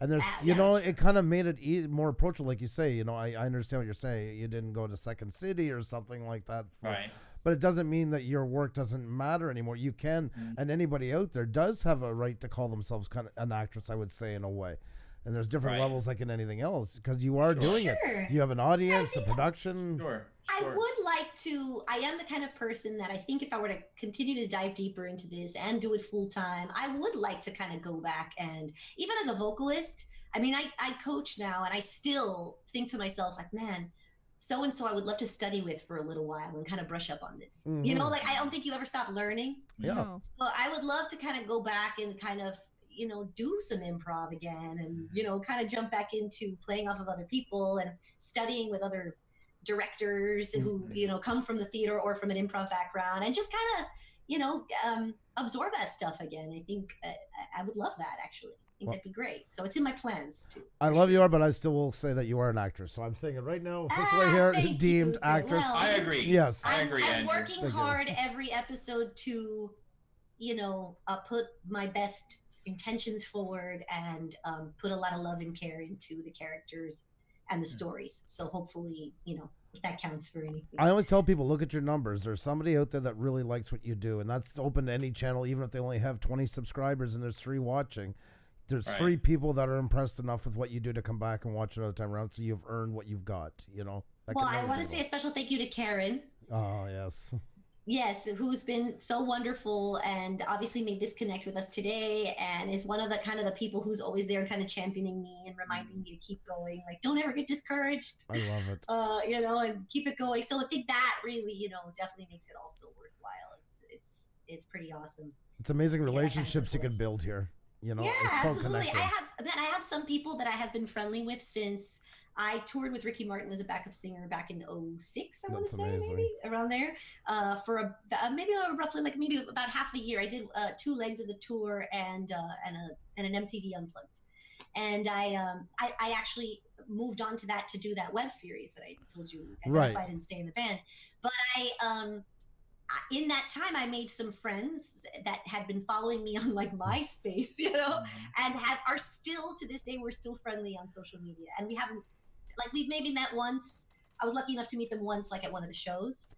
And there's, Ah, you yeah. know, it kind of made it e- more approachable, like you say. You know, I, I understand what you're saying. You didn't go to Second City or something like that, for- right. but it doesn't mean that your work doesn't matter anymore. You can, Mhm. and anybody out there does have a right to call themselves kind of an actress. I would say in a way. And there's different Right. levels like in anything else because you are Sure. doing it. You have an audience, a production. Sure. I would like to. I am the kind of person that I think if I were to continue to dive deeper into this and do it full time, I would like to kind of go back and even as a vocalist. I mean, I, I coach now, and I still think to myself like, man, so and so I would love to study with for a little while and kind of brush up on this. You know, Mhm. like I don't think you ever stop learning. Yeah. No. So I would love to kind of go back and kind of, you know, do some improv again and, you know, kind of jump back into playing off of other people and studying with other directors who, Mhm. you know, come from the theater or from an improv background and just kind of, you know, um, absorb that stuff again. I think uh, I- I would love that actually. I think Well- that'd be great. So it's in my plans too. I love you, but I still will say that you are an actress. So I'm saying it right now. Officially Ah, here, thank deemed you. actress. Well, I agree. Yes. I I'm, agree, I'm Andrew. working Thank you. hard every episode to, you know, uh, put my best intentions forward and um, put a lot of love and care into the characters and the stories. So hopefully, you know, that counts for anything. I always tell people, look at your numbers. There's somebody out there that really likes what you do, and that's open to any channel, even if they only have 20 subscribers and there's three watching. There's Right. three people that are impressed enough with what you do to come back and watch another time around. So you've earned what you've got. You know. That well, I want to say a special thank you to Karen. Oh yes. Yes, who's been so wonderful and obviously made this connect with us today, and is one of the kind of the people who's always there, kind of championing me and reminding me to keep going. Like, don't ever get discouraged. I love it. uh, you know, and keep it going. So I think that really, you know, definitely makes it also worthwhile. It's it's it's pretty awesome. It's amazing Yeah, relationships you can build here. You know, yeah, it's so absolutely. connected. I have man, I have some people that I have been friendly with since I toured with Ricky Martin as a backup singer back in 06, I want to say, maybe around there. Uh, for a, uh, maybe uh, roughly like maybe about half a year. I did uh, two legs of the tour and uh, and a and an MTV Unplugged. And I, um, I I actually moved on to that to do that web series that I told you. Guys. That's Right. why I didn't stay in the band. But I um in that time I made some friends that had been following me on like MySpace, you know, Mm-hmm. and have are still to this day we're still friendly on social media and we haven't like we've maybe met once. I was lucky enough to meet them once like at one of the shows.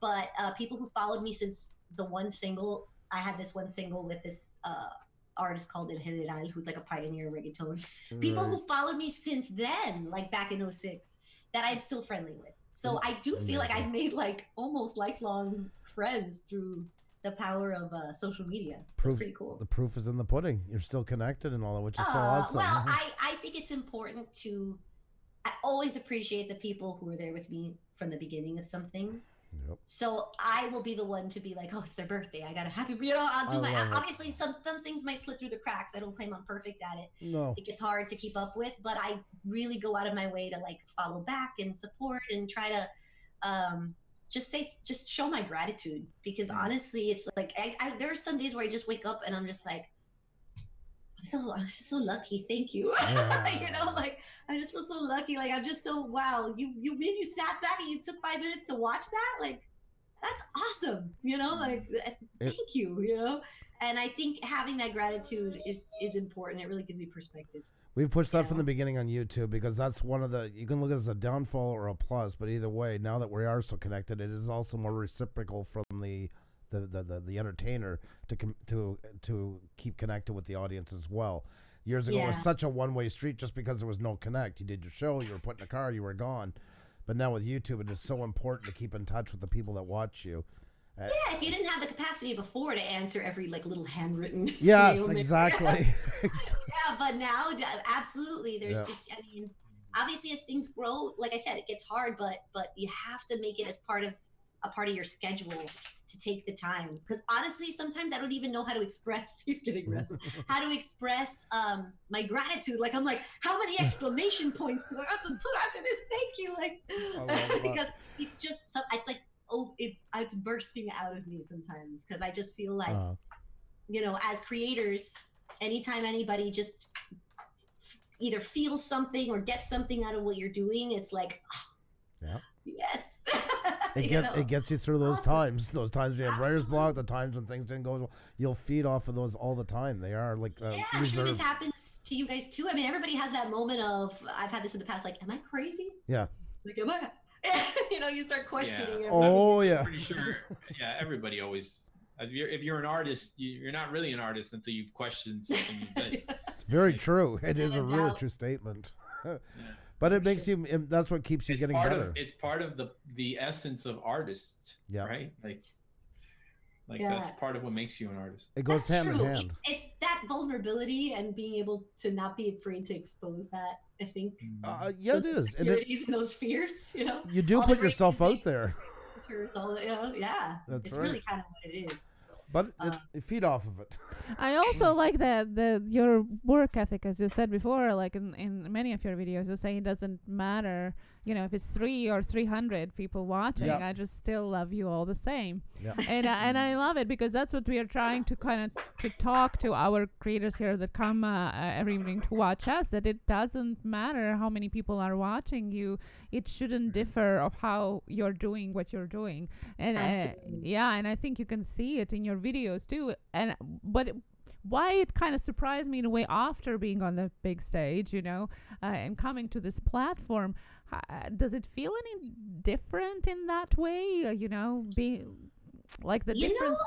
But uh, people who followed me since the one single i had this one single with this uh, artist called El General, who's like a pioneer of reggaeton. People who followed me since then like back in 06 that i'm still friendly with. So i do feel like i've made like almost lifelong friends through the power of uh, social media. So Proof- pretty cool. the proof is in the pudding. You're still connected and all that, which is so uh, awesome. Well, I, I think it's important to. I always appreciate the people who are there with me from the beginning of something. Yep. So I will be the one to be like, oh, it's their birthday. I got a happy, you know, I'll do I my. it. Obviously, some some things might slip through the cracks. I don't claim I'm perfect at it. No. It gets hard to keep up with, but I really go out of my way to like follow back and support and try to. um just say just show my gratitude because Mm. honestly it's like I, I there are some days where i just wake up and i'm just like i'm so i'm just so lucky. Thank you. Yeah. you know like i just feel so lucky. Like i'm just so wow. You you mean you sat back and you took five minutes to watch that? Like that's awesome. You know like uh, thank you you know? And i think having that gratitude is is important. It really gives you perspective. We've pushed that Yeah. from the beginning on YouTube because that's one of the you can look at it as a downfall or a plus, but either way, now that we are so connected, it is also more reciprocal from the the, the, the, the entertainer to com- to to keep connected with the audience as well. Years ago, it was such a one way street just because there was no connect. You did your show, you were put in a car, you were gone. But now with YouTube, it is so important to keep in touch with the people that watch you. Uh, yeah if you didn't have the capacity before to answer every like little handwritten yes, exactly. yeah, but now absolutely there's Yeah. just I mean obviously as things grow, like I said, it gets hard, but but you have to make it as part of a part of your schedule to take the time. Because honestly, sometimes I don't even know how to express he's getting rested. how to express um my gratitude. Like I'm like, how many exclamation points do I have to put after this? Thank you. Like because it's just some it's like oh it it's bursting out of me sometimes because I just feel like Uh, you know, as creators, anytime anybody just either feels something or gets something out of what you're doing, it's like, ah, Yeah. Yes. It You gets know? it gets you through those Awesome. times. Those times you have writer's block, the times when things didn't go as well. You'll feed off of those all the time. They are like uh, yeah, I'm sure this happens to you guys too. I mean, everybody has that moment of, I've had this in the past, like, am I crazy? Yeah. Like, am I? you know, you start questioning Yeah. everything. Oh yeah. pretty sure. Yeah, everybody always. As if you're, if you're an artist, you, you're not really an artist until you've questioned something you've done. It's very true. It is a Without a really doubt. true statement. Yeah. But it makes you. it- That's what keeps you It's getting part better. of it's part of the the essence of artists. Yeah. Right. Like. Like Yeah. that's part of what makes you an artist. It goes That's hand true. in hand. it's that vulnerability and being able to not be afraid to expose that, I think. Uh, yeah, it those is. And it, and those fears, you know? you do all put yourself out there, Pictures, all you know, yeah. That's it's right. really kind of what it is. But it, Uh, you feed off of it. I also like that the your work ethic, as you said before, like in, in many of your videos, you say it doesn't matter, you know, if it's three or three hundred people watching. Yeah. I just still love you all the same, Yeah. and I and I love it because that's what we are trying to kind of to talk to our creators here that come uh, uh, every evening to watch us. That it doesn't matter how many people are watching you. It shouldn't differ of how you're doing what you're doing, and uh, yeah, and I think you can see it in your videos too. And but why it kind of surprised me in a way after being on the big stage, you know, uh, and coming to this platform. Uh, does it feel any different in that way? Uh, you know, being like the you difference. know,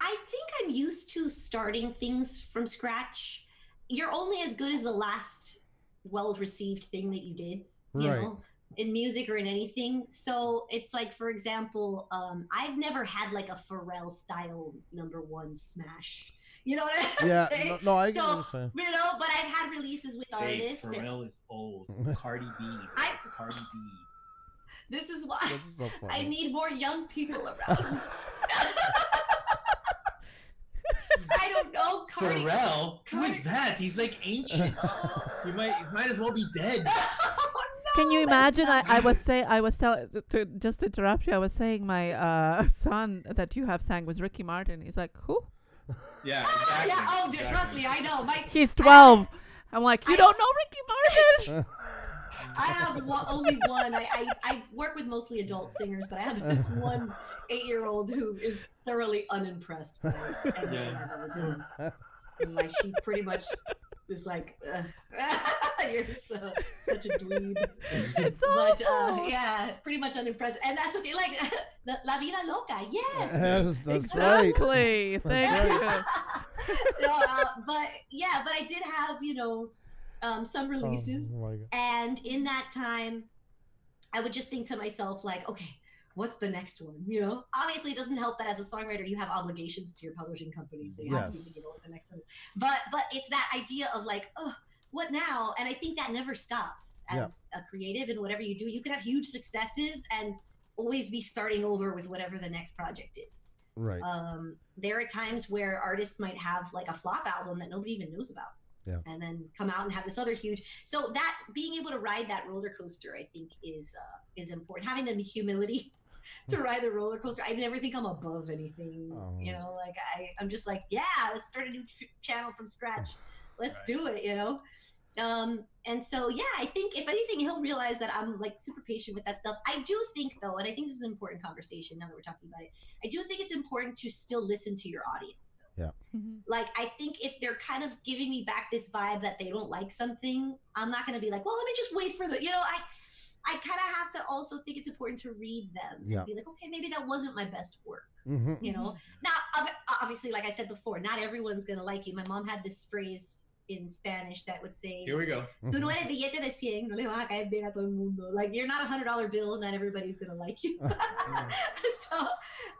I think I'm used to starting things from scratch. You're only as good as the last well received thing that you did. You Right. know, in music or in anything. So it's like, for example, um, I've never had like a Pharrell style number one smash. You know what I'm Yeah, saying? no, no, I get so, what you're saying. You know, but I've had releases with Hey, artists. and Pharrell is old. Cardi B. I- Cardi B. this is why This is so I need more young people around. I don't know, Cardi. Pharrell? Who is that? He's like ancient. you might you might as well be dead. Oh, Can you imagine? I, I was say I was telling to just to interrupt you. I was saying my uh, son that you have sang was Ricky Martin. He's like, who? Yeah, Ah, exactly. yeah. Oh, dude, trust me, I know. My He's twelve. I'm like, you I- don't know Ricky Martin? I have one, only one. I, I, I work with mostly adult singers, but I have this one eight year old who is thoroughly unimpressed by anything Yeah. I've ever done. And like she pretty much is like, you're so, such a dweeb. it's But uh, yeah, pretty much unimpressed, and that's okay. Like La Vida Loca, yes. Yes, that's right. Exactly. Thank you. no, uh, but yeah, but I did have you know um, some releases. Oh. And in that time, I would just think to myself, like, okay, what's the next one? You know, obviously, it doesn't help that as a songwriter, you have obligations to your publishing company, so you have to be Yes. thinking about what the next one. Is. But but it's that idea of like, oh, what now? And I think that never stops Yeah. as a creative and whatever you do. You could have huge successes and always be starting over with whatever the next project is. Right. Um, there are times where artists might have like a flop album that nobody even knows about. Yeah. And then come out and have this other huge. So that being able to ride that roller coaster, I think, is uh, is important. Having the humility to ride the roller coaster. I never think I'm above anything. You Oh. know, like I, I'm just like, yeah, let's start a new ch- channel from scratch. Let's Right. do it. You know. Um, and so yeah, I think if anything, he'll realize that I'm like super patient with that stuff. I do think though, and I think this is an important conversation now that we're talking about it. I do think it's important to still listen to your audience. Though. Mhm. Like I think if they're kind of giving me back this vibe that they don't like something, I'm not gonna be like, well, let me just wait for the, you know, I. I kind of have to also think it's important to read them Yeah. and be like, okay, maybe that wasn't my best work hmm you know? Now obviously like i said before not everyone's gonna like you. My mom had this phrase in spanish that would say Here we go. tú no eres billete de 100 no le vas a caer bien a todo el mundo like you're not a hundred dollar bill not everybody's gonna like you so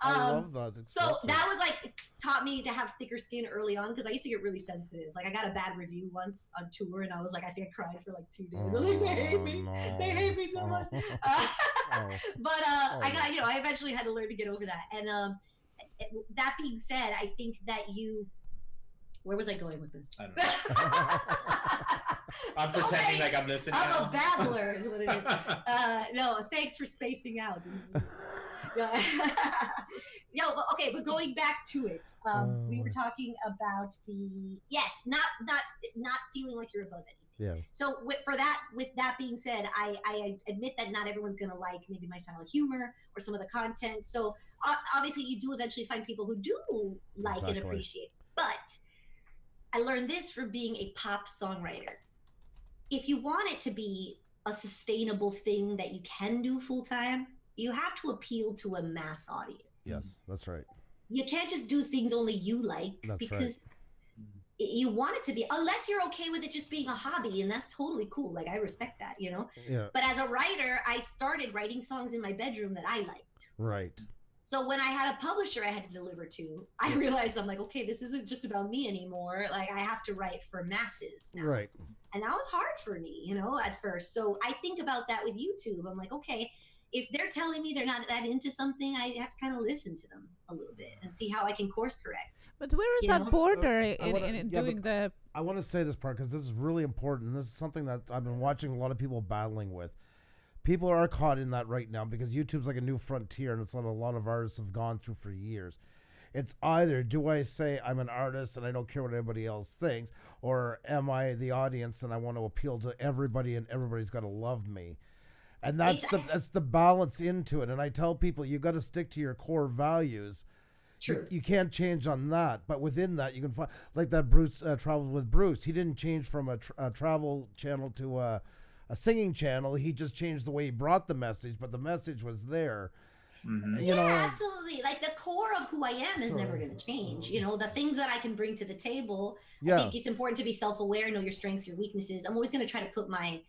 I um love that. It's so awesome. that was like taught me to have thicker skin early on because I used to get really sensitive. Like I got a bad review once on tour, and I was like, I think I cried for like two days. I was like, they hate me. Oh, They hate me so no. much. Oh. Uh, Oh. but uh, Oh, I got you know I eventually had to learn to get over that. And um, that being said, I think that you. Where was I going with this? I don't I'm So pretending many- like I'm listening. I'm now. a babbler, is what it is. Uh, no, thanks for spacing out. Yeah. Yo, but okay, but going back to it, um, we were Oh. talking about the yes, not not not feeling like you're above anything. Yeah. So with, for that, with that being said, I, I admit that not everyone's gonna like maybe my style of humor or some of the content. So uh, obviously, you do eventually find people who do like and appreciate. But I learned this from being a pop songwriter. If you want it to be a sustainable thing that you can do full time, you have to appeal to a mass audience. Yes, that's right. You can't just do things only you like That's because i- you want it to be, unless you're okay with it just being a hobby, and that's totally cool. Like, I respect that, you know? Yeah. But as a writer, I started writing songs in my bedroom that I liked. Right. So when I had a publisher I had to deliver to, I realized I'm like, okay, this isn't just about me anymore. Like I have to write for masses now. Right. And that was hard for me, you know, at first. So I think about that with YouTube. I'm like, okay, if they're telling me they're not that into something, I have to kind of listen to them a little bit and see how I can course correct. But where is You that know? border uh, I in, wanna- in, in yeah, doing the? I want to say this part because this is really important. This is something that I've been watching a lot of people battling with. People are caught in that right now because YouTube's like a new frontier, and it's what a lot of artists have gone through for years. It's either do I say I'm an artist and I don't care what anybody else thinks, or am I the audience and I want to appeal to everybody and everybody's got to love me. And that's the that's the balance into it. And I tell people you got to stick to your core values. You- True. You, can't change on that, but within that, you can find like that. Bruce uh, travels with Bruce. He didn't change from a, tr- a travel channel to a, a singing channel. He just changed the way he brought the message, but the message was there. Mhm. You yeah, know, absolutely. Like the core of who I am is never going to change. You know, the things that I can bring to the table Yeah. I think it's important to be self-aware, know your strengths, your weaknesses. I'm always going to try to put my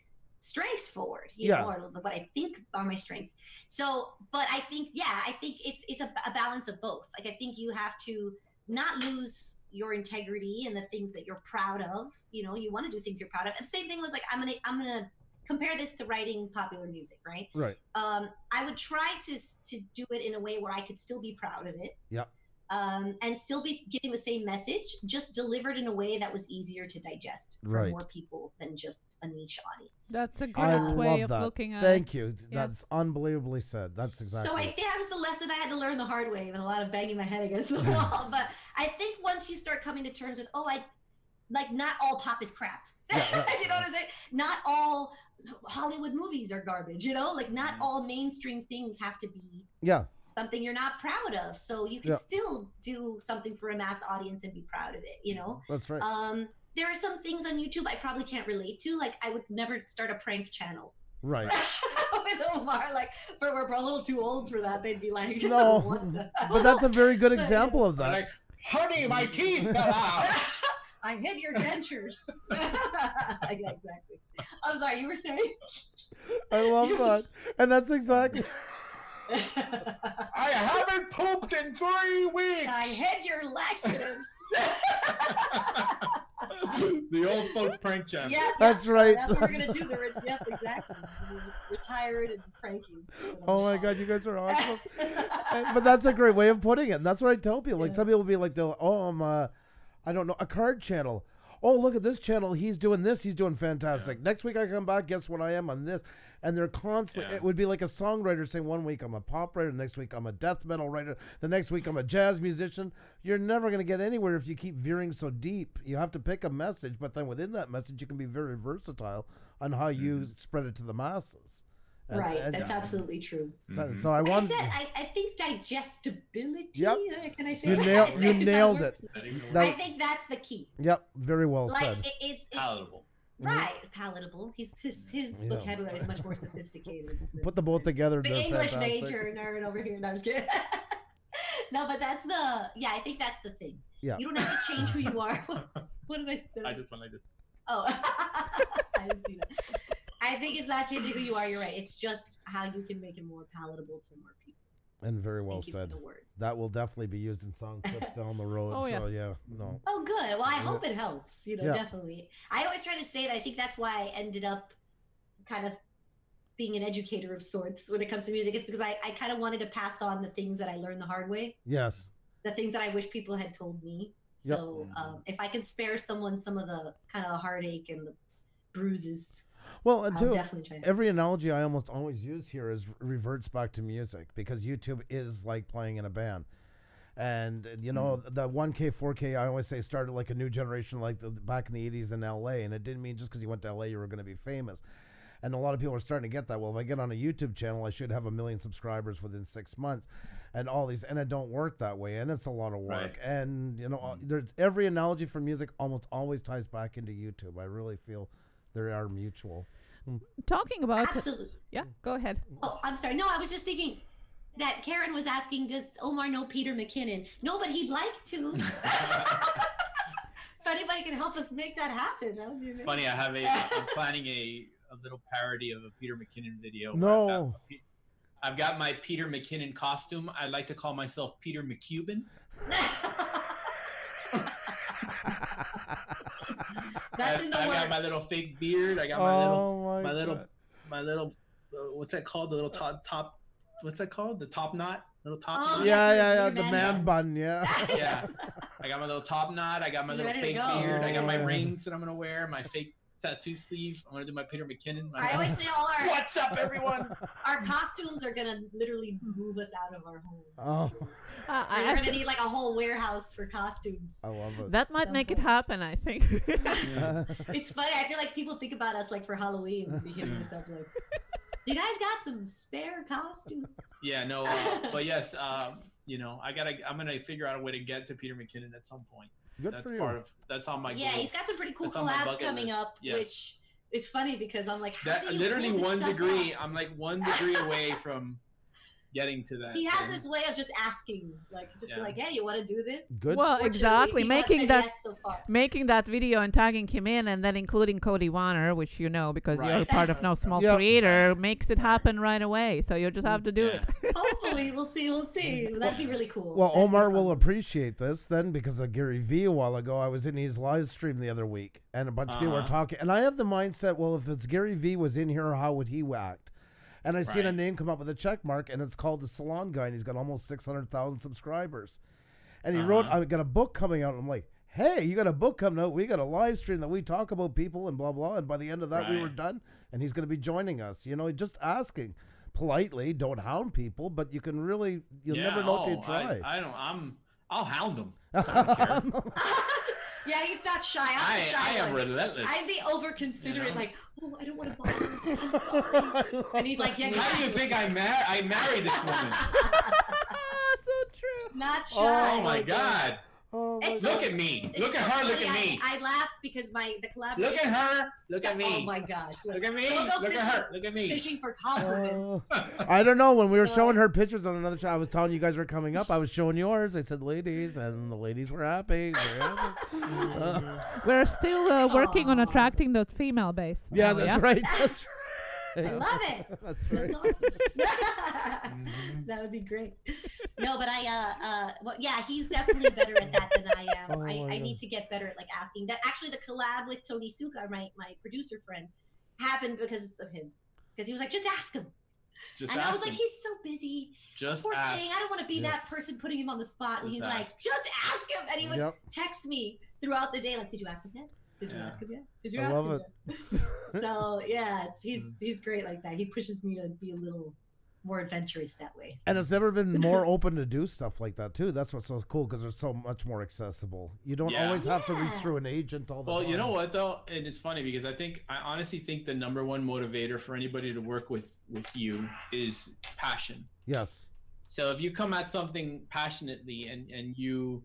strengths forward you Yeah. know or what i think are my strengths so but i think yeah i think it's it's a, a balance of both like i think you have to not lose your integrity and the things that you're proud of you know you want to do things you're proud of and the same thing was like i'm gonna i'm gonna compare this to writing popular music right Right. um, I would try to to do it in a way where I could still be proud of it. Yep. Um, and still be giving the same message, just delivered in a way that was easier to digest for Right. more people than just a niche audience. That's a great I way of that. looking at it. Thank you. yes. That's unbelievably said. That's exactly. So I think that was the lesson I had to learn the hard way with a lot of banging my head against the wall. But I think once you start coming to terms with, oh, I like not all pop is crap. Yeah, yeah. you know what I'm saying? Not all Hollywood movies are garbage. You know, like not Mhm. all mainstream things have to be yeah. something you're not proud of. So you can Yeah. still do something for a mass audience and be proud of it, you know? That's right. Um, there are some things on YouTube I probably can't relate to. Like I would never start a prank channel right. with Omar. Like for, we're a little too old for that. They'd be like, No. what the- But that's a very good example of that. Like, honey, my teeth fell out. I hid your dentures. yeah, exactly. I'm sorry, you were saying? I love that. And that's exactly. I haven't pooped in three weeks. I hid your laxatives. the old folks prank channel. Yeah, That's yeah, right. That's what we're gonna do. The re- yep, exactly. Retired and pranking. Oh my God, you guys are awesome. But that's a great way of putting it. And that's what I tell people. Like Yeah. some people be like, oh, I'm, uh, I don't know, a card channel. Oh, look at this channel. He's doing this. He's doing fantastic. Next week I come back. Guess what I am on this? And they're constantly. Yeah. It would be like a songwriter saying one week I'm a pop writer, next week I'm a death metal writer, the next week I'm a jazz musician. You're never going to get anywhere if you keep veering so deep. You have to pick a message, but then within that message, you can be very versatile on how you mm-hmm. spread it to the masses. And- right, and- that's absolutely true. so, Mhm. so I Like I want. said, I, I think digestibility. Yep. uh, Can I say You that? nailed. You nailed it. That I think that's the key. Yep. Very well Like said. it, it's it, palatable. right, palatable. He's his his Yeah. vocabulary is much more sophisticated. Put the both together. the English fantastic. major nerd over here. No, I'm just kidding. no, but that's the yeah. I think that's the thing. Yeah. You don't have to change who you are. what did I say? I just went like this. Oh, I didn't see that. I think it's not changing who you are. You're right. It's just how you can make it more palatable to more people. And very well Thank said. That will definitely be used in song clips down the road. Oh, so yeah, no. Oh, good. Well, I Yeah. hope it helps. You know, Yeah. definitely. I always try to say that. I think that's why I ended up kind of being an educator of sorts when it comes to music. It's because I, I kind of wanted to pass on the things that I learned the hard way, Yes. the things that I wish people had told me. Yep. So um, if I can spare someone some of the kind of heartache and the bruises, Well, I'll too, definitely try. every analogy I almost always use here is reverts back to music because YouTube is like playing in a band. And uh, you know Mm-hmm. the 1K, 4K, I always say started like a new generation, like the, back in the 80s in LA, and it didn't mean just because you went to LA you were going to be famous. And a lot of people are starting to get that. Well, if I get on a YouTube channel, I should have a million subscribers within six months, and all these, and it don't work that way, and it's a lot of work. Right. And you know, uh, there's every analogy for music almost always ties back into YouTube. I really feel they are mutual. Hmm. Talking about Absolutely. yeah, go ahead. Oh, I'm sorry. No, I was just thinking that Karen was asking, does Omar know Peter McKinnon? No, but he'd like to. if anybody can help us make that happen, that would be It's funny. I have a. I'm planning a, a little parody of a Peter McKinnon video. No. I've got, a Pe- I've got my Peter McKinnon costume. I'd like to call myself Peter McCuban. That's I, in the I works. got my little fake beard. I got my little, oh my little, my little. Uh, what's that called? The little top, top. What's that called? The top knot. Little top. Oh, knot? yeah. Yeah, yeah, yeah. The man man bun. bun. Yeah. yeah. I got my little top knot. I got my You little fake go. beard. I got my Oh, yeah. rings that I'm gonna wear. My fake tattoo sleeve. I'm gonna do my Peter McKinnon. My I always say all our What's up, everyone? our costumes are gonna literally move us out of our home. Oh, Uh, We're I, gonna need like a whole warehouse for costumes. I love it. That might Some make it happen, I think. It's funny. I feel like people think about us like for Halloween. We'll be up like, "You guys got some spare costumes?" Yeah, no, uh, but yes, um, you know, I gotta. I'm gonna figure out a way to get to Peter McKinnon at some point. Good that's for you. part of. That's on my. yeah, goal. he's got some pretty cool That's collabs coming list. up, Yes. which is funny because I'm like, how That do you literally one degree. off? I'm like one degree away from getting to that. he has thing. this way of just asking, like just be Yeah. like, "Hey, you want to do this?" Good. Well, exactly. Making that yes so far. making that video and tagging him in and then including Cody Warner, which you know because you're part of No Small Yep. Creator, makes it happen right away. So you just have to do Yeah. it. Hopefully, we'll see. We'll see. That'd be really cool. Well, That'd Omar will appreciate this then because of Gary Vee a while ago. I was in his live stream the other week and a bunch of people were Uh-huh. talking. And I have the mindset, well, if it's Gary Vee was in here, how would he act? And I seen a name come up with a check mark and it's called The Salon Guy and he's got almost 600,000 subscribers. And he wrote, Uh-huh. I got a book coming out. And I'm like, hey, you got a book coming out. We got a live stream that we talk about people and blah, blah. And by the end of that, we were done. And he's going to be joining us. You know, just asking politely, don't hound people, but you can really, you'll Yeah, never know till you oh, try. I, I don't. I'm. I'll hound him. I don't care. yeah, he's not shy. I'm I, shy I am one. relentless. I'd be over considerate, You know? like, oh, I don't want to bother. you. I'm sorry. And he's like, yeah, How do you think I mar- I married this woman? So true. Not oh shy. Oh my god! Oh my It's Look so- at me! Look at so her! Look funny. at me! I, laugh because my the collaboration. Look at her! Look at me! Oh my gosh! Look at me! Don't go Look at her! Look at me! Fishing for compliments. Oh. I don't know. When we were showing her pictures on another show, I was telling you guys were coming up. I was showing yours. I said ladies, and the ladies were happy. Uh, We're still uh, working on attracting the female base. yeah, now, that's right. That's I love it. That's That's right. awesome. that would be great. No, but I, uh, uh, well, yeah, he's definitely better at that than I am. Oh I, I need to get better at like asking. That actually, the collab with Tony Succar, my my producer friend, happened because of him. Because he was like, just ask him, Just and I was ask like, him. he's so busy. Just Poor ask. thing. I don't want to be Yeah. that person putting him on the spot. And Just he's like, just ask him. And he would Yep. text me throughout the day, like, did you ask him yet? Did you Yeah. ask him yet? Did you I ask love him it. yet? so yeah, it's, he's Mm. he's great like that. He pushes me to be a little more adventurous that way. And it's never been more open to do stuff like that too. That's what's so cool because it's so much more accessible. You don't Yeah. always have to reach through an agent all the Well, time. Well, you know what though, and it's funny because I think I honestly think the number one motivator for anybody to work with with you is passion. Yes. So if you come at something passionately and and you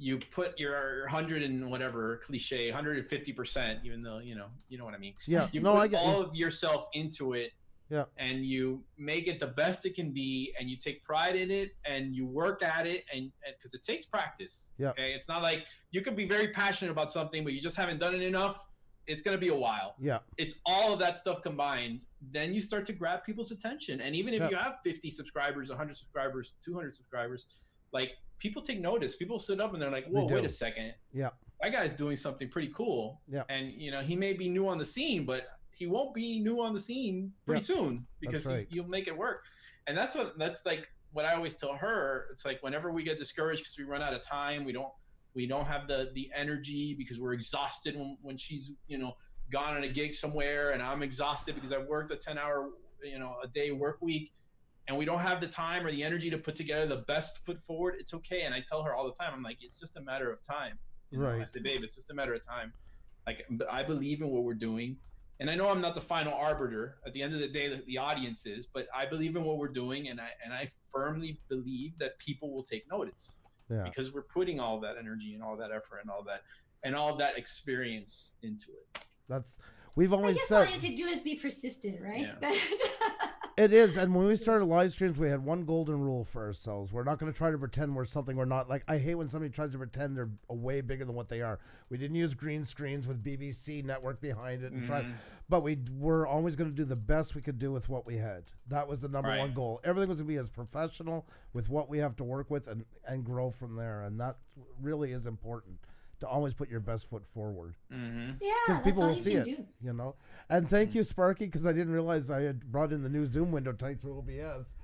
you put your hundred and whatever cliche, hundred and fifty percent, even though you know you know what I mean. Yeah. You no, put I get all you. of yourself into it. Yeah. And you make it the best it can be, and you take pride in it, and you work at it, and because it takes practice. Yeah. Okay. It's not like you could be very passionate about something, but you just haven't done it enough. It's gonna be a while Yeah. it's all of that stuff combined then you start to grab people's attention and even if Yeah. you have 50 subscribers 100 subscribers 200 subscribers like people take notice. People sit up and they're like whoa They wait a second. Yeah. that guy's doing something pretty cool. Yeah. and you know he may be new on the scene but he won't be new on the scene pretty soon because right. you, you'll make it work. And that's what that's like what i always tell her. It's like whenever we get discouraged because we run out of time we don't we don't have the the energy because we're exhausted when, when she's you know gone on a gig somewhere and i'm exhausted because i've worked a 10 hour you know a day work week and we don't have the time or the energy to put together the best foot forward it's okay and i tell her all the time i'm like it's just a matter of time you know? i Right. say babe it's just a matter of time like I believe in what we're doing and i know i'm not the final arbiter at the end of the day the, the audience is but i believe in what we're doing and i and i firmly believe that people will take notice Yeah. because we're putting all that energy and all that effort and all that and all that experience into it That's we've always I always guess said all you could do is be persistent, right? It is, and when we started live streams, we had one golden rule for ourselves: we're not going to try to pretend we're something we're not. Like I hate when somebody tries to pretend they're a way bigger than what they are. We didn't use green screens with BBC network behind it, and try, Mhm. but we were always going to do the best we could do with what we had. That was the number Right. one goal. Everything was going to be as professional with what we have to work with, and and grow from there. And that really is important to always put your best foot forward mm-hmm. yeah, because people all will you see it, do. you know. And thank you, Sparky, because I didn't realize I had brought in the new Zoom window tight through OBS.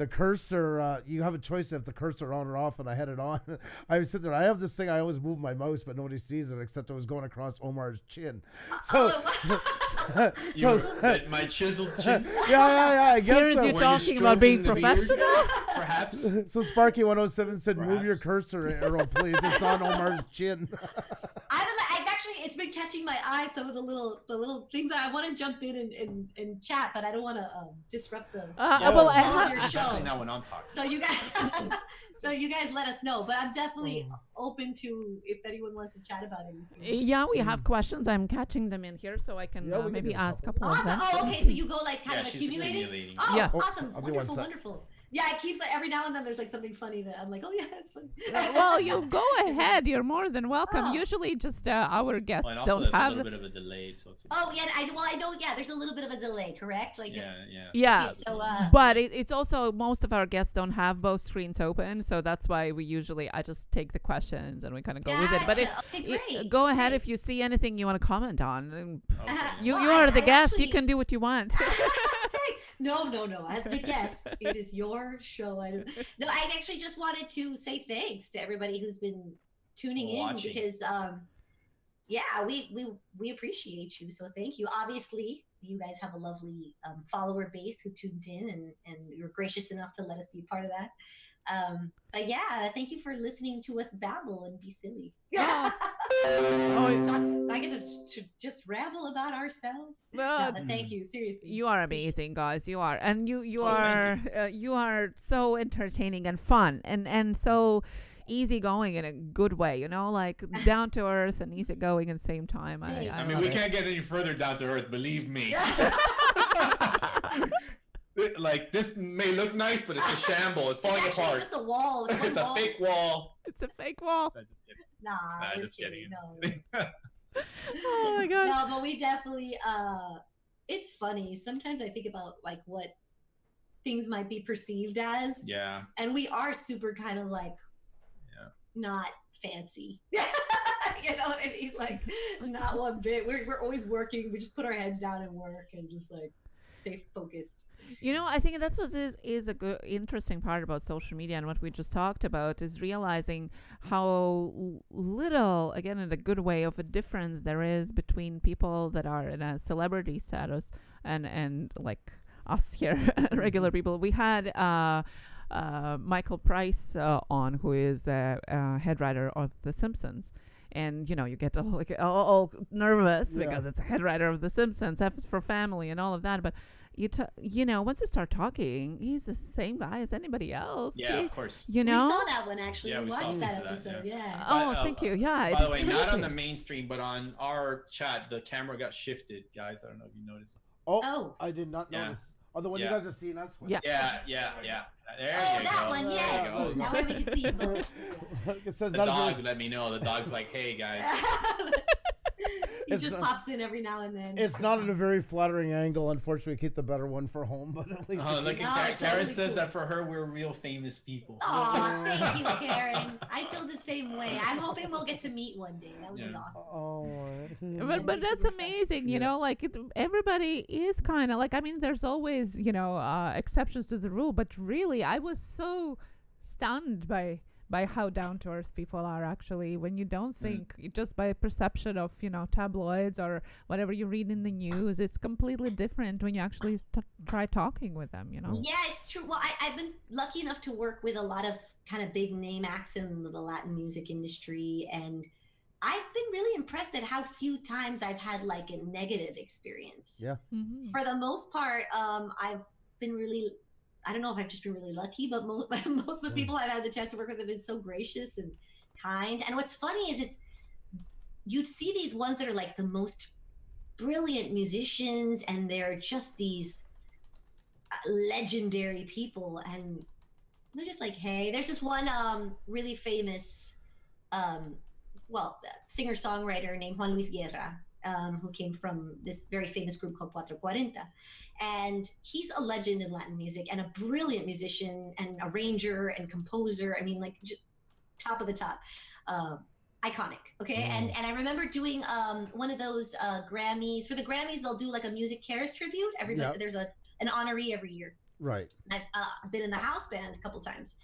The cursor, uh, you have a choice if the cursor on or off, and I had it on. I was sitting there. I have this thing. I always move my mouse, but nobody sees it except it was going across Omar's chin. So, Oh, You so were- my chiseled chin yeah, yeah, yeah. I guess Here is so. you Were talking about being stroking beard, professional. perhaps So Sparky 107 said, "Move your cursor arrow, please. It's on Omar's chin." I've, been, like- I've actually it's been catching my eye some of the little the little things I want to jump in and, and, and chat, but I don't want to um, disrupt the. Uh, Yeah. well, I have, your especially show. now when i'm talking So you guys, so you guys let us know. But I'm definitely Oh. open to if anyone wants to chat about anything. yeah, we have questions. I'm catching them in here, so I can Yeah, uh, maybe do a ask a couple. couple of them. Oh, okay. So you go like kind yeah of she's accumulating. accumulating Oh, Yeah. Oh, awesome! I'll Wonderful, wonderful. Yeah, it keeps like every now and then there's like something funny that I'm like, oh yeah, that's funny. Well, you go ahead. You're more than welcome. Oh. Usually, just uh, our guests Well, and also don't there's a have. little bit of a delay, so it's Oh yeah, I well I know yeah. There's a little bit of a delay, correct? Like yeah, yeah. Yeah. okay, so uh, But it, it's also most of our guests don't have both screens open, so that's why we usually I just take the questions and we kind of go with it. But it, Okay, it- go ahead great. if you see anything you want to comment on. Okay. You Well, you I- are the I guest. you can do what you want. no, no, no. As the guest, it is your show. I don't, no, I actually just wanted to say thanks to everybody who's been tuning in because, um, yeah, we we we appreciate you. So thank you. Obviously, you guys have a lovely um, follower base who tunes in, and and you're gracious enough to let us be part of that. Um, but yeah, thank you for listening to us babble and be silly. Oh. oh, so I guess it's to just ramble about ourselves. No, well, but thank you, seriously. you are amazing, guys. You are, and you you Oh, thank are uh, you are so entertaining and fun, and and so easygoing in a good way. You know, like down to earth and easygoing at the same time. I, I, I mean, we it. can't get any further down to earth. Believe me. like this may look nice, but it's a shamble. It's falling apart. it's just a wall. It's, one It's a fake wall. It's a fake wall. Nah, Nah, we're just kidding. No. Oh my god. no, but we definitely. uh It's funny. Sometimes I think about like what things might be perceived as, Yeah. and we are super kind of like, Yeah. not fancy. you know what I mean? Like, not one bit. We're we're always working. We just put our heads down and work, and just like stay focused. You know, I think that's what is is a good, interesting part about social media and what we just talked about is realizing how little, again, in a good way, of a difference there is between people that are in a celebrity status and and like us here, regular people. We had. Uh, uh, Michael Price uh, on, who is the uh, head writer of The Simpsons, and you know you get all, like, all, all nervous Yeah. because it's a head writer of The Simpsons, F is for family, and all of that. But you t- you know once you start talking, he's the same guy as anybody else. Yeah, He- of course. you know. we saw that one actually. Yeah, we we saw watched that piece of that, episode. yeah. yeah. Oh, But, uh, thank you. Yeah. By the it's way, not on the mainstream, but on our chat, the camera got shifted, guys. I don't know if you noticed. Oh, Oh. I did not Yeah. notice. Oh, the one Yeah. you guys are seeing us with. Yeah. Yeah, yeah, yeah. There Oh, you that go. one, There yes. you go. Now we can see you both. it says The dog let me know. The dog's like, "Hey guys." he It's just not- pops in every now and then. It's not at a very flattering angle. Unfortunately, we keep the better one for home, but at least. Oh, look No, at Karen. totally Karen says cool. that for her, we're real famous people. Aw, thank you, Karen. I feel the same way. I'm hoping we'll get to meet one day. That would be awesome. Oh, but but that's amazing you Yeah. know like it, everybody is kind of like i mean there's always you know uh, exceptions to the rule but really i was so stunned by by how down to earth people are actually when you don't Mm. think just by perception of you know tabloids or whatever you read in the news it's completely different when you actually st- try talking with them you know Yeah, it's true. Well, I, I've been lucky enough to work with a lot of kind of big name acts in the Latin music industry, and I've been really impressed at how few times I've had like a negative experience. Yeah. Mhm. For the most part, um, I've been really. I don't know if I've just been really lucky, but most, most of the people I've had the chance to work with have been so gracious and kind. And what's funny is it's you'd see these ones that are like the most brilliant musicians, and they're just these uh, legendary people, and they're just like, hey, there's this one um, really famous, um, well, singer songwriter named Juan Luis Guerra. Um, who came from this very famous group called Cuatro Cuarenta. And he's a legend in Latin music and a brilliant musician and arranger and composer. I mean, like, just top of the top. Uh, iconic. Okay. And and I remember doing um, one of those uh, Grammys. For the Grammys, they'll do like a Music Cares tribute. Everybody, Yeah. there's a an honoree every year. right. I've uh, been in the house band a couple times,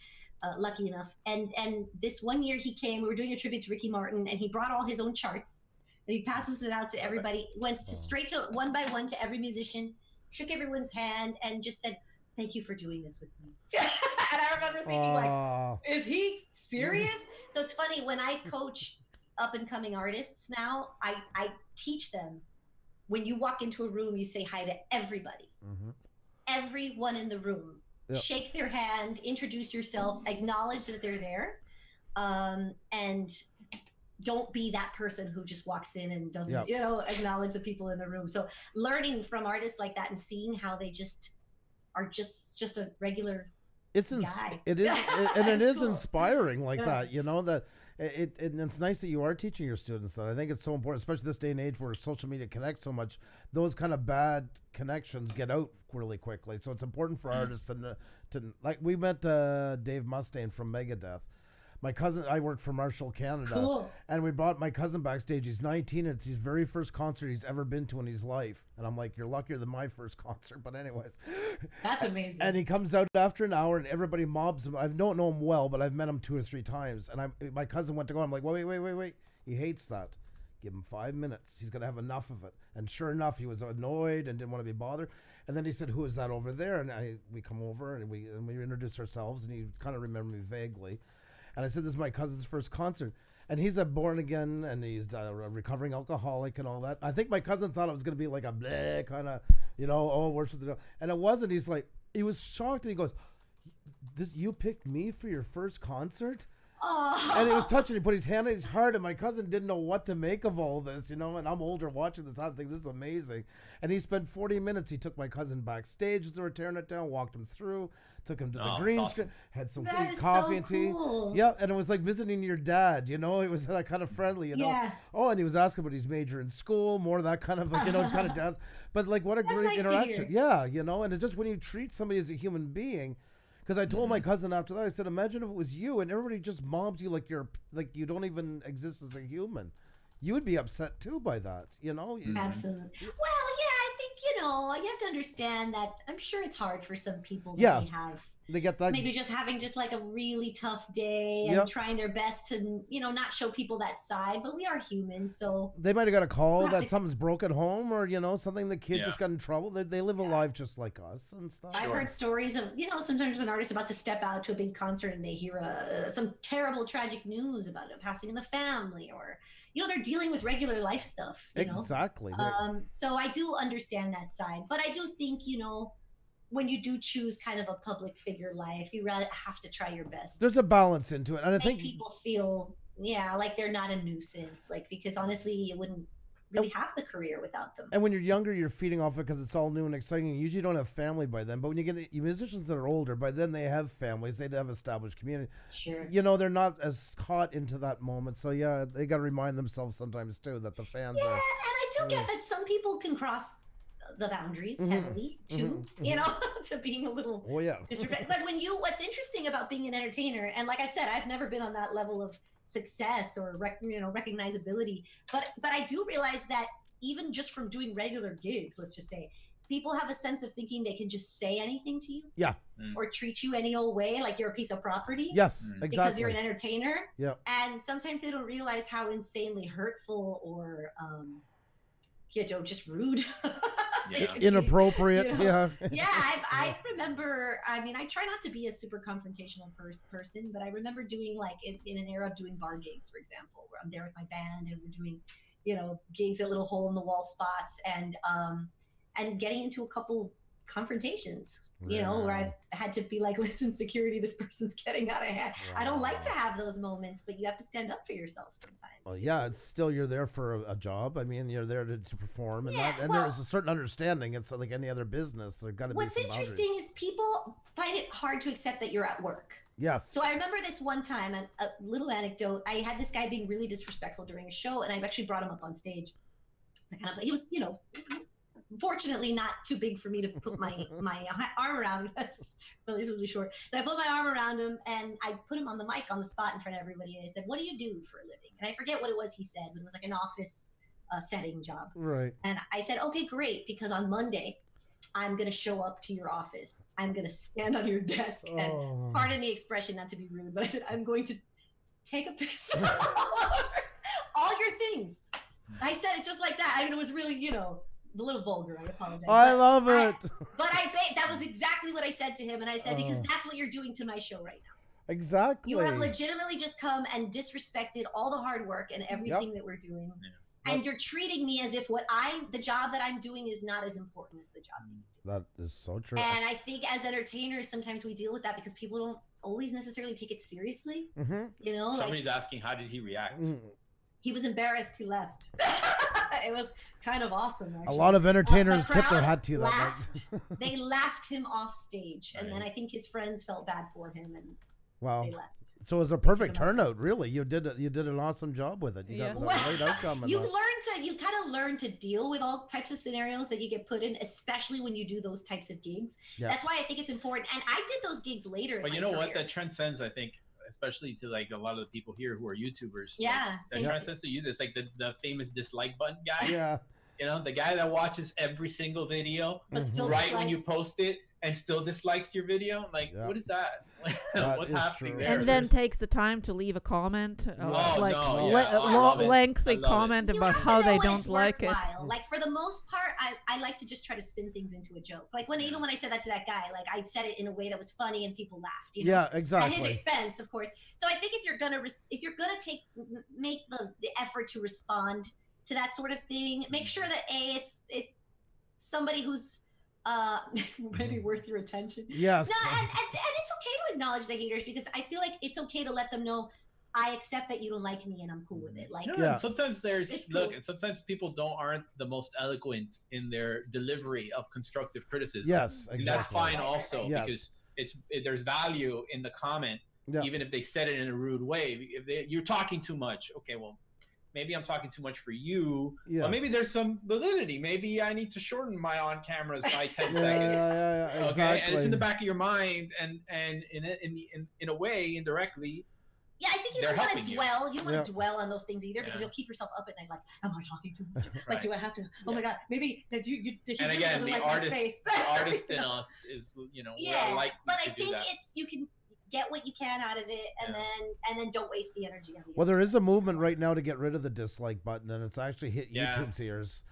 uh, lucky enough. And and this one year he came. We were doing a tribute to Ricky Martin, and he brought all his own charts, and he passes it out to everybody. Went to, straight to one by one to every musician, shook everyone's hand, and just said, "Thank you for doing this with me." and I remember thinking, like, is he serious? so it's funny when I coach up and coming artists now, I, I teach them when you walk into a room, you say hi to everybody, mm-hmm. everyone in the room. Yep. Shake their hand, introduce yourself, acknowledge that they're there, um, and don't be that person who just walks in and doesn't, Yep. you know, acknowledge the people in the room. So learning from artists like that and seeing how they just are just just a regular it's ins- guy. it is it, and It's cool. inspiring like Yeah. that you know that it, it and it's nice that you are teaching your students that i think it's so important especially this day and age where social media connects so much those kind of bad connections get out really quickly so it's important for artists to to like we met uh, dave mustaine from megadeth my cousin i worked for marshall canada Cool. and we brought my cousin backstage he's 19 it's his very first concert he's ever been to in his life and i'm like you're luckier than my first concert but anyways That's amazing. and he comes out after an hour, and everybody mobs him. I don't know him well, but I've met him two or three times. And I'm my cousin went to go. I'm like, wait, wait, wait, wait. He hates that. Give him five minutes. He's gonna have enough of it. And sure enough, he was annoyed and didn't want to be bothered. And then he said, "Who is that over there?" And I we come over and we and we introduce ourselves, and he kind of remembered me vaguely. And I said, "This is my cousin's first concert." And he's a born again, and he's a recovering alcoholic and all that. I think my cousin thought it was going to be like a bleh kind of, you know, oh, worship the devil. And it wasn't. He's like, he was shocked, and he goes, "This you picked me for your first concert?" And it was touching. He put his hand on his heart, and my cousin didn't know what to make of all this, you know. And I'm older, watching this, I'm thinking this is amazing. And he spent 40 minutes. He took my cousin backstage as they were tearing it down, walked him through, took him to Oh, the that's green awesome. screen, had some That is coffee so and tea. cool. Yeah, and it was like visiting your dad, you know. It was that kind of friendly, you know. Yeah. Oh, and he was asking about his major in school, more of that kind of, like, you know, kind of dad. But like, what a That's great nice interaction. Yeah, you know, and it's just when you treat somebody as a human being. Because I told my mm-hmm. cousin after that, I said, imagine if it was you and everybody just mobs you like you're like you don't even exist as a human. You would be upset too by that, you know. Mm-hmm. Absolutely. Well, yeah, I think you know you have to understand that. I'm sure it's hard for some people. That Yeah. may have They get that. maybe just having just like a really tough day and Yep. trying their best to you know not show people that side. But we are human, so They might have got a call Well, that I- something's broken home, or you know, something the kid Yeah. just got in trouble. They, they live a life just like us and stuff. I've heard stories of you know sometimes an artist about to step out to a big concert and they hear uh, some terrible tragic news about a passing in the family or you know they're dealing with regular life stuff. You know. Exactly. They're- Um, so I do understand that side, but I do think you know when you do choose kind of a public figure life, you really have to try your best. There's a balance into it, and I make think people feel yeah like they're not a nuisance, like because honestly you wouldn't really have the career without them. And when you're younger, you're feeding off it because it's all new and exciting. You usually don't have family by then. But when you get you musicians that are older, by then they have families. They have established community. Sure. You know, they're not as caught into that moment. So yeah, they got to remind themselves sometimes too that the fans Yeah, are. and I do get that some people can cross the boundaries Mhm, heavily too, mhm, you know, to being a little Oh yeah. disrespect. Because when you, what's interesting about being an entertainer, and like I've said, I've never been on that level of success or rec- you know recognizability, but but I do realize that even just from doing regular gigs, let's just say, people have a sense of thinking they can just say anything to you, Yeah. Mm. or treat you any old way, like you're a piece of property. Yes. Mm. Because you're an entertainer, Yeah. and sometimes they don't realize how insanely hurtful or um, you know just rude. Yeah. Inappropriate. You know? Yeah. yeah, I, I remember. I mean, I try not to be a super confrontational pers- person, but I remember doing like in, in an era of doing bar gigs, for example, where I'm there with my band and we're doing, you know, gigs at little hole in the wall spots, and um, and getting into a couple confrontations. You know, where I've had to be like, listen, security, this person's getting out of hand. I don't like to have those moments, but you have to stand up for yourself sometimes. Well, yeah, it's still you're there for a, a job. I mean, you're there to, to perform, and Yeah, that, and well- there's a certain understanding. It's like any other business. There got to be What's some boundaries. interesting is people find it hard to accept that you're at work. Yeah. So I remember this one time, a, a little anecdote. I had this guy being really disrespectful during a show, and I've actually brought him up on stage. I kind of, he was, you know, fortunately not too big for me to put my my arm around. That's really really short. So I put my arm around him, and I put him on the mic on the spot in front of everybody, and I said, "What do you do for a living?" And I forget what it was he said, but it was like an office uh, setting job. Right. And I said, okay, great, because on Monday, I'm going to show up to your office. I'm going to stand on your desk. And Oh. pardon the expression, not to be rude, but I said, I'm going to take a piss all your things. I said it just like that. I mean, it was really, you know, a little vulgar. I apologize. I but, love I- it. but I ba- that was exactly what I said to him. And I said, because Oh. that's what you're doing to my show right now. exactly. You have legitimately just come and disrespected all the hard work and everything that we're doing. Yeah. And you're treating me as if what I, the job that I'm doing is not as important as the job. that you do. that is so true. And I think as entertainers, sometimes we deal with that because people don't always necessarily take it seriously. mm-hmm. You know, like Somebody's asking, how did he react? Mm. He was embarrassed, he left. it was kind of awesome. A lot of Uh, the entertainers tip their hat to you that laughed. night. they laughed him off stage, and then I think his friends felt bad for him, and wow. they left. So it was a perfect turnout, really. You did a, you did an awesome job with it. You got Yes. a Well, great outcome. you that. learn to you kind of learn to deal with all types of scenarios that you get put in, especially when you do those types of gigs. Yeah. That's why I think it's important. And I did those gigs later. in But you my know what? That transcends, I think, especially to like a lot of the people here who are YouTubers. Yeah, Like, that same. transcends to you. It's like the, the famous dislike button guy. Yeah. You know, the guy that watches every single video but still right when you post it and still dislikes your video. Like, Yeah. what is that? That What's happening true. there? and then There's- takes the time to leave a comment, uh, Oh, like no, le- yeah. a Oh, I lo- love it. I lengthy love it. comment about how they don't it's like it. Like for the most part, I, I like to just try to spin things into a joke. Like when even when I said that to that guy, like I said it in a way that was funny and people laughed. You know? Yeah, exactly. At his expense, of course. So I think if you're gonna res- if you're gonna take make the, the effort to respond to that sort of thing, make sure that a it's it's somebody who's uh maybe worth your attention. Yes. No, and, and, and it's okay to acknowledge the haters because I feel like it's okay to let them know I accept that you don't like me and I'm cool with it. Like Yeah, Yeah. and sometimes there's It's look, cool. and sometimes people don't aren't the most eloquent in their delivery of constructive criticism. Yes, and that's fine Right, right, also right. Yes. because it's it, there's value in the comment, Yeah. even if they said it in a rude way. If they, you're talking too much, okay, well, maybe I'm talking too much for you, Yeah. but maybe there's some validity. Maybe I need to shorten my on cameras by ten yeah, seconds. yeah, yeah, yeah, Okay, exactly. and it's in the back of your mind, and and in a, in the in, in a way, indirectly, Yeah, I think you They're don't want to dwell. You don't want Yeah. to dwell on those things either because Yeah. you'll keep yourself up at night. Like, am I talking too much? Like, Right. do I have to? Oh my god, maybe that you. you did he and really again, doesn't the like my artist, face. the artist in us is, you know, yeah, we're likely but I to do think that. it's you can get what you can out of it, and Yeah. then and then don't waste the energy on the. Well, there is a movement right now to get rid of the dislike button, and it's actually hit Yeah. YouTube's ears.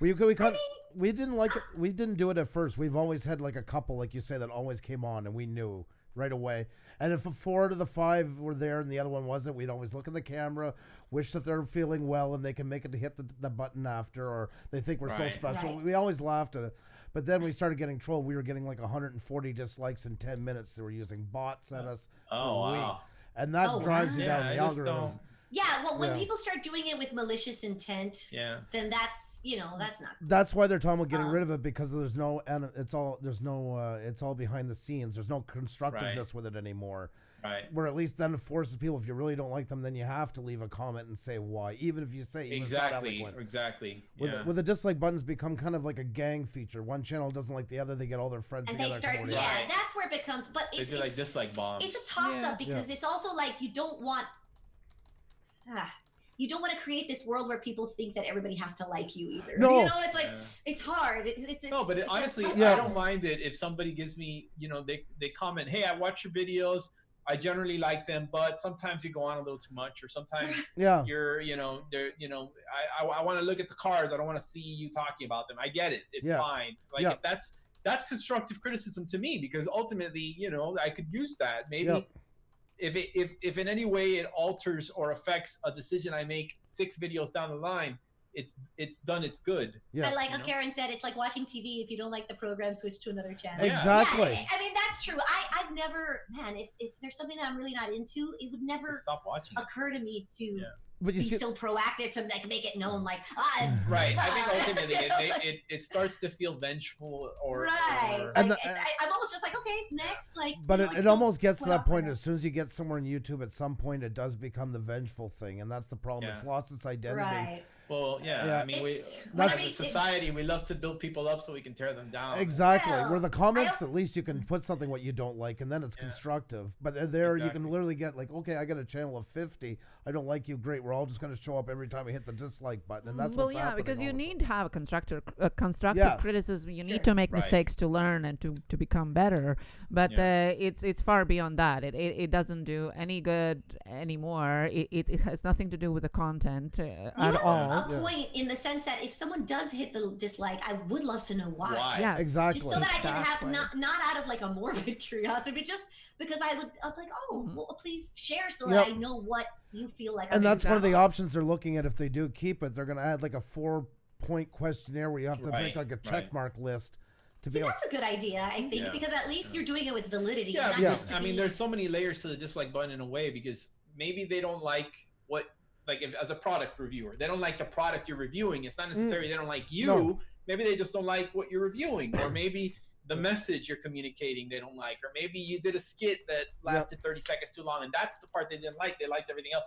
We we kind we didn't like it. We didn't do it at first. We've always had like a couple, like you say, that always came on, and we knew right away. And if a four of the five were there and the other one wasn't, we'd always look at the camera, wish that they're feeling well, and they can make it to hit the, the button after, or they think we're so special. Right. We always laughed at it. But then we started getting trolled. We were getting like 140 dislikes in 10 minutes. They were using bots at us, oh for a week. wow. and that Oh, drives wow. you down I the just algorithms. Yeah, well, when Yeah. people start doing it with malicious intent, Yeah. then that's you know that's not. That's why they're talking about getting Um, rid of it because there's no and it's all there's no uh, it's all behind the scenes. There's no constructiveness with it anymore. Right. Where at least then it forces people if you really don't like them, then you have to leave a comment and say why, even if you say even if it's not Exactly. eloquent. Exactly. With, yeah. with the dislike buttons become kind of like a gang feature. One channel doesn't like the other, they get all their friends And they together. start, yeah. Right. that's where it becomes. But they it's, like it's dislike bombs. it's a toss Yeah. up because it's also like you don't want ah, you don't want to create this world where people think that everybody has to like you either. No. You know, it's like Yeah. it's hard. It, it's No, but it, it's honestly, Yeah. I don't mind it if somebody gives me, you know, they they comment, "Hey, I watch your videos. I generally like them, but sometimes you go on a little too much, or sometimes Yeah. you're, you know, they're, you know, I I, I want to look at the cars. I don't want to see you talking about them. I get it. It's Yeah. fine. Like Yeah. if that's that's constructive criticism to me because ultimately, you know, I could use that. Maybe if it if if in any way it alters or affects a decision I make six videos down the line, it's it's done. It's good. Yeah. But like You know? Karen said, it's like watching TV. If you don't like the program, switch to another channel. Yeah. Exactly. Yeah, I mean that's true. I I've never man. If if there's something that I'm really not into, it would never Just stop watching. occur to me to Yeah. But you be see, so proactive to like make it known. Like ah, Right. I think ultimately you it, like- it, it starts to feel vengeful or, right. or Like, And the- it's, I, I'm almost just like okay, next. Like, but you it, know, it don't almost gets to that point as soon as you get somewhere on YouTube, at some point it does become the vengeful thing, and that's the problem. It's lost its identity. Right. Well, yeah. Yeah. I mean, we It's- That's- as I a mean, society, we love to build people up so we can tear them down. Exactly. Well, Where the comments, also- at least you can put something what you don't like, and then it's Yeah. constructive. But uh, there, you can literally get like, okay, I got a channel of fifty. I don't like you. Great. We're all just going to show up every time we hit the dislike button, and that's well, what's yeah, happening because you need to have a constructive, uh, constructive Yes. criticism. You need Sure. to make Right. mistakes to learn and to, to become better. But Yeah. uh, it's it's far beyond that. It, it it doesn't do any good anymore. It, it, it has nothing to do with the content uh, You at all. A Yeah. point in the sense that if someone does hit the dislike, I would love to know why. Why? Yes. Exactly. Just so that I can have not not out of like a morbid curiosity, but just because I would I was like, oh, Mhm. well, please share so Yep. that I know what you feel like. And I'm that's one of the options they're looking at. If they do keep it, they're going to add like a four point questionnaire where you have to make like a right. check mark list to See, be able. that's a good idea, I think, Yeah. because at least you're doing it with validity. Yeah, not Yeah. because just to I mean, there's so many layers to the dislike button in a way because maybe they don't like what like if as a product reviewer. They don't like the product you're reviewing. It's not necessarily they don't like you. Mm. No. Maybe they just don't like what you're reviewing, or maybe the message you're communicating they don't like, or maybe you did a skit that lasted 30 seconds too long, and that's the part they didn't like. They liked everything else.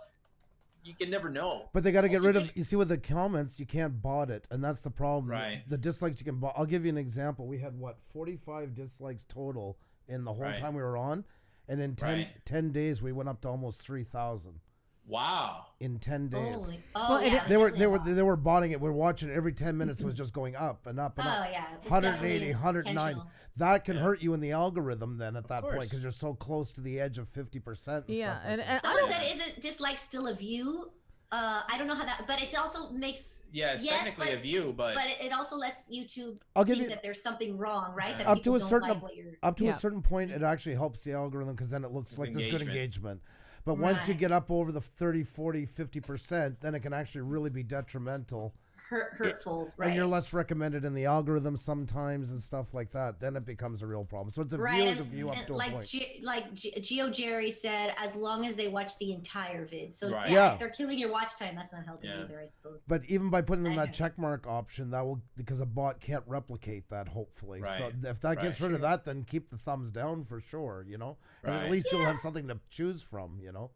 You can never know. But they got to get rid of. You see, with the comments, you can't bot it, and that's the problem. Right. The dislikes you can bot. I'll give you an example. We had what forty-five dislikes total in the whole Right. time we were on, and in 10, Right. 10 days we went up to almost three thousand Wow. in ten days. Holy, oh Well, it- yeah, They were they were they were botting it. We're watching it every ten minutes was just going up and up Oh and up. yeah, it's 180, definitely 109. intentional. That can Yeah. hurt you in the algorithm then at that point because you're so close to the edge of fifty percent. Yeah, and, and I Someone don't- said, "Isn't dislike still a view?" Uh, I don't know how that, but it also makes, Yeah, it's Yes, technically but- a view, but, but it, it also lets YouTube I'll give think you that there's something wrong, right? That Up to a certain like am- up to Yeah. a certain point it actually helps the algorithm because then it looks With like there's good engagement. But once you Right. get up over the 30 40 50% then it can actually really be detrimental hurt, hurtful, right? and you're less recommended in the algorithm sometimes and stuff like that then it becomes a real problem so it's a right, view is a and- view up and to a like point G- like G- Geo Jerry said, as long as they watch the entire vid. So Right. yeah, Yeah. if they're killing your watch time, that's not helping Yeah. either, I suppose. but even by putting in that Okay. check mark option that will because a bot can't replicate that hopefully so if that gets Right. rid of that then keep the thumbs down for sure you know and at Right. least you'll have something to choose from you know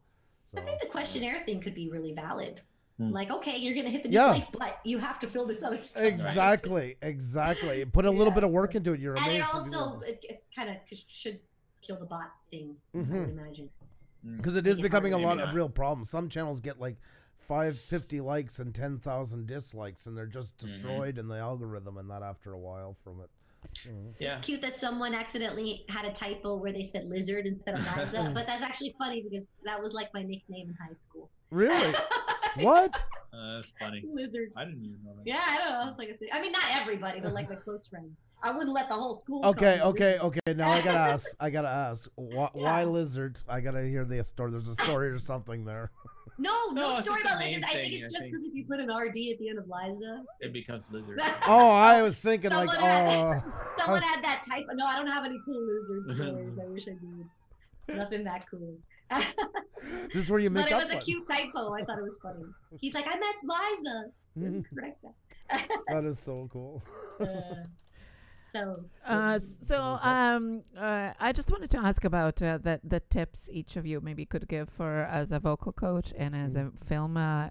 so I think the questionnaire thing could be really valid. Hmm. Like, okay, you're gonna hit the Yeah. dislike, but you have to fill this other stuff. out. Exactly, exactly. Put a little bit of Yes. work into it. You're And amazed. it also it, it kind of should kill the bot thing. I Mhm. would imagine. because it is Make it becoming a lot Maybe of not. real problems Some channels get like 550 likes and 10,000 dislikes, and they're just Mm-hmm. destroyed in the algorithm and that after a while from it. Mhm. yeah. It's cute that someone accidentally had a typo where they said lizard instead of Liza, but that's actually funny because that was like my nickname in high school. Really? what? Uh, that's funny. lizard. I didn't even know that. Yeah, I don't know. It's like a thing. I mean, not everybody, but like my close friends. I wouldn't let the whole school. Okay, me okay, okay. Now I gotta ask. I gotta ask. Why, why lizard? I gotta hear the story. There's a story or something there. No, no, No, story just about name lizards. I think it's I just because if you put an RD at the end of Liza. It becomes lizard. Oh, I was thinking like, Someone had- oh, Someone had that type. No, I don't have any cool lizard stories. I wish I did. Nothing that cool. this is where you but make it up. was a cute typo. I thought it was funny. He's like, I met Liza. Correct that. that is so cool. Uh, so. Uh, so um, uh, I just wanted to ask about uh, the the tips each of you maybe could give for as a vocal coach and as a film uh, uh,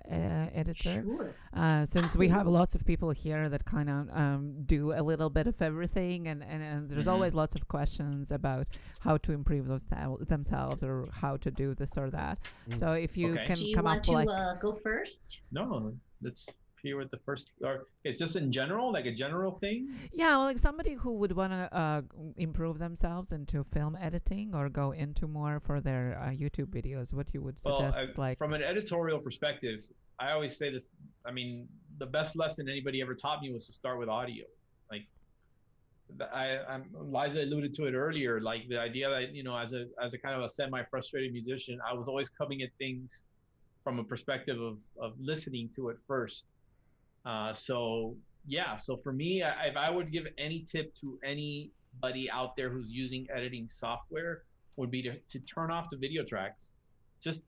editor. Sure. Uh, since we have Absolutely. lots of people here that kind of um, do a little bit of everything, and, and, and there's Mhm. always lots of questions about how to improve those themselves or how to do this or that. Mm. So if you Okay. can Do you come want up to like uh, go first? No, let's hear what the first. Or it's just in general, like a general thing. Yeah, well, like somebody who would want to uh, improve themselves into film editing or go into more for their uh, YouTube videos, what you would Well, suggest, I- like from an editorial perspective, I always say this. I mean, the best lesson anybody ever taught me was to start with audio. Like, I, I'm, Liza alluded to it earlier. Like the idea that you know, as a as a kind of a semi-frustrated musician, I was always coming at things from a perspective of of listening to it first. Uh, so yeah, so for me, I, if I would give any tip to anybody out there who's using editing software, would be to, to turn off the video tracks. Just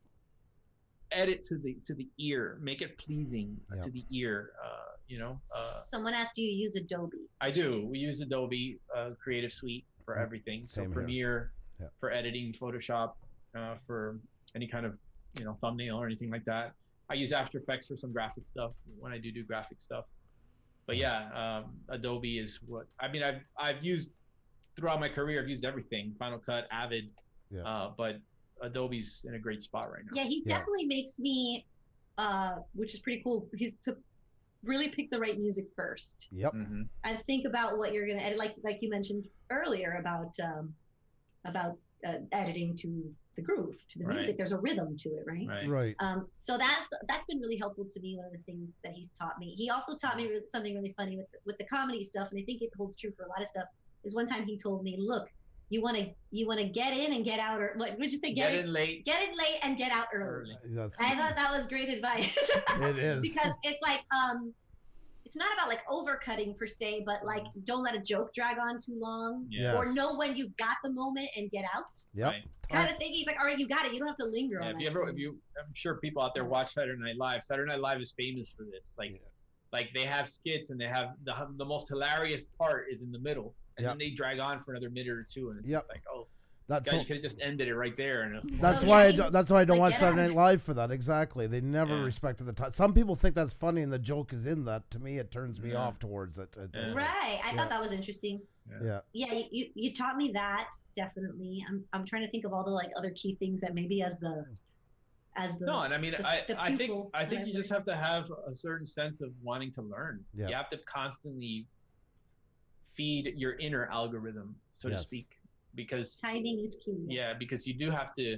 edit to the to the ear, make it pleasing Yeah. to the ear. Uh, you know, uh, Someone asked "Do you use Adobe. I do. We use Adobe uh, Creative Suite for Mm, everything. same so here. Premiere Yeah. for editing, Photoshop uh, for any kind of you know thumbnail or anything like that. I use After Effects for some graphic stuff when I do do graphic stuff. But yeah, um, Adobe is what I mean. I've I've used throughout my career. I've used everything: Final Cut, Avid. Yeah. Uh, but Adobe's in a great spot right now. Yeah, he Yeah. definitely makes me, uh, which is pretty cool. He's to really pick the right music first Yep. hmm and think about what you're gonna edit. Like like you mentioned earlier about um, about uh, editing to the groove to the Right. music. There's a rhythm to it, right? Right. Right. Um, so that's that's been really helpful to me. One of the things that he's taught me. He also taught me something really funny with the, with the comedy stuff, and I think it holds true for a lot of stuff. Is one time he told me, "Look, you want to you want to get in and get out, or what? Would you say get, Get in, in late. get in late and get out early?" Early. That's I thought that was great advice. It is. because it's like um, it's not about like overcutting per se, but like don't let a joke drag on too long. Yeah. Or know when you've got the moment and get out. Yep. Right. Kind of thing. He's like, all right, you got it. You don't have to linger Yeah, on if you ever, if you, I'm sure people out there watch Saturday Night Live. Saturday Night Live is famous for this. Like, Yeah. like they have skits and they have the the most hilarious part is in the middle, and Yep. then they drag on for another minute or two, and it's Yep. just like, oh, That's God, so- you could have just ended it right there. And it's- That's So, why I you- do, that's why I it's don't like, watch Saturday. Night Live for that. Exactly, they never Yeah. respected the time. Some people think that's funny, and the joke is in that. To me, it turns me Yeah. off towards it. It- Yeah. Right. I Yeah. thought that was interesting. Yeah, Yeah, you, you, you taught me that definitely. I'm I'm trying to think of all the like other key things that maybe as the as the No, and I mean, the- I, the I think I think that you just have to have a certain sense of wanting to learn. Yeah. You have to constantly feed your inner algorithm, so Yes. to speak, because timing is key. yeah, because you do have to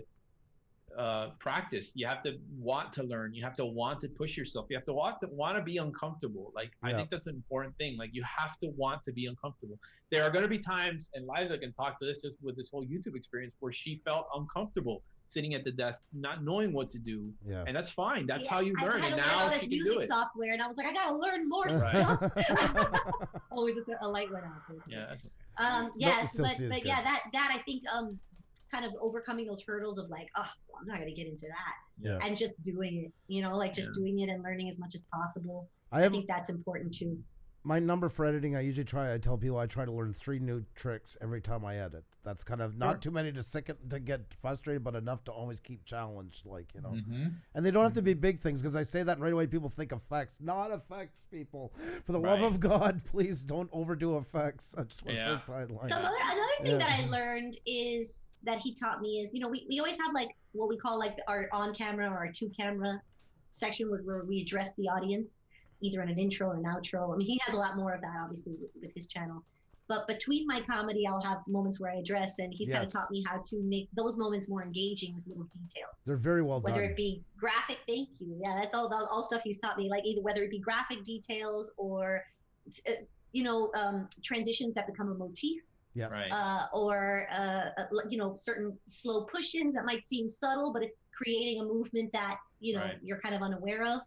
uh, practice. You have to want to learn. You have to want to push yourself. You have to want to want to be uncomfortable. Like I think that's an important thing. Like you have to want to be uncomfortable. There are going to be times, and Liza can talk to this just with this whole YouTube experience, where she felt uncomfortable sitting at the desk, not knowing what to do, yeah. and that's fine. That's Yeah, how you I learn, had and to learn all now this she can do music it. software, and I was like, I gotta learn more Right. stuff. oh, we just a light went out. Yeah, that's Um, yes, still but but good. yeah, that that I think um, kind of overcoming those hurdles of like, oh, well, I'm not gonna get into that, Yeah. and just doing it. You know, like just Yeah. doing it and learning as much as possible. I I think that's important too. My number for editing. I usually try. I tell people I try to learn three new tricks every time I edit. That's kind of not Sure. too many to sick it, to get frustrated, but enough to always keep challenged. Like you know, Mhm. and they don't have to be big things because I say that right away people think effects, not effects. People, for the love of God, please don't overdo effects. I just Yeah. say sideline. Some other, another thing Yeah. that I learned is that he taught me is, you know, we, we always have like what we call like our on camera or our two camera section where, where we address the audience, either in an intro or an outro. I mean, he has a lot more of that obviously with, with his channel. But between my comedy, I'll have moments where I address, and he's kind of taught me how to make those moments more engaging with little details. They're very well whether done. it be graphic, thank you. Yeah, that's all. All stuff he's taught me. Like either whether it be graphic details or, uh, you know, um, transitions that become a motif yes. Right. uh, or uh, uh, you know certain slow push-ins that might seem subtle, but it's creating a movement that you know Right. you're kind of unaware of.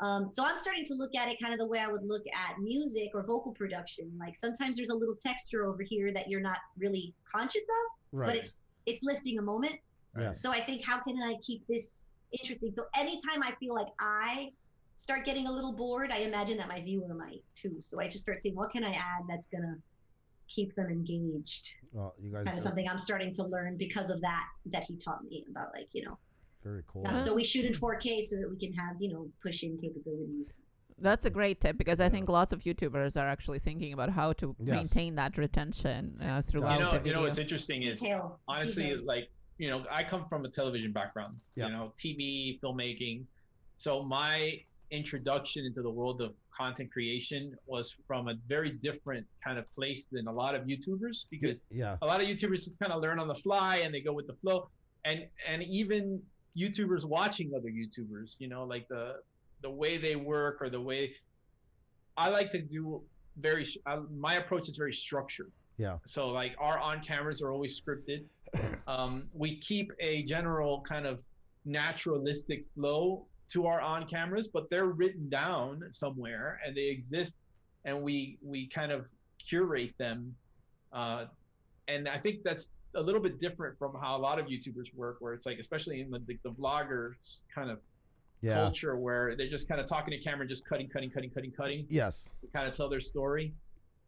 Um, so I'm starting to look at it kind of the way I would look at music or vocal production. Like sometimes there's a little texture over here that you're not really conscious of, Right. but it's it's lifting a moment. yes. So I think how can I keep this interesting? So anytime I feel like I start getting a little bored, I imagine that my viewer might too. So I just start saying, what can I add that's gonna keep them engaged? well, you It's kind of something I'm starting to learn because of that that he taught me about like you know. Very cool. um, so we shoot in 4K so that we can have you know push in capabilities. That's a great tip because I Yeah. think lots of YouTubers are actually thinking about how to Yes. maintain that retention uh, throughout you know, the you video. know what's interesting is Detail. honestly detail. is like you know i come from a television background Yeah. you know tv filmmaking so my introduction into the world of content creation was from a very different kind of place than a lot of youtubers because yeah. a lot of youtubers just kind of learn on the fly and they go with the flow and and even youtubers watching other youtubers you know like the the way they work or the way i like to do very uh, my approach is very structured Yeah. so like our on cameras are always scripted um, we keep a general kind of naturalistic flow to our on cameras but they're written down somewhere and they exist and we we kind of curate them uh, and i think that's a little bit different from how a lot of youtubers work where it's like especially in the, the, the vloggers kind of Yeah. culture where they're just kind of talking to camera just cutting cutting cutting cutting cutting Yes. to kind of tell their story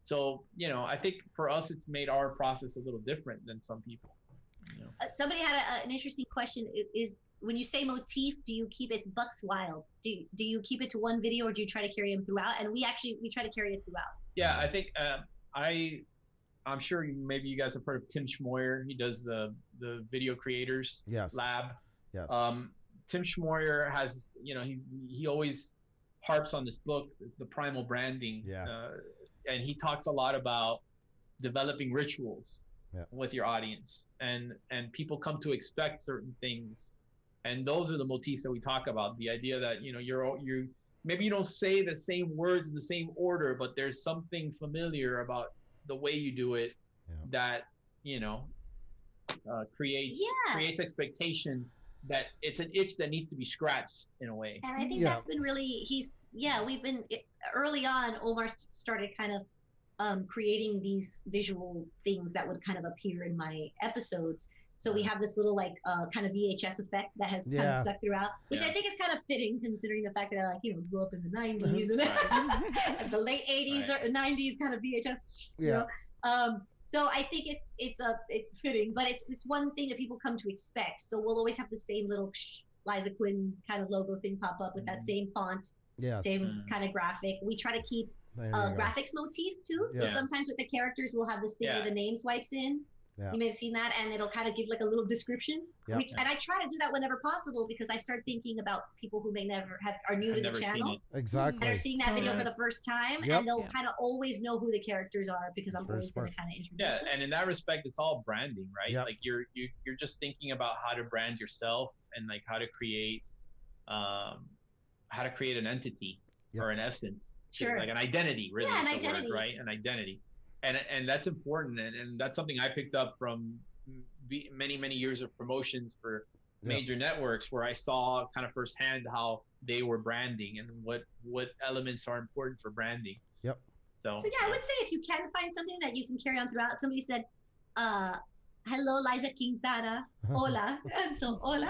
so you know i think for us it's made our process a little different than some people you know? Uh, somebody had a, an interesting question. Is when you say motif, do you keep it's Bucks Wild? Do you, do you keep it to one video or do you try to carry them throughout? And we actually we try to carry it throughout. Yeah, I think uh, I, I'm sure maybe you guys have heard of Tim Schmoyer. He does the the video creators Yes. lab. Yes. Um, Tim Schmoyer has, you know, he he always harps on this book, the Primal Branding. Yeah. Uh, and he talks a lot about developing rituals Yeah. with your audience, and and people come to expect certain things, and those are the motifs that we talk about. The idea that you know you're you maybe you don't say the same words in the same order, but there's something familiar about the way you do it Yeah. that you know uh, creates Yeah. creates expectation that it's an itch that needs to be scratched in a way. And I think Yeah. that's been really he's yeah, we've been it, early on. Omar st- started kind of um, creating these visual things that would kind of appear in my episodes. So we have this little like uh, kind of VHS effect that has kind of stuck throughout, which I think is kind of fitting considering the fact that I like you know grew up in the '90s and the late '80s or '90s kind of VHS. You Yeah. know? Um, so I think it's it's a it's fitting, but it's it's one thing that people come to expect. So we'll always have the same little Liza Quin kind of logo thing pop up with that Mhm. same font, Yes. same Mm. kind of graphic. We try to keep There uh, graphics motif too. So sometimes with the characters, we'll have this thing where the name swipes in. Yeah. You may have seen that, and it'll kind of give like a little description. Yeah. Which, and I try to do that whenever possible because I start thinking about people who may never have are new I've to the channel exactly, and Exactly. are seeing that video for the first time, Yep. and they'll Yeah. kind of always know who the characters are because I'm Very always going to kind of introduce Yeah, them. and in that respect, it's all branding, right? Yep. Like you're you you're just thinking about how to brand yourself and like how to create, um, how to create an entity Yep. or an essence, Sure. like an identity, really Yeah, an identity. word, right? An identity, and and that's important, and, and that's something I picked up from be, many many years of promotions for Yeah. major networks where I saw kind of firsthand how they were branding and what what elements are important for branding. Yep. So, So yeah, I would say if you can find something that you can carry on throughout. Somebody said, uh, "Hello, Liza Quintana. Hola." And so, hola,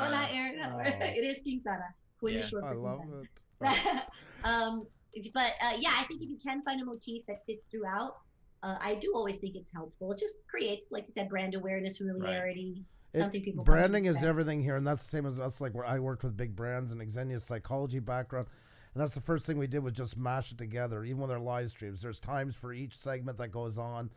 hola, Aaron. Oh. it is Quintana. Quin is Yeah. short I for love Quintana. it. um, but uh, yeah, I think if you can find a motif that fits throughout, uh, I do always think it's helpful. It just creates, like you said, brand awareness, familiarity. It- something people branding is everything here, and that's the same as us. Like where I worked with big brands and Ksenia's psychology background, and that's the first thing we did was just mash it together. Even with our live streams, there's times for each segment that goes on.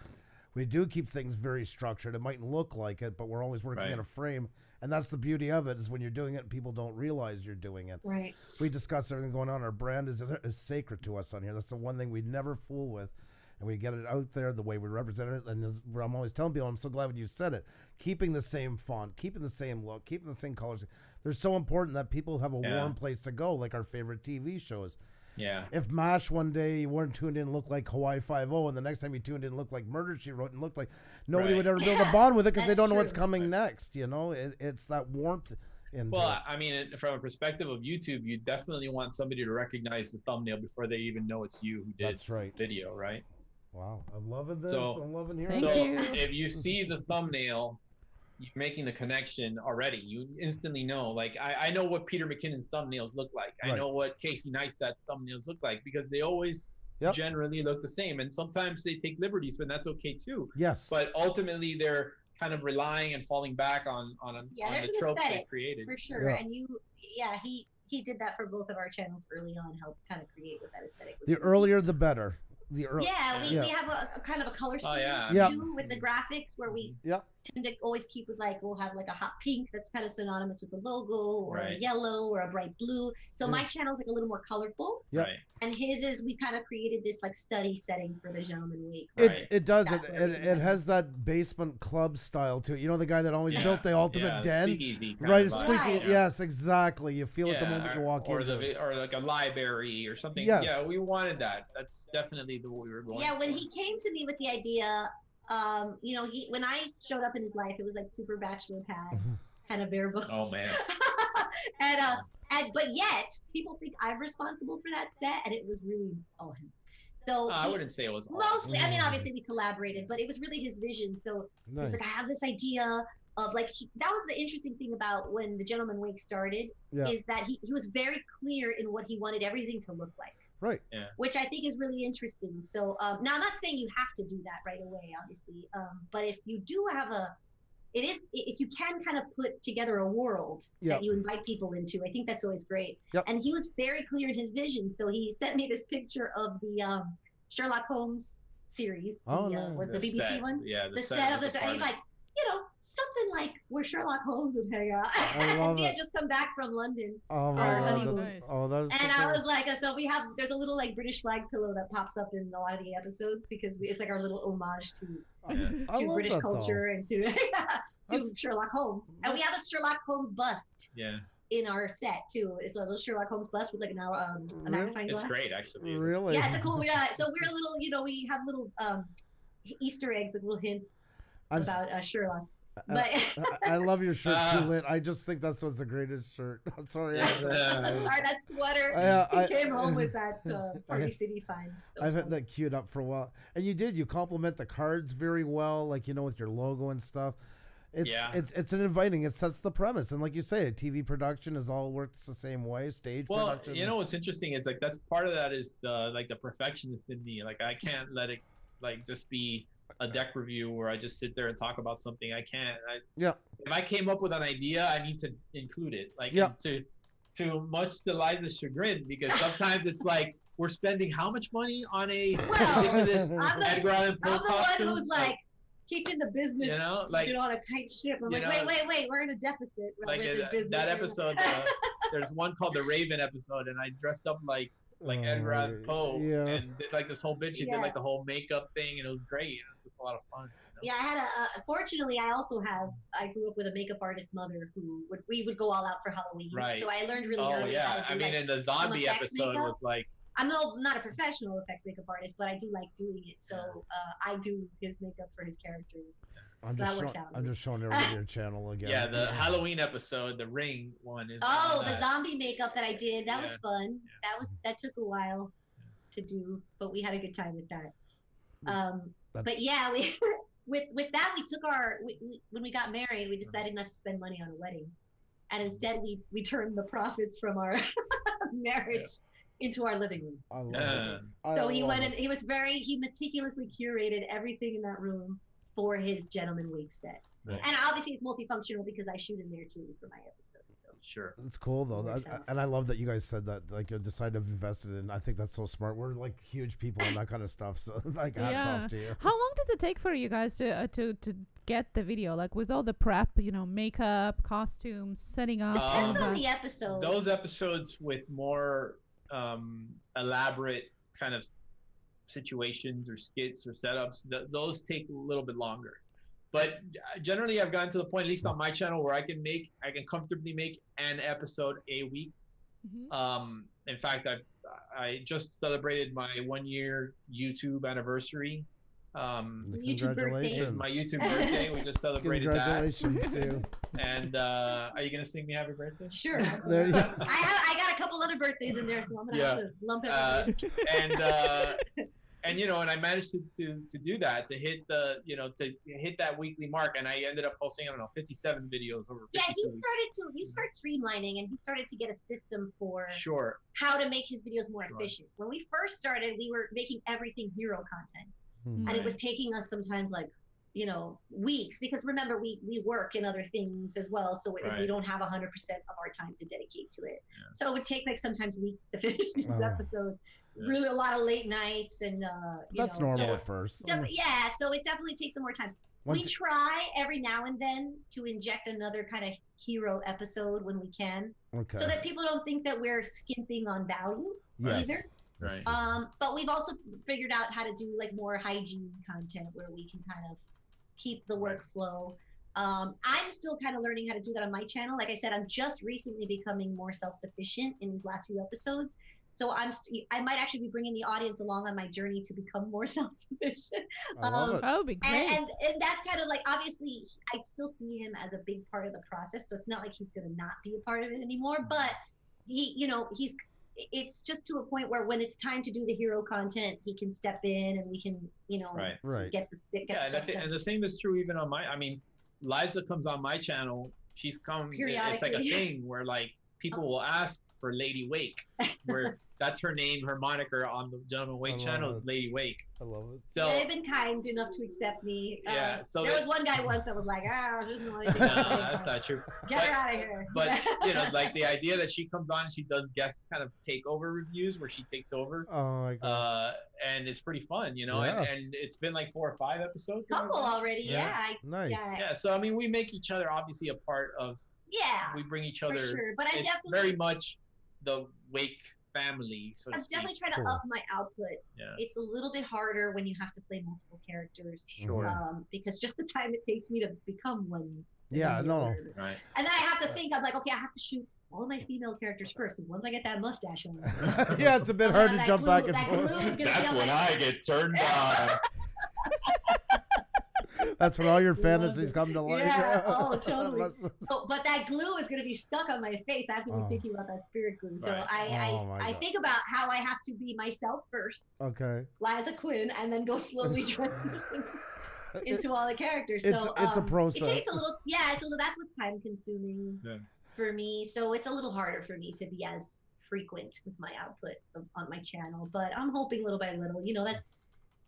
We do keep things very structured. It mightn't look like it, but we're always working in a frame, and that's the beauty of it. Is when you're doing it and people don't realize you're doing it. Right. We discuss everything going on. Our brand is, is sacred to us on here. That's the one thing we never fool with. And we get it out there the way we represent it. And as I'm always telling people, I'm so glad when you said it. Keeping the same font, keeping the same look, keeping the same colors. They're so important that people have a Yeah. warm place to go, like our favorite TV shows. yeah. If MASH one day you weren't tuned in looked like Hawaii Five O, and the next time you tuned in looked like Murder She Wrote and looked like nobody Right. would ever build a bond with it because they don't know what's true. coming next. You know, it, it's that warmth. Into Well, it. I mean, it- from a perspective of YouTube, you definitely want somebody to recognize the thumbnail before they even know it's you who did That's right. video, right? Wow, I'm loving this. So- I'm loving hearing so this. if you see the thumbnail, you're making the connection already. You instantly know. Like I, I know what Peter McKinnon's thumbnails look like. I know what Casey Neistat's thumbnails look like because they always Yep. generally look the same. And sometimes they take liberties, but that's okay too. Yes. But ultimately, they're kind of relying and falling back on on, Yeah, on there's the an tropes they created. For sure. Yeah. And you, yeah, he he did that for both of our channels early on. Helped kind of create what that aesthetic. was The earlier the better. The early. Yeah, we, Yeah. we have a, a kind of a color oh, scheme Oh, yeah. Yeah. too with the graphics where we Yep. Tend to always keep with like we'll have like a hot pink that's kind of synonymous with the logo or a Right. yellow or a bright blue. So Yeah. my channel's like a little more colorful, Yep. Right. and his is we kind of created this like study setting for the Gentleman Wake. It, Right. it does. It, That's where it, it has that basement club style to it. You know the guy that always built the ultimate yeah, den? speakeasy Right, of vibe, squeaky. Right. yeah. Yes, exactly. You feel it the moment you walk in. or into the or like a library or something. Yes. Yeah, we wanted that. That's definitely the what we were going. Yeah, when for. he came to me with the idea, um, you know, he when I showed up in his life, it was like super bachelor pad, kind of bare bones. Oh man. and uh, and but yet people think I'm responsible for that set, and it was really all him. So Uh, I wouldn't say it was all. mostly, I mean, Mm. obviously we collaborated, but it was really his vision. So he was like, I have this idea of like he, that was the interesting thing about when the Gentleman Wake started Yeah. is that he, he was very clear in what he wanted everything to look like Right. which I think is really interesting. So um, now I'm not saying you have to do that right away, obviously, um, but if you do have a, it is if you can kind of put together a world Yep. that you invite people into, I think that's always great. Yep. And he was very clear in his vision, so he sent me this picture of the um, Sherlock Holmes series, Oh, the, uh, was the, BBC set, one, Yeah, the, the set of the, and apartment. he's like, you know, something like where Sherlock Holmes would hang out. I love he had it. just come back from London. Oh my Or god. That's, Nice. oh, that is And so I cool. was like, so we have there's a little like British flag pillow that pops up in a lot of the episodes because we, it's like our little homage to I to British that, though. culture and to to Sherlock Holmes. And we have a Sherlock Holmes bust yeah, in our set too. It's a little Sherlock Holmes bust with like an hour um, a Really? magnifying it's great actually. Really? Yeah, it's a cool. Yeah, so we're a little, you know, we have little um, Easter eggs and little hints I'm, s- about uh, Sherlock. But I, I love your shirt Ah. too, lit. I just think that's what's the greatest shirt. I'm sorry. I, sorry, that sweater. I, uh, I, came home with that uh, I- Party City find. I've had that queued up for a while, and you did. You compliment the cards very well, like you know, with your logo and stuff. It's Yeah. it's it's an inviting. It sets the premise, and like you say, a TV production is all works the same way. Stage Well, production. you know what's interesting is like that's part of that is the like the perfectionist in me. Like I can't let it like just be a deck review where I just sit there and talk about something. I can't. I, Yeah. If I came up with an idea, I need to include it. Like Yeah. to to much to Liza's chagrin because sometimes it's like we're spending how much money on a Well, ridiculous I'm the- Edgar Allan Poe I'm the one who's like keeping the business, You know, you like- know, on a tight ship. I'm like, know, wait, wait, wait, we're in a deficit. Like with uh, this business that episode. Uh, there's one called the Raven episode, and I dressed up like like Edgar Allan Poe Yeah. and did like this whole bitch. She did like the whole makeup thing, and it was great. It just a lot of fun. you know? Yeah, I had a. Uh, fortunately, I also have. I grew up with a makeup artist mother who would we would go all out for Halloween. Right. So I learned really Oh early how yeah, to I mean, like, in the zombie episode makeup. was like, I'm no, not a professional effects makeup artist, but I do like doing it. So uh, I do his makeup for his characters. I'm that just works show- out. I'm just showing everybody your channel again. yeah, the Halloween episode, the Ring one is. Oh, the zombie makeup that I did. That was Yeah. fun. That was that took a while to do, but we had a good time with that. Um, That's, but yeah, we with with that we took our we, we, when we got married, we decided not to spend money on a wedding, and instead we we turned the profits from our marriage into our living room. I love Yeah. it. I So he went it. and he was very he meticulously curated everything in that room for his Gentleman Wake set. Right. And obviously it's multifunctional because I shoot in there too for my episode. So Sure. It's cool though, That- and I love that you guys said that. Like you decided to invest in. I think that's so smart. We're like huge people and that kind of stuff. So like, hats Yeah. off to you. How long does it take for you guys to uh, to to get the video? Like with all the prep, you know, makeup, costumes, setting up. depends of on the episode. Those episodes with more um, elaborate kind of situations or skits or setups, th- those take a little bit longer. But uh, generally, I've gotten to the point, at least on my channel, where I can make, I can comfortably make an episode a week. Mhm. Um, in fact, I I just celebrated my one year YouTube anniversary. Um, YouTube birthday. it's Congratulations. my YouTube birthday. We just celebrated that. Congratulations, too. And uh, are you gonna sing me happy birthday? Sure. There you go. I have I got a couple other birthdays in there, so I'm gonna have to lump it. Uh, all in. and uh, and you know, and I managed to, to to do that to hit the you know to hit that weekly mark, and I ended up posting I don't know 57 videos over 52 yeah, he weeks. started to you start streamlining, and he started to get a system for Sure, how to make his videos more Sure. efficient. When we first started, we were making everything hero content, Hmm. and it was taking us sometimes like you know weeks because remember we we work in other things as well so we- we don't have 100% of our time to dedicate to it Yeah. so it would take like sometimes weeks to finish these Oh. episodes Yeah. really a lot of late nights and uh you That's know, normal so at first. Def- yeah, so it definitely takes some more time. we try every now and then to inject another kind of hero episode when we can, okay. so that people don't think that we're skimping on value yes. either. right. Um, but we've also figured out how to do like more hygiene content where we can kind of keep the workflow. Um, I'm still kind of learning how to do that on my channel. Like I said, I'm just recently becoming more self-sufficient in these last few episodes. So I'm st- I might actually be bringing the audience along on my journey to become more self-sufficient. I love um, it. That would be great. And, and and that's kind of like obviously I still see him as a big part of the process. So it's not like he's gonna not be a part of it anymore. But he, you know, he's it's just to a point where when it's time to do the hero content, he can step in and we can, you know, right. Right. get the get Yeah, the and, I stuff thi- and the same is true even on my. I mean, Liza comes on my channel. She's come. It's like a thing where like people will ask for Lady Wake, where that's her name, her moniker on the Gentleman Wake channel is. Lady Wake. I love it. So yeah, they've been kind enough to accept me. Uh, Yeah, so there that- was one guy once that was like, "Ah, there's no no, that's not true. Get but- her out of here." But you know, like the idea that she comes on and she does guest kind of takeover reviews where she takes over. Oh my god. Uh, and it's pretty fun, you know, Yeah. and, and it's been like four or five episodes. couple already. Yeah. Yeah, I, nice. yeah, Yeah, so I mean, we make each other obviously a part of. yeah, We bring each for other. sure. But I it's definitely very much the Wake family, so I'm speak. definitely trying to Cool. up my output. Yeah. It's a little bit harder when you have to play multiple characters. Sure. Um, because just the time it takes me to become one. Yeah, is no, no. Right. And then I have to think, I'm like, okay, I have to shoot all of my female characters first, because once I get that mustache on, yeah, it's a bit hard gonna jump that back and glue- that forth. is gonna be on my- get turned on. That's when all your fantasies come to life. Yeah, oh, totally. Oh, but that glue is going to be stuck on my face. I have to be Oh. thinking about that spirit glue. So Right. I, Oh, I, I think about how I have to be myself first, okay. Liza Quin, and then go slowly transition into all the characters. it's- so it's a um, process. It takes a little, yeah. It's a little. That's what's time consuming Yeah. for me. So it's a little harder for me to be as frequent with my output of, on my channel. But I'm hoping little by little. You know, that's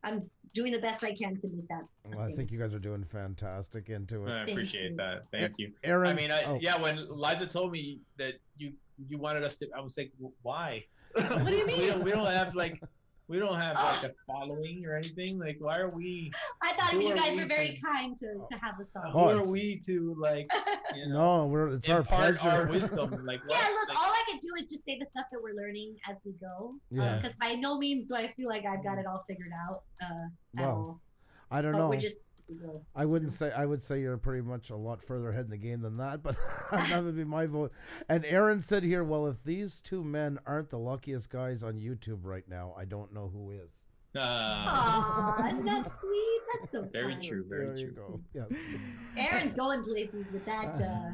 I'm doing the best I can to meet that. well, I think you guys are doing fantastic into it. I appreciate you. that. Thank you. Aaron, I mean, I, oh, yeah, when Liza told me that you you wanted us to, I was like, why? What do you we mean? don't we don't have like we don't have like a following or anything. Like, why are we? I thought Who you guys we were very to- kind to, to have us on. Who Oh, are we to like? You know, no, we're it's our impart pleasure. our wisdom. Like, what? Yeah, look, Like, all Do is just say the stuff that we're learning as we go. Yeah. Because by no means do I feel like I've got it all figured out uh, at Well, all. I don't But know. we're just. go. I wouldn't say I would say you're pretty much a lot further ahead in the game than that, but that would be my vote. And Aaron said here, well, if these two men aren't the luckiest guys on YouTube right now, I don't know who is. Uh, Aw, isn't that sweet? That's so very kind. true. Very there true. go. Yes. Aaron's going places with that. Uh.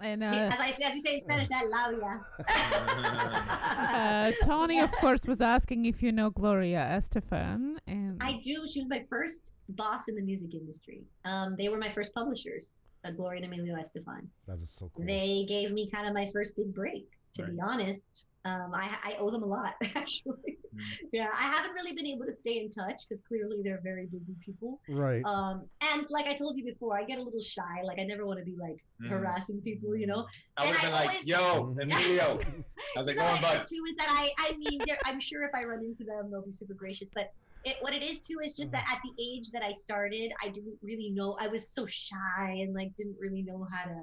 And uh, as I as you say in Spanish, that labia. uh, Tony, of course, was asking if you know Gloria Estefan, and I do. She was my first boss in the music industry. Um, they were my first publishers, uh, Gloria and Emilio Estefan. That is so cool. They gave me kind of my first big break. To be honest, um, I, I owe them a lot. Actually, Mm. yeah, I haven't really been able to stay in touch because clearly they're very busy people. right. Um, and like I told you before, I get a little shy. Like I never want to be like Mm. harassing people, you know. I would And have been I like, always- "Yo, Emilio, how's it No, going, bud?" too is that I I mean I'm sure if I run into them they'll be super gracious. But it, what it is too is just that at the age that I started, I didn't really know. I was so shy and like didn't really know how to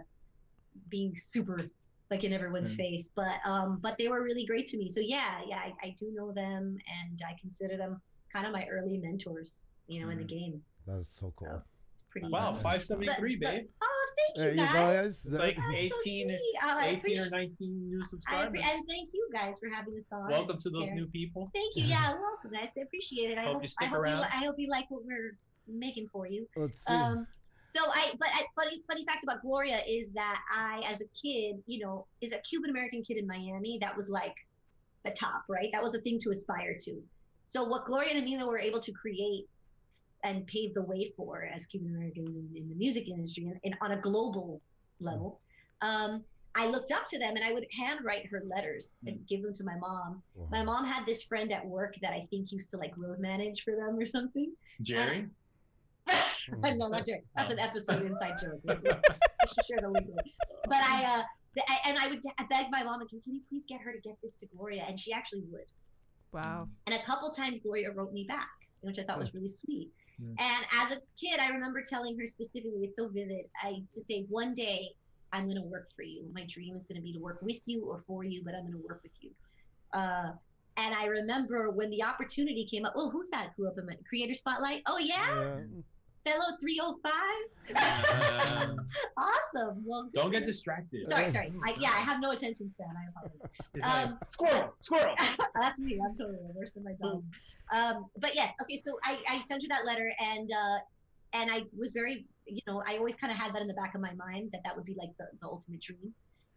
be super like in everyone's Mm. face. But um, but they were really great to me. So yeah, yeah, I, I do know them and I consider them kind of my early mentors. You know, in the Mm. game. that is so cool. It's pretty. Wow, But- five seventy three, but- babe. Oh, thank There you you guys. go, guys. Like That's so 18, sweet. Oh, 18 or nineteen new subscribers. appre- and thank you guys for having us on. Welcome to those Aaron. new people. Thank you. Yeah, welcome, guys. I appreciate it. I Hope hope, you stick I hope around. You, I hope you like what we're making for you. Let's see. Um, so I, but I, funny, funny fact about Gloria is that I, as a kid, you know, is a Cuban American kid in Miami. That was like the top, right? That was the thing to aspire to. So what Gloria and Emilio were able to create and pave the way for as Cuban Americans in, in the music industry and, and on a global level. Um, I looked up to them and I would handwrite her letters and give them to my mom. Wow. My mom had this friend at work that I think used to like road manage for them or something. Jerry, no, not Jerry. That's an episode inside joke. Share the link. But I, uh, the, I, and I would I beg my mom, can, can you please get her to get this to Gloria? And she actually would. Wow. And a couple times Gloria wrote me back, which I thought was really sweet. Mm. And as a kid, I remember telling her specifically, it's so vivid. I used to say, one day I'm going to work for you. My dream is going to be to work with you or for you, but I'm going to work with you. Uh, and I remember when the opportunity came up. Oh, who's that? who up in my creator spotlight. Oh yeah, Yeah. Fellow 305. Uh, awesome. Well, don't get distracted. Sorry, sorry. I, yeah, I have no attention span. I apologize. Um, squirrel, squirrel. That's me. I'm totally worse than my dog. Um, but yes, okay. So I, I sent you that letter, and uh, and I was very, you know, I always kind of had that in the back of my mind that that would be like the, the ultimate dream.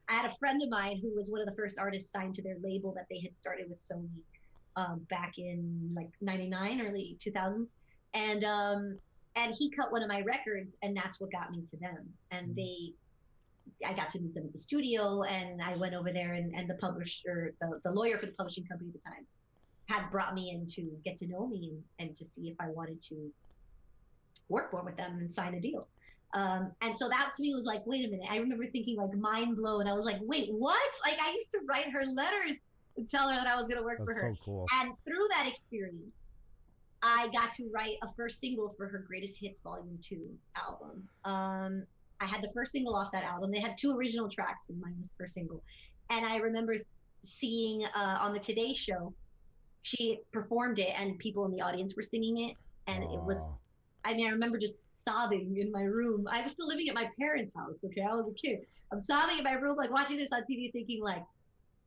I had a friend of mine who was one of the first artists signed to their label that they had started with Sony um, back in like '99, early 2000s, and um, and he cut one of my records, and that's what got me to them. And they I got to meet them at the studio and I went over there and, and the publisher, the, the lawyer for the publishing company at the time had brought me in to get to know me and, and to see if I wanted to work more with them and sign a deal. Um, and so that to me was like, wait a minute. I remember thinking like mind blown. I was like, wait, what? Like I used to write her letters and tell her that I was going to work for her. so cool. And through that experience, I got to write a first single for her Greatest Hits Volume 2 album. Um, I had the first single off that album. They had two original tracks, and mine was the first single. And I remember seeing uh, on the Today Show, she performed it, and people in the audience were singing it. And it was, I mean, I remember just sobbing in my room. I was still living at my parents' house, okay? I was a kid. I'm sobbing in my room, like watching this on TV, thinking, like,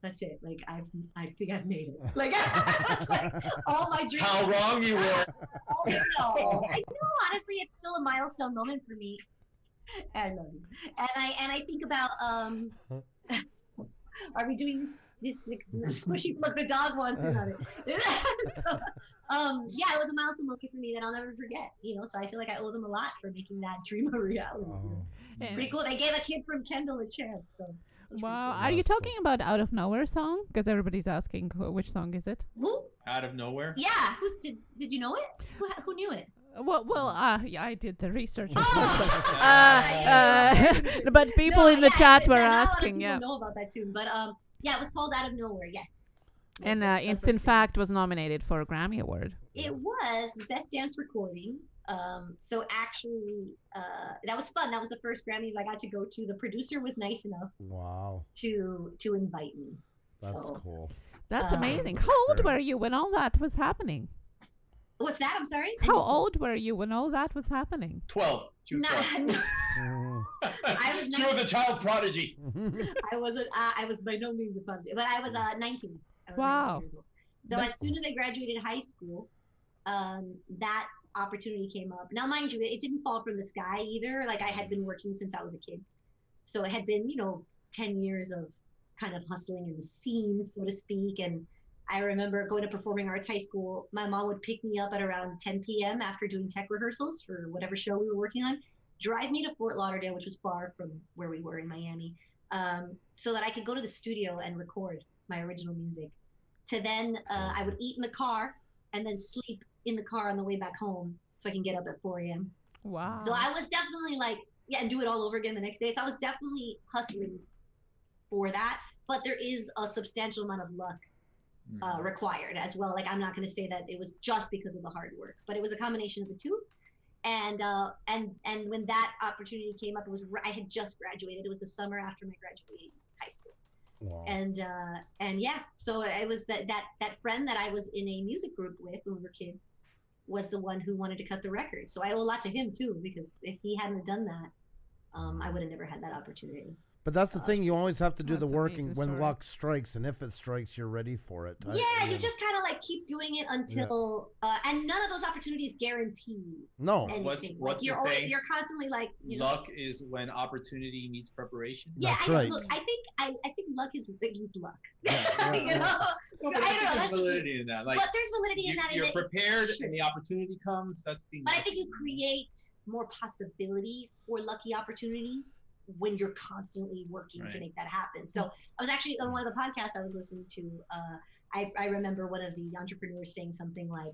that's it. Like I've, I think I've made it. Like, like, all my dreams. How wrong you were. Oh, no. I know. Honestly, it's still a milestone moment for me. I love you. And I and I think about um. are we doing this the squishy? Look, the dog wants in on it. so, um, yeah, it was a milestone moment for me that I'll never forget. You know, so I feel like I owe them a lot for making that dream a reality. you. Oh. Pretty cool. They gave a kid from Kendall a chance. So. That's pretty Wow. cool. Are you Awesome. talking about Out of Nowhere song? Because everybody's asking wh- which song is it. Who? Out of nowhere. Yeah. Who did? Did you know it? Who, who knew it? Well, well, uh, yeah, I did the research. Oh! course, Yeah. but, uh, but people No, in the yeah, chat were not a lot of asking, people yeah. know about that tune, but um, yeah, it was called Out of Nowhere. Yes. And uh, it's in fact was nominated for a Grammy Award. It was best dance recording. Um, so actually, uh, that was fun. That was the first Grammys I got to go to. The producer was nice enough Wow, to to invite me. that's so, cool. That's Uh, amazing. How old were you when all that was happening? what's that? I'm sorry. How missed it. old were you when all that was happening? Twelve. She was Nah, twelve. no, Mhm. I was she was a child prodigy. I wasn't. Uh, I was by no means a prodigy, but I was uh, 19. I was Wow. 19. So That's- as soon as I graduated high school, um, that opportunity came up. Now, mind you, it didn't fall from the sky either. Like I had been working since I was a kid, so it had been, you know, 10 years of kind of hustling in the scene, so to speak. And I remember going to performing arts high school. My mom would pick me up at around 10 p.m. after doing tech rehearsals for whatever show we were working on, drive me to Fort Lauderdale, which was far from where we were in Miami, um, so that I could go to the studio and record my original music. To then, uh, I would eat in the car and then sleep in the car on the way back home so I can get up at 4 a.m. Wow. So I was definitely like, yeah, and do it all over again the next day. So I was definitely hustling for that. But there is a substantial amount of luck uh, required as well. Like I'm not going to say that it was just because of the hard work, but it was a combination of the two. And uh, and and when that opportunity came up, it was I had just graduated. It was the summer after my graduating high school, wow. and uh, and yeah, so it was that that that friend that I was in a music group with when we were kids was the one who wanted to cut the record. So I owe a lot to him too, because if he hadn't done that, um, I would have never had that opportunity. But that's the thing. You always have to do the That's an working when story. luck strikes, and if it strikes, you're ready for it. I- yeah, I you mean, just kind of like keep doing it until, uh, and none of those opportunities guarantee no. anything. What's- Like, what's you're the always, saying? you're constantly like, you know, Luck is when opportunity meets preparation. yeah. That's I, right. Look, I think I, I think luck is is luck. Yeah, yeah, you know, No, I don't know. I think That's there's just validity in that. Like but there's validity in that. you're and it- prepared Sure. and the opportunity comes. That's being. But I think you create more possibility for lucky opportunities when you're constantly working to make that happen. So I was actually on one of the podcasts I was listening to. Uh, I, I remember one of the entrepreneurs saying something like,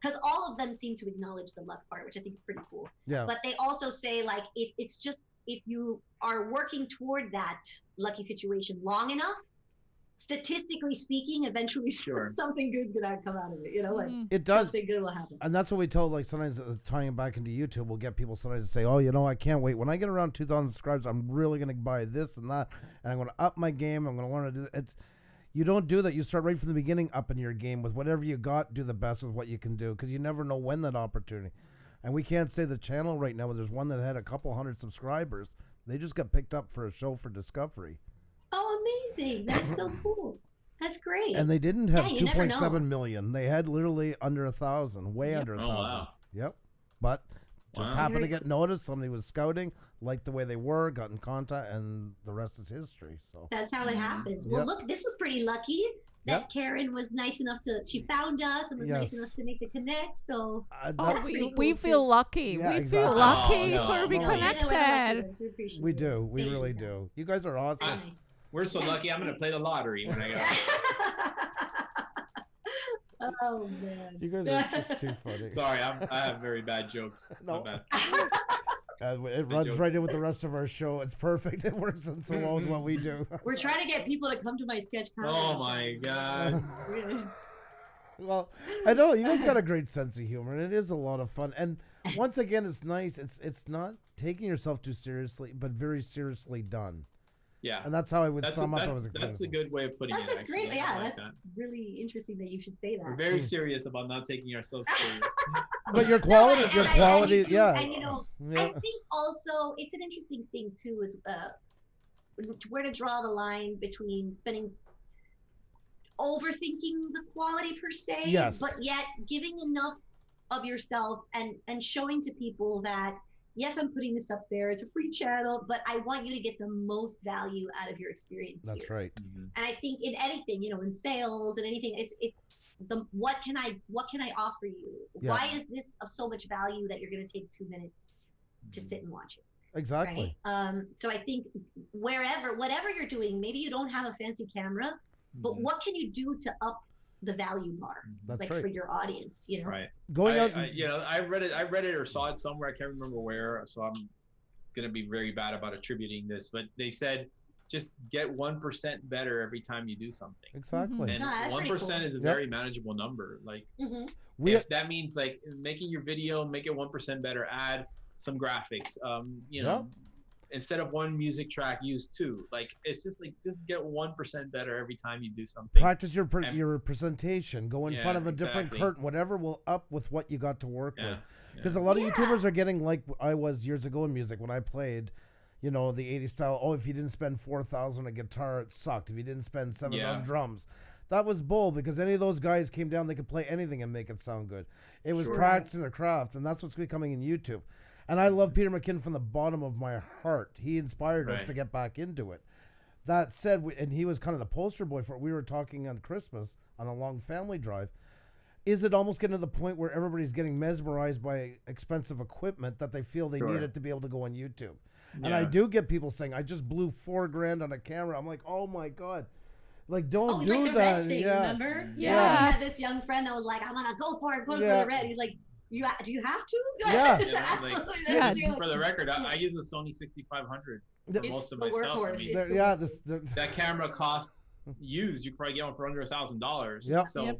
because all of them seem to acknowledge the luck part, which I think is pretty cool. Yeah. But they also say like, if it's just if you are working toward that lucky situation long enough, statistically speaking, eventually Sure. something good's gonna come out of it. You know, like Mm. It does. something good will happen. And that's what we tell, like, sometimes uh, tying it back into YouTube, we'll get people sometimes to say, oh, you know, I can't wait. When I get around 2,000 subscribers, I'm really going to buy this and that, and I'm going to up my game. I'm going to learn to do It's, you don't do that. You start right from the beginning, up in your game with whatever you got, do the best with what you can do, because you never know when that opportunity. And we can't say the channel right now, but there's one that had a couple hundred subscribers. They just got picked up for a show for Discovery. Oh, amazing! That's so cool. That's great. And they didn't have Yeah, you never know. 2.7 million. They had literally under a thousand, way Yep. under a Oh, thousand. wow. Yep. But just Wow. happened to get noticed. Somebody was scouting, liked the way they were, got in contact, and the rest is history. So That's how it happens. Well, look, this was pretty lucky that Yep. Karen was nice enough to. She found us and was nice enough to make the connect. So uh, Oh, that- That's we, pretty we feel lucky. Yeah, we exactly. feel lucky Oh, no, for being no. Yeah, we're connected. ones. We we do. We Thank really Sam. do. You guys are awesome. So nice. We're so lucky. I'm gonna play the lottery when I go. oh man. You guys are just too funny. Sorry, I'm, I have very bad jokes. No. My bad. Uh, it runs joke. right in with the rest of our show. It's perfect. It works in so well with what we do. We're trying to get people to come to my sketch comedy. Oh my god. well, I don't know you guys got a great sense of humor, and it is a lot of fun. And once again, it's nice. It's it's not taking yourself too seriously, but very seriously done. Yeah. And that's how I would That's a, sum up. that's, a that's a good way of putting That's it. That's a great. I Yeah, like that's that. really interesting that you should say that. We're very serious about not taking ourselves serious. But your No, quality, and- your and I- and quality, yeah. And you know, yeah. I think also it's an interesting thing too is uh, where to draw the line between spending overthinking the quality per se, Yes. but yet giving enough of yourself and and showing to people that yes, I'm putting this up there. It's a free channel, but I want you to get the most value out of your experience That's here. right. Mhm. And I think in anything, you know, in sales and anything, it's it's the what can I what can I offer you? Yeah. Why is this of so much value that you're going to take two minutes to sit and watch it? Exactly. Right. Um, so I think wherever, whatever you're doing, maybe you don't have a fancy camera, but Mhm. what can you do to up the value bar, That's like right. for your audience? You know, Right. Going I, out. I, you know, I read it. I read it or saw it somewhere. I can't remember where. So I'm gonna be very bad about attributing this, but they said just get one percent better every time you do something. exactly. And one pretty percent cool. is a Yep. very manageable number. Like hmm We if that means like making your video, make it one percent better, add some graphics. Um, you know, instead of one music track, use two. Like it's just like just get one percent better every time you do something. practice your pre- And- your presentation. Go in Yeah, front of a different curtain. Whatever will up with what you got to work Yeah. with. Because a lot of Yeah. YouTubers are getting like I was years ago in music when I played, you know, the 80s style. Oh, if you didn't spend 4000 on a guitar, it sucked. If you didn't spend 7000 Yeah. drums, that was bull because any of those guys came down, they could play anything and make it sound good. It was Sure. practicing their craft, and that's what's becoming in YouTube. And I love Peter McKinnon from the bottom of my heart. He inspired us to get back into it. That said, we, and he was kind of the poster boy for it. We were talking on Christmas on a long family drive is it almost getting to the point where everybody's getting mesmerized by expensive equipment that they feel they need it to be able to go on YouTube? And I do get people saying, "I just blew four grand on a camera." I'm like, "Oh my god!" Like, don't Oh, do like that. thing, yeah, remember? Yeah. I had this young friend that was like, "I'm gonna go for it, go Yeah. for the red." He's like, "You do you have to?" Yeah. Yeah, like- Yeah. For the record, I, I use a Sony 6500 for It's most of the my stuff. I workhorse. mean, There- yeah. This, there- that camera costs used. You could probably get one for under a thousand dollars. Yeah. So Yep.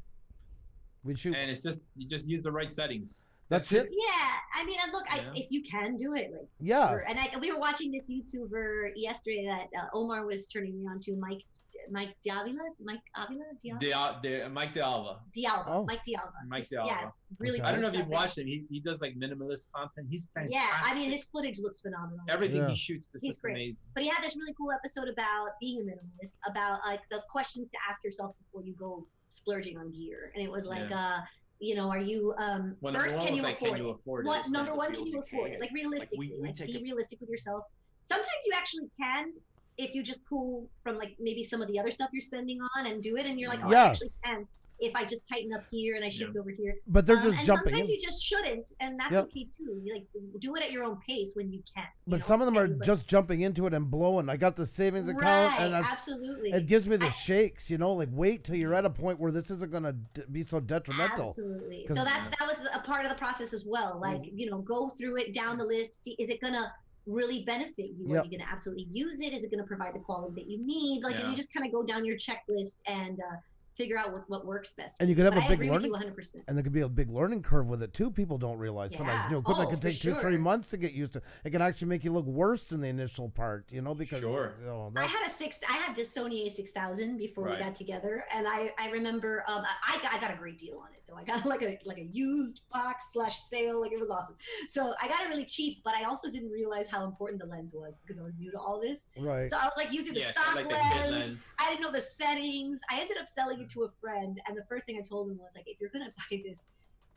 we shoot. and it's just you just use the right settings. That's it. Yeah, I mean, and look, I, if you can do it, like, Yeah. sure. And I, we were watching this YouTuber yesterday that uh, Omar was turning me on to, Mike, Mike Davila, Mike Avila, Dialva, De, De, Mike D'Alva. Dialva, Oh. Mike Dialva. Mike He's- Yeah, really. Okay. I don't know if you've watched him. He, he does like minimalist content. He's fantastic. Yeah, I mean, his footage looks phenomenal. everything Yeah. he shoots is He's just great. amazing. But he had this really cool episode about being a minimalist, about like the questions to ask yourself before you go splurging on gear. And it was like, uh, you know, are you um Well, first can you like, afford can you it? afford it? What It's number one can you okay. afford it? Like realistically, we like take be a- realistic with yourself. Sometimes you actually can if you just pull from like maybe some of the other stuff you're spending on and do it, and you're like, oh, Yeah. I actually can if I just tighten up here and I shift over here. But they're Um, just and jumping sometimes in. you just shouldn't, and that's Yep. okay too. You like do it at your own pace when you can. you But know? some of them are Everybody- just jumping into it and blowing. I got the savings account, right, and I, absolutely. it gives me the I- shakes. You know, like wait till you're at a point where this isn't gonna d- be so detrimental. Absolutely. So that's that was a part of the process as well. Like Mm-hmm. you know, go through it down the list. See, is it gonna really benefit you? Yep. Are you gonna absolutely use it? Is it gonna provide the quality that you need? Like, and you just kind of go down your checklist and uh, figure out what, what works best. And you could have but a I big learning 100. percent and there could be a big learning curve with it too. People don't realize sometimes new equipment Oh, can for take two, three months to get used to. It can actually make you look worse than the initial part, you know, because Sure. you know, I had a six. I had this Sony A6000 before Right. we got together, and I I remember um I I got a great deal on it though. I got like a like a used box slash sale, like it was awesome. So I got it really cheap, but I also didn't realize how important the lens was because I was new to all this. right. So I was like using the Yeah, so stock like lens. kit lens. I didn't know the settings. I ended up selling it mm. to a friend, and the first thing I told him was like, if you're gonna buy this,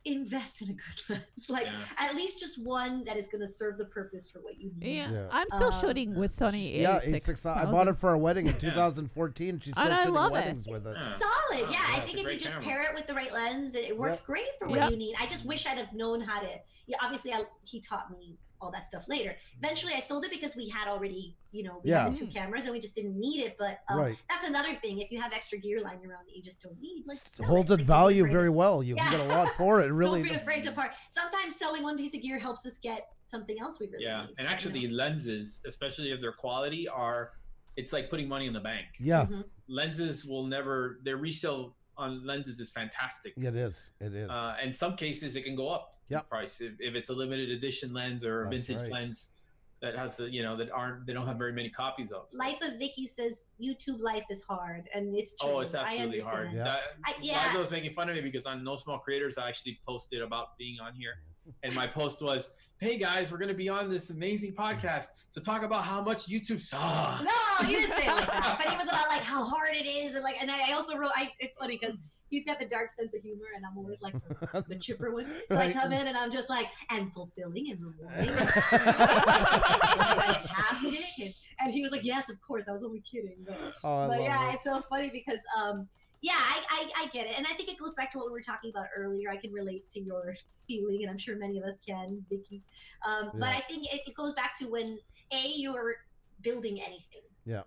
invest in a good lens. Like Yeah. at least just one that is gonna serve the purpose for what you need. Yeah, Yeah. I'm still Um, shooting with Sony yeah, A6000. A6. I bought it for a wedding in Yeah. 2014. She's still And I shooting love it. weddings with it. Yeah. Solid, yeah. yeah, I think if you just camera. pair it with the right lens, it, it works Yep. great for what Yep. you need. I just wish I'd have known how to. Yeah, obviously, I, he taught me all that stuff later. Eventually, I sold it because we had already, you know, we Yeah. had the two cameras and we just didn't need it. But um, Right. that's another thing. If you have extra gear lying around that you just don't need, like It holds its Like, don't be value very to- well. You can Yeah. get a lot for it. It Really. Don't be afraid to part. Sometimes selling one piece of gear helps us get something else we really Yeah, need. and actually, you the lenses, especially if they're quality, are it's like putting money in the bank. Yeah, know? Mhm. Lenses will never their resale on lenses is fantastic. it is. It is. Uh, in some cases, it can go up in Yep. price if, if it's a limited edition lens or a That's vintage right. lens that has a, you know that aren't they don't have very many copies of. Life of Vicky says YouTube life is hard, and it's true. Oh, it's I absolutely hard. understand. Yeah. That, I- yeah. Liza was making fun of me because on No Small Creators, I actually posted about being on here, and my post was, "Hey guys, we're gonna be on this amazing podcast to talk about how much YouTube sucks." No, you didn't say it like that. But it was about like how hard it is, and like, and I also wrote. I, it's funny because he's got the dark sense of humor, and I'm always like the, the chipper one. So I come in and I'm just like, and fulfilling in the morning, fantastic. And, and he was like, yes, of course. I was only kidding, but oh, but yeah, it. it's so funny because um yeah, I, I I get it, and I think it goes back to what we were talking about earlier. I can relate to your feeling, and I'm sure many of us can, Vicky. Um, But I think it, it goes back to when a you're building anything. Yeah.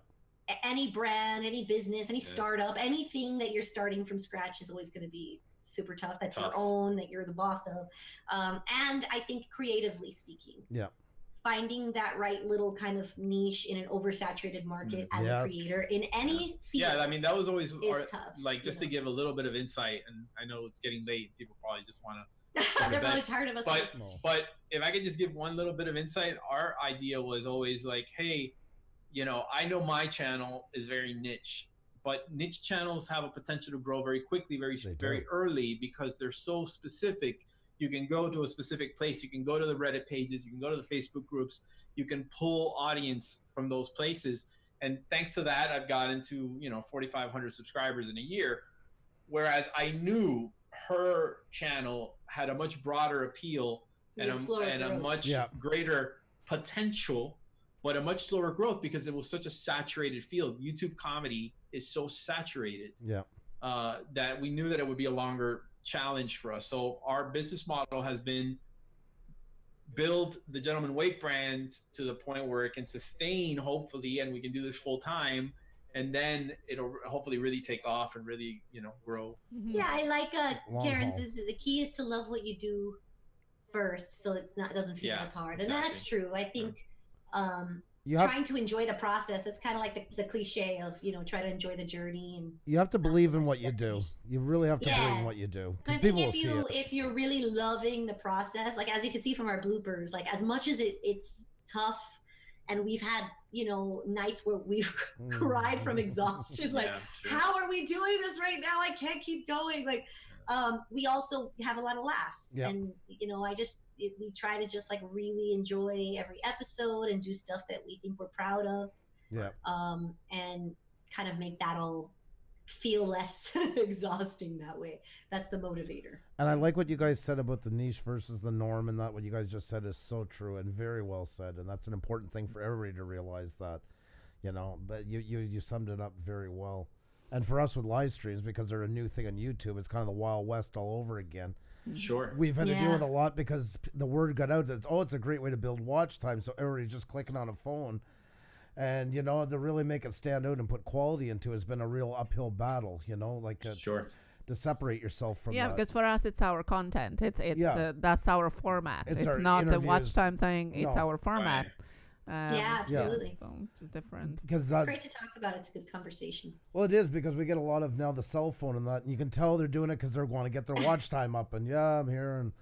A- Any brand, any business, any Yeah. startup, anything that you're starting from scratch is always going to be super tough. That's Tough. your own, that you're the boss of. Um, and I think creatively speaking, Yeah. finding that right little kind of niche in an oversaturated market as Yeah. a creator in any field. Yeah, I mean that was always our, tough, like you just to give a little bit of insight, and I know it's getting late. People probably just want to They're bet. probably tired of us. But No. but if I could just give one little bit of insight, our idea was always like, hey, you know, I know my channel is very niche, but niche channels have a potential to grow very quickly, very They do. very early because they're so specific. You can go to a specific place. You can go to the Reddit pages. You can go to the Facebook groups. You can pull audience from those places. And thanks to that, I've gotten to you know 4,500 subscribers in a year. Whereas I knew her channel had a much broader appeal So and a, and a much Yeah. greater potential, but a much slower growth because it was such a saturated field. YouTube comedy is so saturated Yeah. uh, that we knew that it would be a longer challenge for us. So our business model has been build the Gentleman Wake brand to the point where it can sustain, hopefully, and we can do this full time. And then it'll hopefully really take off and really, you know, grow. Yeah, I like uh, Long Karen's. haul. Is the key is to love what you do first, so it's not it doesn't feel Yeah, as hard, and that's true. I think um, You have trying to enjoy the process. It's kind of like the, the cliche of you know try to enjoy the journey and you have to believe in what you do. You really have to believe in what you do I because think people will if see you it. if you're really loving the process, like as you can see from our bloopers, like as much as it, it's tough, and we've had you know nights where we've cried from exhaustion, like Yeah, sure. how are we doing this right now? I can't keep going. Like, um, we also have a lot of laughs, Yeah. and you know, I just it, we try to just like really enjoy every episode and do stuff that we think we're proud of, Yeah. um, and kind of make that all feel less exhausting that way. That's the motivator. And I like what you guys said about the niche versus the norm, and that what you guys just said is so true and very well said. And that's an important thing for everybody to realize that, you know. But you you you summed it up very well. And for us with live streams, because they're a new thing on YouTube, it's kind of the Wild West all over again. Sure. We've had to deal with a lot because the word got out that oh, it's a great way to build watch time, so everybody's just clicking on a phone. And you know to really make it stand out and put quality into it has been a real uphill battle. You know, like uh, Sure. to separate yourself from yeah, that. because for us it's our content. It's it's Yeah. uh, that's our format. It's It's, our not the watch time thing. It's No. our format. Um, Yeah, absolutely. So it's just different. because It's great to talk about. It's a good conversation. Well, it is because we get a lot of now the cell phone and that, and you can tell they're doing it because they're going to get their watch time up. And yeah, I'm here, and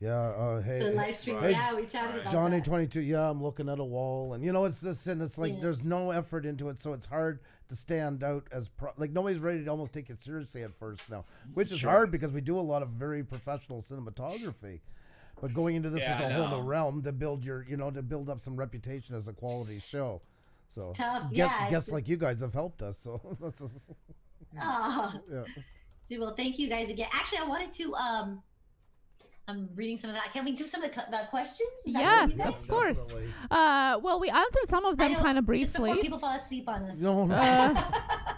yeah, uh, hey, The hey, live stream, Right. yeah, we chatted Right. about Johnny that. twenty two, yeah, I'm looking at a wall, and you know it's this, and it's like Yeah. there's no effort into it, so it's hard to stand out as pro- like nobody's ready to almost take it seriously at first now, which is Sure. hard because we do a lot of very professional cinematography. But going into this Yeah, is a I whole new realm to build your, you know, to build up some reputation as a quality show. So tough. guess, Yeah, guess it's- like you guys have helped us. So that's Ah. yeah. Gee, Well, thank you guys again. Actually, I wanted to. um I'm reading some of that. Can we do some of the, the questions? Is Yes, of course. Uh, well, we answered some of them kind of briefly. Just before briefly. people fall asleep on us. No, no. Uh,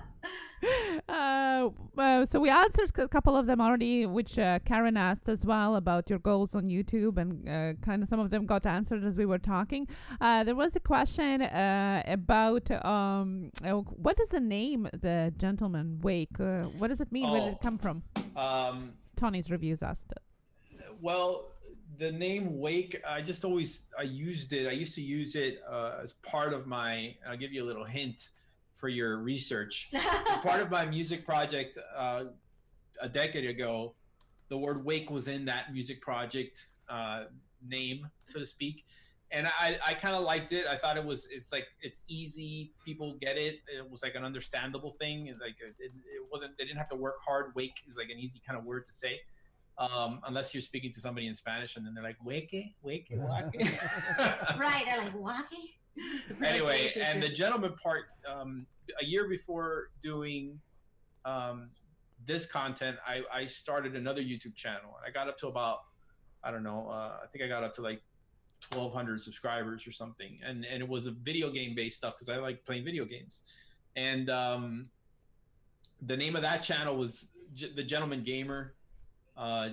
uh, uh, so we answered a couple of them already, which uh, Karen asked as well about your goals on YouTube, and uh, kind of some of them got answered as we were talking. Uh, there was a question uh, about um, what is the name, the gentleman wake? Uh, what does it mean? Where did Oh. it come from? Um, Tony's reviews asked it. well, the name Wake, I just always I used it. I used to use it uh, as part of my. I'll give you a little hint for your research. part of my music project uh, a decade ago, the word "wake" was in that music project uh, name, so to speak, and I, I kind of liked it. I thought it was it's like it's easy, people get it. It was like an understandable thing. and Like it, it wasn't they didn't have to work hard. Wake is like an easy kind of word to say. um, unless you're speaking to somebody in Spanish, and then they're like "wake, wake, wake." Right. They're like, Waki? Anyway, and the gentleman part, um, a year before doing um, this content, I, I started another YouTube channel. I got up to about, I don't know, uh, I think I got up to like 1,200 subscribers or something, and and it was a video game based stuff because I like playing video games, and um, the name of that channel was G- the Gentleman Gamer. Uh,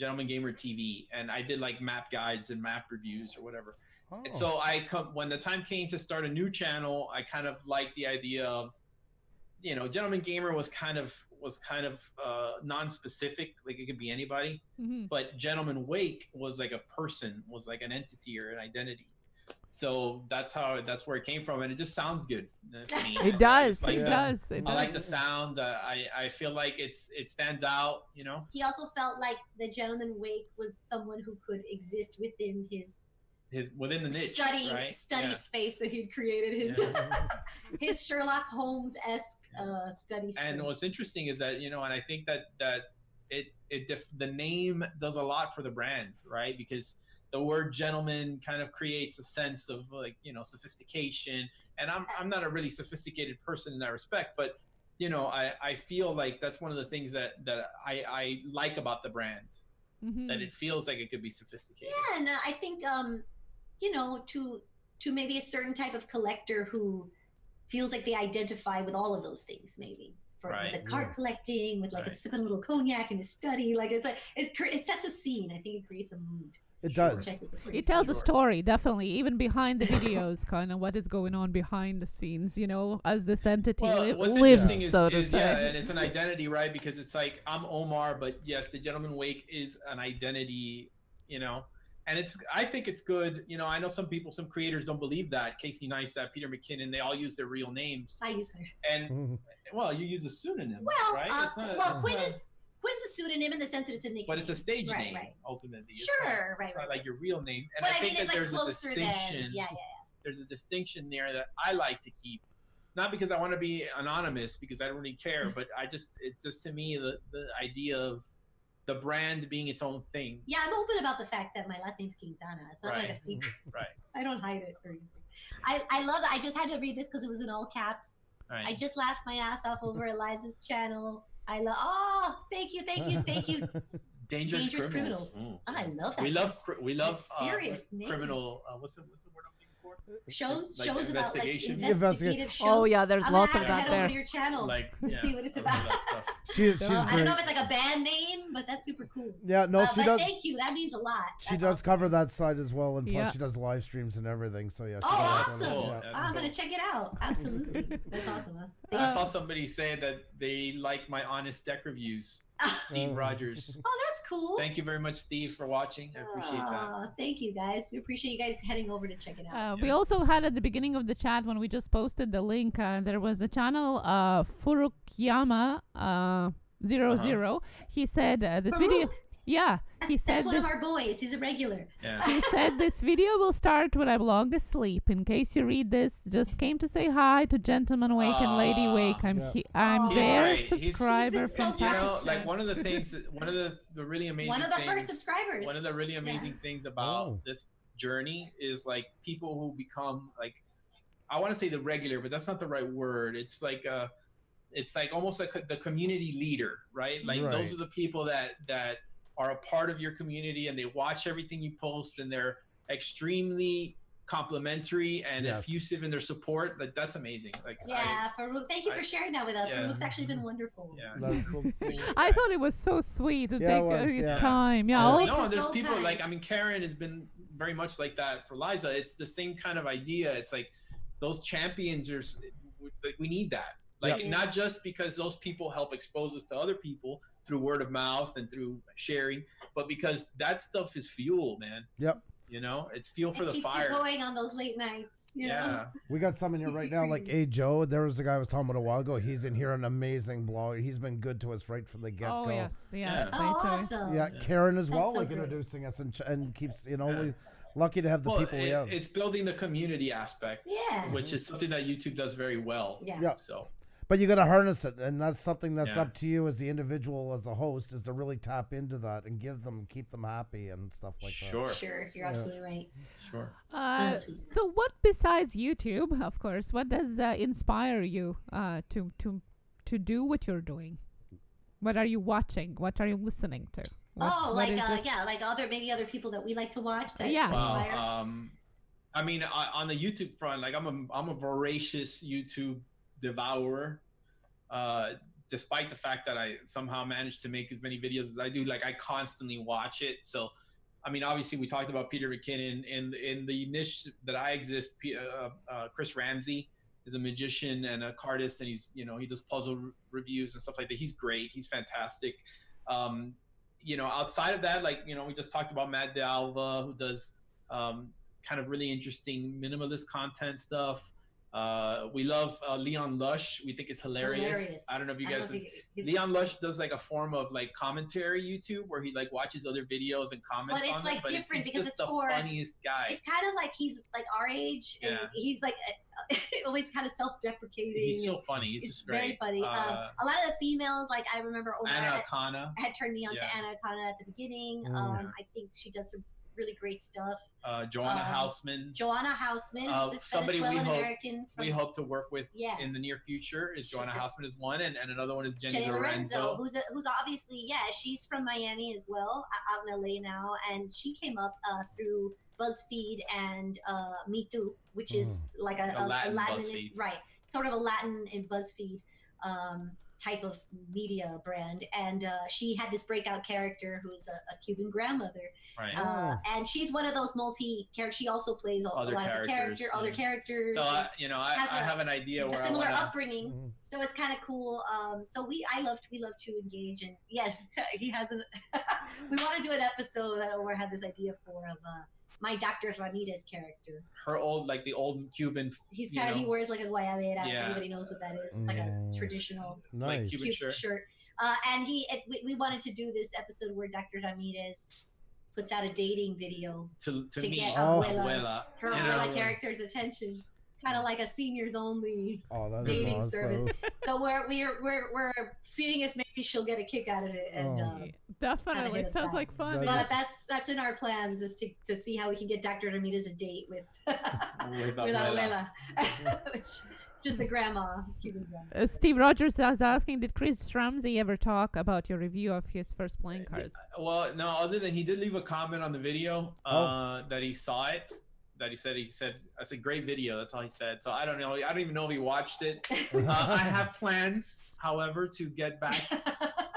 Gentleman Gamer TV, and I did like map guides and map reviews or whatever. Oh. And so I come when the time came to start a new channel, I kind of liked the idea of, you know, Gentleman Gamer was kind of was kind of uh, non-specific, like it could be anybody. Mhm. But Gentleman Wake was like a person, was like an entity or an identity. So that's how that's where it came from, and it just sounds good. to me. It does. just like it the- does. It I does. like the sound. Uh, I I feel like it's it stands out. You know. He also felt like the gentleman Wake was someone who could exist within his His within the niche, study right? study Yeah. space that he'd created his Yeah. his Sherlock Holmes esque uh, study space. and what's interesting is that you know and i think that that it it def- the name does a lot for the brand right because the word gentleman kind of creates a sense of like you know sophistication and i'm i'm not a really sophisticated person in that respect but you know i i feel like that's one of the things that that i i like about the brand Mhm. that it feels like it could be sophisticated yeah, and I think um, you know, to to maybe a certain type of collector who feels like they identify with all of those things, maybe. For Right. the card Yeah. collecting, with like Right. sipping a little cognac in his study, like it's like it, it sets a scene. I think it creates a mood. It Sure. does. Which I think is pretty It tells a story, definitely, even behind the videos, kind of what is going on behind the scenes, you know, as this entity Well, li- what's lives, interesting is, so to is say. yeah, and it's an identity, right? Because it's like I'm Omar, but yes, the Gentleman Wake is an identity, you know. And it's, I think it's good. You know, I know some people, some creators don't believe that. Casey Neistat, Peter McKinnon, they all use their real names. I use my And Mhm. well, you use a pseudonym, well, right? uh, It's not well, it's Quin not- is Quin's a pseudonym in the sense that it's a nickname. but it's a stage Right, name right. ultimately. It's Sure, not, right, It's right, not like your real name. And but I I, think mean, it's that like there's a distinction. than yeah, yeah. there's a distinction there that I like to keep. Not because I want to be anonymous, because I don't really care, but I just it's just to me the the idea of the brand being its own thing. Yeah, I'm open about the fact that my last name's Quintana. It's not like a secret. Right. I don't hide it or anything. I, I love it. I just had to read this because it was in all caps. Right. I just laughed my ass off over Liza's channel. I love. Oh, thank you, thank you, thank you. dangerous, Dangerous criminals. Criminals. Mm. I love that. We love cri- we love uh, Mysterious name. criminal. Uh, what's the what's the word I'm looking for? Shows like shows about like investigation. investigative shows. Oh yeah, there's I'm lots gonna of have to that head over to your channel. Like yeah, see what it's about. She, she's I don't know if it's like a band name, but that's super cool. Yeah, no, Uh, she but does. thank you. That means a lot. She That's does awesome. cover that side as well, and plus Yeah. she does live streams and everything. So yeah. Oh, awesome. yeah. That's I'm cool. gonna check it out. Absolutely. That's awesome. Huh? I saw somebody say that they like my honest deck reviews. Steve. Rogers. Oh, that's cool. Thank you very much, Steve, for watching. I appreciate that. Thank you guys. We appreciate you guys heading over to check it out. Uh, Yeah. We also had at the beginning of the chat when we just posted the link. Uh, there was a channel, uh, Furukiyama uh, zero Uh-huh. zero. He said uh, this video. Farouk, Yeah, he said That's one this, of our boys. He's a regular. Yeah. he said this video will start when I'm long asleep. In case you read this, just came to say hi to Gentleman Wake and Lady Wake. I'm Yeah. he- I'm Aw. He's their great. He's- subscriber he's been from so You know, like one of the things, one of the, the really amazing one of the things, first subscribers. one of the really Yeah. amazing things about Oh. this journey is like people who become like I want to say the regular, but that's not the right word. It's like uh it's like almost like the community leader, right? Like Right. those are the people that that are a part of your community and they watch everything you post and they're extremely complimentary and Yes. effusive in their support. Like that's amazing. Like I- Yeah, Farouk. Thank you I- for sharing that with us. yeah. Farouk's actually been wonderful. yeah. That's cool. I thought it was so sweet to Yeah, take uh, was, his yeah. time. Yeah, Yeah. all- no, there's so people kind. like I mean, Karen has been very much like that for Liza. It's the same kind of idea. It's like those champions are like we need that. Like Yep. not just because those people help expose us to other people through word of mouth and through sharing, but because that stuff is fuel, man. Yep. You know, it's fuel for it the keeps fire. you going on those late nights. You yeah. know? We got some in here right now, like A Joe. There was a guy I was talking about a while ago. He's in here, an amazing blogger. He's been good to us right from the get go. oh yes, yes. Yeah. Oh, awesome. Yeah, Yeah. Karen as well, so like great. introducing us and and keeps you know Yeah. we lucky to have the Well, people we have. it's building the community aspect, Yeah. which is something that YouTube does very well. Yeah. Yeah. So But you got to harness it, and that's something that's Yeah. up to you as the individual, as a host, is to really tap into that and give them, keep them happy and stuff like that. sure, Sure, you're Yeah. absolutely right. sure. Uh, so, what besides YouTube, of course, what does uh, inspire you uh, to to to do what you're doing? What are you watching? What are you listening to? What, oh, what like uh, yeah, like other maybe other people that we like to watch. That Yeah. Well, us. um, I mean, I, on the YouTube front, like I'm a I'm a voracious YouTube devourer. Uh, despite the fact that I somehow managed to make as many videos as I do, like I constantly watch it. So, I mean, obviously, we talked about Peter McKinnon in in the niche that I exist. Uh, uh, Chris Ramsey is a magician and a cardist, and he's you know he does puzzle re- reviews and stuff like that. He's great. He's fantastic. Um, you know, outside of that, like you know, we just talked about Matt D'Avella, who does um, kind of really interesting minimalist content stuff. Uh, we love uh, Leon Lush. We think it's hilarious. Hilarious. I don't know if you guys. think Leon Lush does like a form of like commentary YouTube where he like watches other videos and comments But it's, on like, them. But different he's because just it's the for- funniest guy. It's kind of like he's like our age, and Yeah. he's like always kind of self-deprecating. He's so funny. He's it's just great. very funny. um, Uh, a lot of the females, like I remember Anna had, Akana, had turned me on Yeah. to Anna Akana at the beginning. Mm. Um, I think she does some really great stuff. uh, Joanna um, Hausmann. Joanna Hausmann, Uh, who's this somebody we hope- American from we hope to work with yeah. in the near future. Is She's Joanna great. Hausmann is one, and, and another one is Jenny, Jenny Lorenzo, Lorenzo. who's a, who's obviously yeah, she's from Miami as well, out in LA now, and she came up uh, through BuzzFeed and uh, mitú, which is like a, A a, Latin a Latin BuzzFeed. right, sort of a Latin and BuzzFeed um, type of media brand, and uh, she had this breakout character who's a, a Cuban grandmother, Right. uh, and she's one of those multi characters. She also plays a, Other a lot of the characters, character, other characters. so I, you know, I, has I a- have an idea a where I similar want to. upbringing. Mhm. So it's kind of cool. Um, so we, I love, we love to engage, and yes, he has an. we want to do an episode that Omar had this idea for of uh, my Dr. Ramirez character. her old, like the old Cuban, He's kind of he wears like a guayabera. Yeah. anybody knows what that is. It's like a traditional like Nice. Cuban shirt. shirt. Uh, and he, we, we wanted to do this episode where Dr. Ramirez puts out a dating video to to, to me. get Oh. abuela's, Abuela. her You abuela character's attention. Kind of like a seniors only Oh, that is dating awesome. service. so we're we're we're we're seeing if maybe she'll get a kick out of it, and Oh. um, Definitely sounds back. like fun. That- yeah. but that's that's in our plans is to, to see how we can get Dr. Ramirez a date with With with Abuela. Abuela, Which- just the grandma, Uh, Steve Rogers was asking, did Chris Ramsey ever talk about your review of his first playing cards? Well, no. Other than he did leave a comment on the video Oh. uh, that he saw it. That he said he said that's a great video. That's all he said. So I don't know. I don't even know if he watched it. Uh, I have plans, however, to get back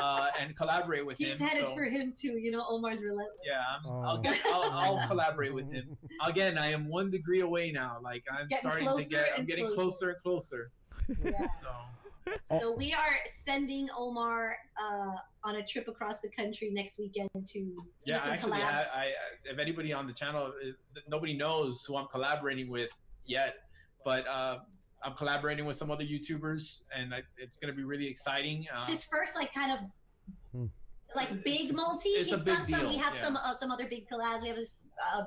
uh, and collaborate with He's him. headed so, for him too. You know, Omar's relentless. yeah, I'm, Oh. I'll, get, I'll, I'll collaborate with him. Again, I am one degree away now. Like I'm starting to get. I'm getting closer. closer and closer. Yeah. So. So we are sending Omar uh, on a trip across the country next weekend to do yeah, some actually, collabs. I, I, if anybody on the channel, uh, nobody knows who I'm collaborating with yet, but uh, I'm collaborating with some other YouTubers, and I, it's going to be really exciting. Uh, it's his first like kind of Hmm. like It's- big multi. it's a He's big done some. We have yeah. some uh, some other big collabs. We have this uh,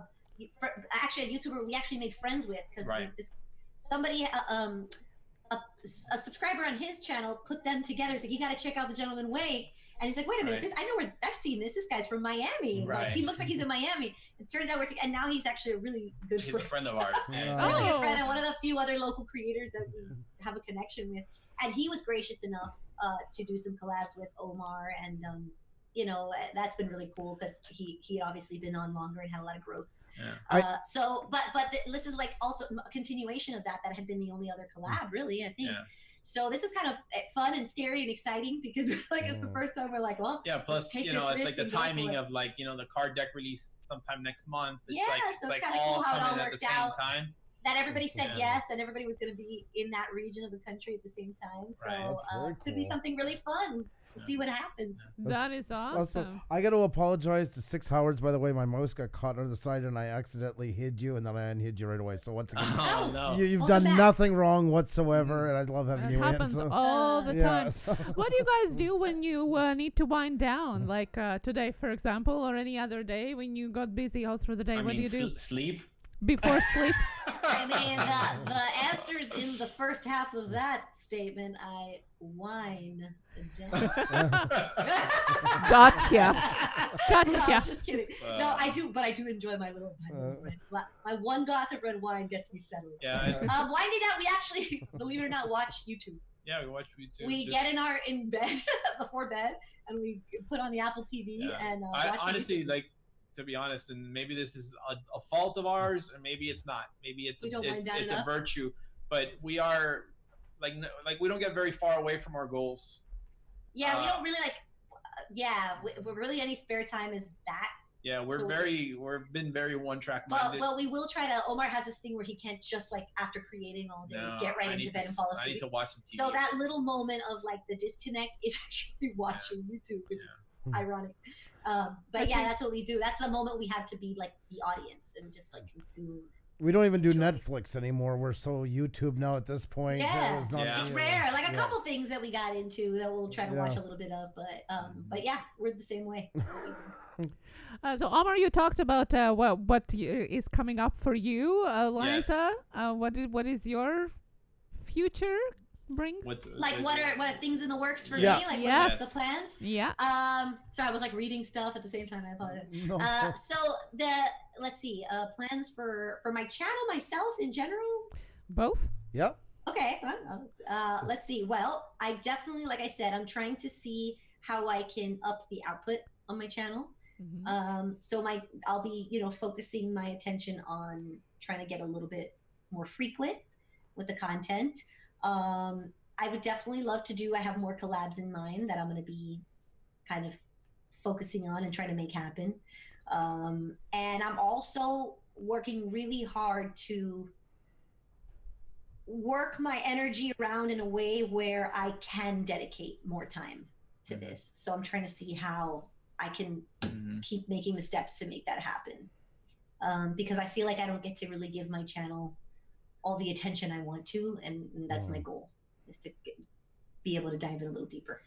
fr- actually a YouTuber we actually made friends with because Right. somebody uh, um a, a subscriber on his channel put them together. He's like, you got to check out the Gentleman Wake. And he's like, wait a minute, Right. this, I know where I've seen this. This guy's from Miami. Like Right. he looks like he's in Miami. It turns out we're together, and now he's actually a really good he's a friend. friend of ours. Yeah. He's a really good Oh. friend and one of the few other local creators that we have a connection with. And he was gracious enough uh, to do some collabs with Omar, and um, you know uh, that's been really cool because he he had obviously been on longer and had a lot of growth. Yeah. I- Uh, so, but but th- this is like also a continuation of that. That had been the only other collab, really. I think. Yeah. So this is kind of eh, fun and scary and exciting because like it's the first time we're like, well, Yeah, plus you know, it's like the and go for timing of like you know the card deck release sometime next month. It's Yeah, like so it's it's like kinda all cool how it all coming at the worked same out. time. that everybody said Yeah. yes and everybody was going to be in that region of the country at the same time. So Right. Uh, very could be something really fun to Yeah. See what happens. That is awesome. I got to apologize to Six Howards. By the way, my mouse got caught on the side, and I accidentally hid you, and then I unhid you right away. So once again, Oh no! you, you've Welcome done nothing wrong whatsoever, and I love having It you happens in. So, all the yeah, time. so- What do you guys do when you uh, need to wind down, like uh, today, for example, or any other day when you got busy all through the day? I what mean, do you do? sl- sleep. Before sleep? I mean, the, the answers in the first half of that statement, I whine. Gotcha. Gotcha. No, I'm just kidding. no, Uh. I do, but I do enjoy my little, my, little Uh. red my one glass of red wine gets me settled. yeah, Um, winding down, we actually, believe it or not, watch YouTube. yeah. We watch YouTube. we just- get in our in bed before bed, and we put on the Apple TV Yeah. and uh, I watch the honestly YouTube. like to be honest, and maybe this is a, a fault of ours, or maybe it's not. Maybe it's a, it's, it's a virtue, but we are like n- like we don't get very far away from our goals. Yeah, we uh, don't really like. uh, Yeah, we, we're really any spare time is that. Yeah, we're So- very we're been very one track But minded. but we will try to. Omar has this thing where he can't just like after creating all day No, get right I into bed to, and fall asleep. I need asleep. to watch some TV. So that little moment of like the disconnect is actually watching YouTube, which Hmm. is ironic. Um, but I yeah, that's what we do. That's the moment we have to be like the audience and just like consume. We don't even do Enjoy. Netflix anymore. We're so YouTube now at this point. Yeah. It's not Yeah. It's rare. Like a yeah. couple things that we got into that we'll try to watch a little bit of, but um, but yeah, we're the same way. That's what we do. Uh, so Omar, you talked about uh, what what y- is coming up for you, uh, Liza. Uh, what is what is your future brings? What- Like what are what are things in the works for Yeah. me? Like Yes. what's the plans? yeah. Um, So I was like reading stuff at the same time. I apologize. No. Uh, so the let's see, uh, plans for for my channel myself in general. Both. yep. Okay, well, uh, let's see. Well, I definitely, like I said, I'm trying to see how I can up the output on my channel. Mhm. Um, so my I'll be you know focusing my attention on trying to get a little bit more frequent with the content. Um, I would definitely love to do. I have more collabs in mind that I'm going to be kind of focusing on and trying to make happen. Um, and I'm also working really hard to work my energy around in a way where I can dedicate more time to Mhm. this. So I'm trying to see how I can Mhm. keep making the steps to make that happen. Um, because I feel like I don't get to really give my channel all the attention I want to, and, and that's my Mhm. goal is to get, be able to dive in a little deeper.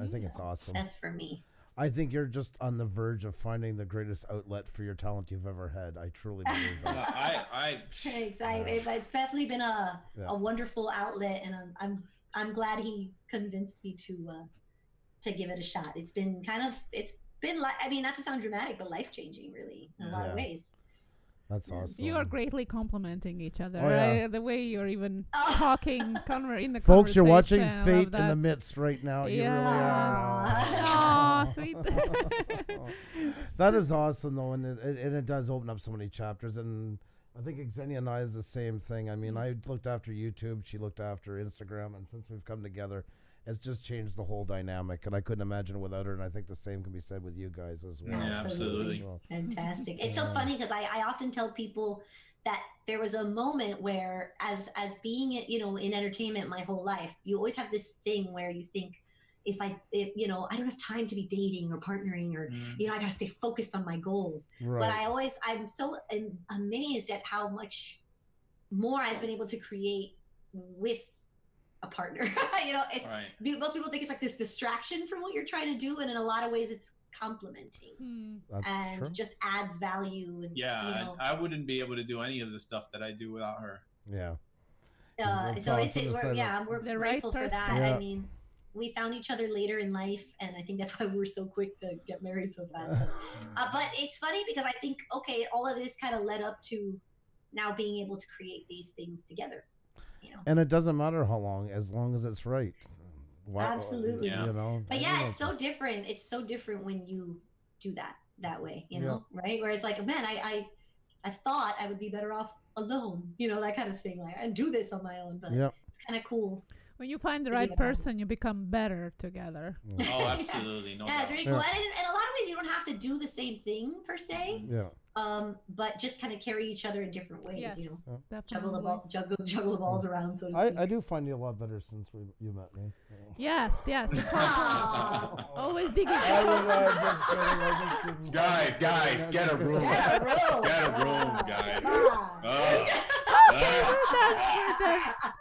I think it's awesome. That's for me. I think you're just on the verge of finding the greatest outlet for your talent you've ever had. I truly believe Uh, that. I I Thanks. I, it- it's definitely been a, Yeah. a wonderful outlet, and I'm, I'm I'm glad he convinced me to uh, to give it a shot. It's been kind of it's been like I mean not to sound dramatic, but life changing really in a lot of ways. That's mm. awesome. You are greatly complimenting each other. Oh, yeah. right? The way you're even Oh. talking conver- in the Folks, you're watching Fate in the midst right now. You Yeah. really are. Aw, sweet. that is awesome, though, and it, it, and it does open up so many chapters. And I think Ksenia and I is the same thing. I mean, mm. I looked after YouTube, she looked after Instagram, and since we've come together, it's just changed the whole dynamic. And I couldn't imagine it without her. And I think the same can be said with you guys as well. Yeah, absolutely. So, Fantastic. It's so funny because I, I often tell people that there was a moment where as as being it, you know in entertainment my whole life, you always have this thing where you think if I if, you know, I don't have time to be dating or partnering or Mhm. you know, I gotta stay focused on my goals. But. I always I'm so amazed at how much more I've been able to create with a partner. you know, it's right. most people think it's like this distraction from what you're trying to do, and in a lot of ways it's complementing Hmm. And true. just adds value and Yeah, you know I, I wouldn't be able to do any of the stuff that I do without her. Yeah. uh, so it's awesome we're, yeah we're The right grateful for that. Yeah. i mean we found each other later in life and i think that's why we were so quick to get married so fast but, uh, but it's funny because i think okay all of this kind of led up to now being able to create these things together you know And it doesn't matter how long, as long as it's right. Why- uh, Absolutely. Yeah. You know. but yeah it's so different it's so different when you do that that way you know right where it's like man I, I i thought i would be better off alone you know that kind of thing like i do this on my own but Yep. it's kind of cool When you find the right about person, you become better together. Oh, absolutely. No yeah, it's doubt. really Yeah. cool. And in, in a lot of ways, you don't have to do the same thing per se, Yeah. um, but just kind of carry each other in different ways. Yes, You know, definitely. juggle the ball, juggle, juggle the balls around. So to I, speak. I do find you a lot better since we, you met me. Yes, yes. the compliment. Always digging. I was, uh, just kidding, I just didn't- Guys, guys, get a room. Get a room. Get a room, guys. Come on. Oh, Okay, we're done. We're done.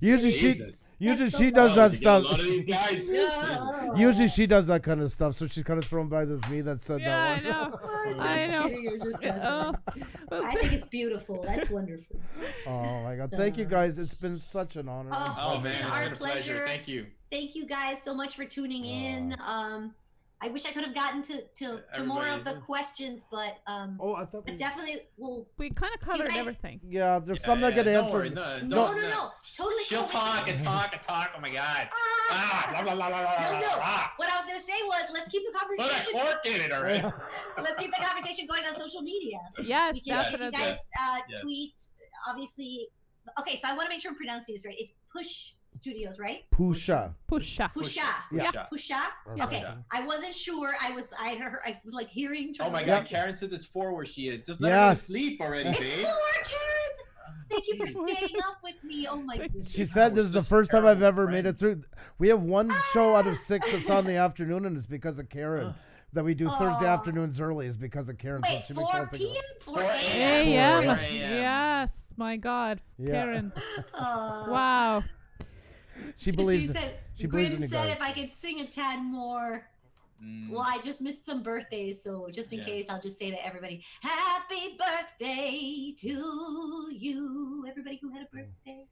Usually she Usually so she does that You a stuff. lot of these guys. No. Usually she does that kind of stuff, so she's kind of thrown by this me that said Yeah, that one. I'm just I know. you're just. Oh, I think it's beautiful. That's wonderful. Oh my god! Thank you Uh, guys. It's been such an honor. Oh, Oh It's man, been it's our been a pleasure. pleasure. Thank you. Thank you guys so much for tuning in. Um, I wish I could have gotten to to, to more of the Everybody- questions, but um, oh, I thought. We, definitely will. we kind of covered guys- everything. yeah, there's Yeah, some that get don't answered. worry, No, No, no, no, totally. She'll talk and talk and talk. Oh my god. Ah! Ah, blah, blah, blah, blah, blah, No, no. blah. What I was gonna say was, let's keep the Put a conversation. cork in it already. Let's keep the conversation going on social media. Yes, We can, if you definitely. guys uh, Yes. tweet, obviously. Okay, so I want to make sure I'm pronouncing this right. It's Push Studios, right? Pusha. Pusha. Pusha. Yeah. Pusha. Pusha. Okay, Pusha. I wasn't sure. I was. I heard. I was like hearing. Oh my god, to- Karen says it's four where she is. Just let her Yes. to sleep already, It's babe. four, Karen. Thank you for staying up with me. Oh my goodness. She said this is the first time I've terrible ever made it through. We have one ah! show out of six that's on the afternoon, and it's because of Karen. Ah. That we do Thursday ah. afternoons early is because of Karen. Wait, she makes 4 everything p.m. 4 4 a.m. AM. 4 a.m. Yes, my God. Yeah. Karen. Aw. Wow. She believes. She said, she believes in said if I could sing a tad more. Mm. Well, I just missed some birthdays, so just in Yeah. case, I'll just say to everybody, "Happy birthday to you, everybody who had a birthday."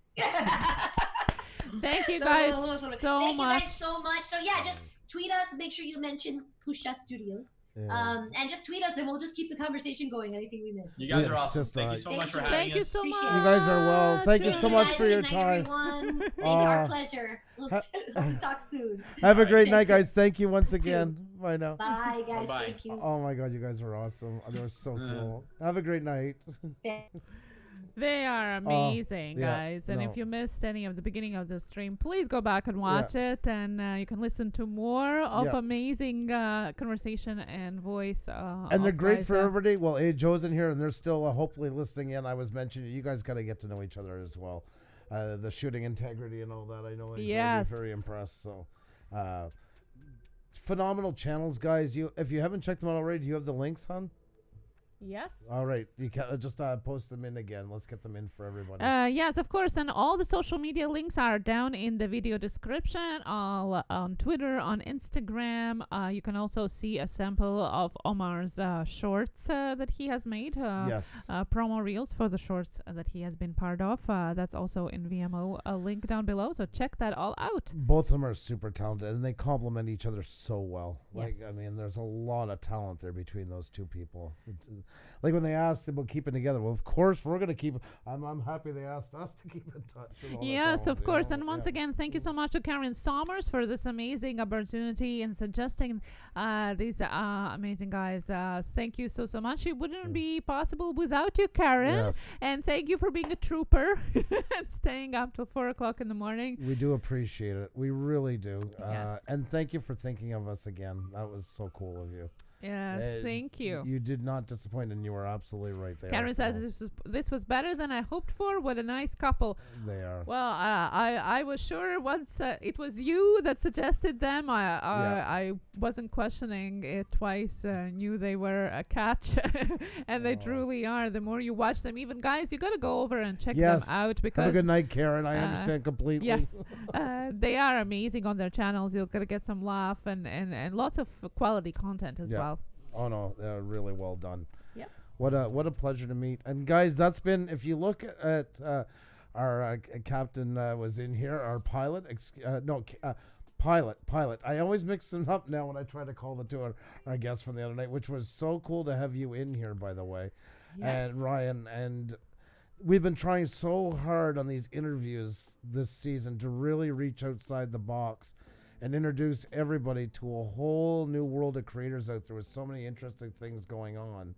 Thank you guys no, no, no, no. so Thank much. you guys so much. So yeah, just tweet us. Make sure you mention Puša Studios, Yeah. um, and just tweet us, and we'll just keep the conversation going. Anything we missed. You guys Yeah, are awesome. just Thank you so Thank much for you. having Thank you so much. You guys are well. Thank you Thank so much for your Good night, time. everyone. Thank you. Uh, Our pleasure. We'll, we'll talk soon. Have a great Thank night, guys. Thank you once You too. again. Bye now. Bye, guys. Bye-bye. Thank you. Oh my God, you guys are awesome. They were so Uh. cool. Have a great night. They are amazing, Oh, yeah, guys. And no. if you missed any of the beginning of the stream, please go back and watch it, and uh, you can listen to more of Yeah. amazing uh, conversation and voice. Uh, and they're great for everybody. Well, hey, Joe's in here, and they're still uh, hopefully listening in. I was mentioning you guys got to get to know each other as well. Uh, the shooting integrity and all that. I know Joe Yes. very impressed. So, uh, phenomenal channels, guys. You if you haven't checked them out already, do you have the links, hon? Yes. All right, you can uh, just uh, post them in again. Let's get them in for everybody. Uh, yes, of course, and all the social media links are down in the video description. All uh, on Twitter, on Instagram. Uh, you can also see a sample of Omar's uh, shorts uh, that he has made. Uh, yes. uh, promo reels for the shorts that he has been part of. Uh, that's also in Vimeo. A link down below, so check that all out. Both of them are super talented, and they complement each other so well. Like, I mean, there's a lot of talent there between those two people. Like when they asked about keeping together, well, of course we're gonna keep. I'm, I'm happy they asked us to keep in touch. and all that Yes, of course. know? And once Yeah. again, thank you so much to Karen Sommers for this amazing opportunity and suggesting uh, these uh, amazing guys. Uh, thank you so, so much. It wouldn't Mm. be possible without you, Karen. Yes, And thank you for being a trooper and staying up till 4 o'clock in the morning. we do appreciate it. We really do. Uh, Yes. and thank you for thinking of us again. That was so cool of you. Yes, Uh, thank you. You did not disappoint, and you were absolutely right there. Karen says this was, this was better than I hoped for. What a nice couple. they are. Well, uh, I I was sure once uh, it was you that suggested them. I I, Yeah. I wasn't questioning it twice. Uh, knew they were a catch, and they truly are. The more you watch them, even guys, you gotta go over and check Yes. them out because. Have a good night, Karen. I uh, understand completely. yes, uh, they are amazing on their channels. You're gonna get some laugh and and, and lots of quality content as Yeah. well. Oh no, they're really well done. Yep. What a what a pleasure to meet. And guys, that's been if you look at uh, our uh, captain uh, was in here, our pilot. Ex- uh, no, uh, pilot, pilot. I always mix them up now when I try to call the two our, our guests from the other night, which was so cool to have you in here, by the way, and Ryan. And we've been trying so hard on these interviews this season to really reach outside the box and introduce everybody to a whole new world of creators out there with so many interesting things going on.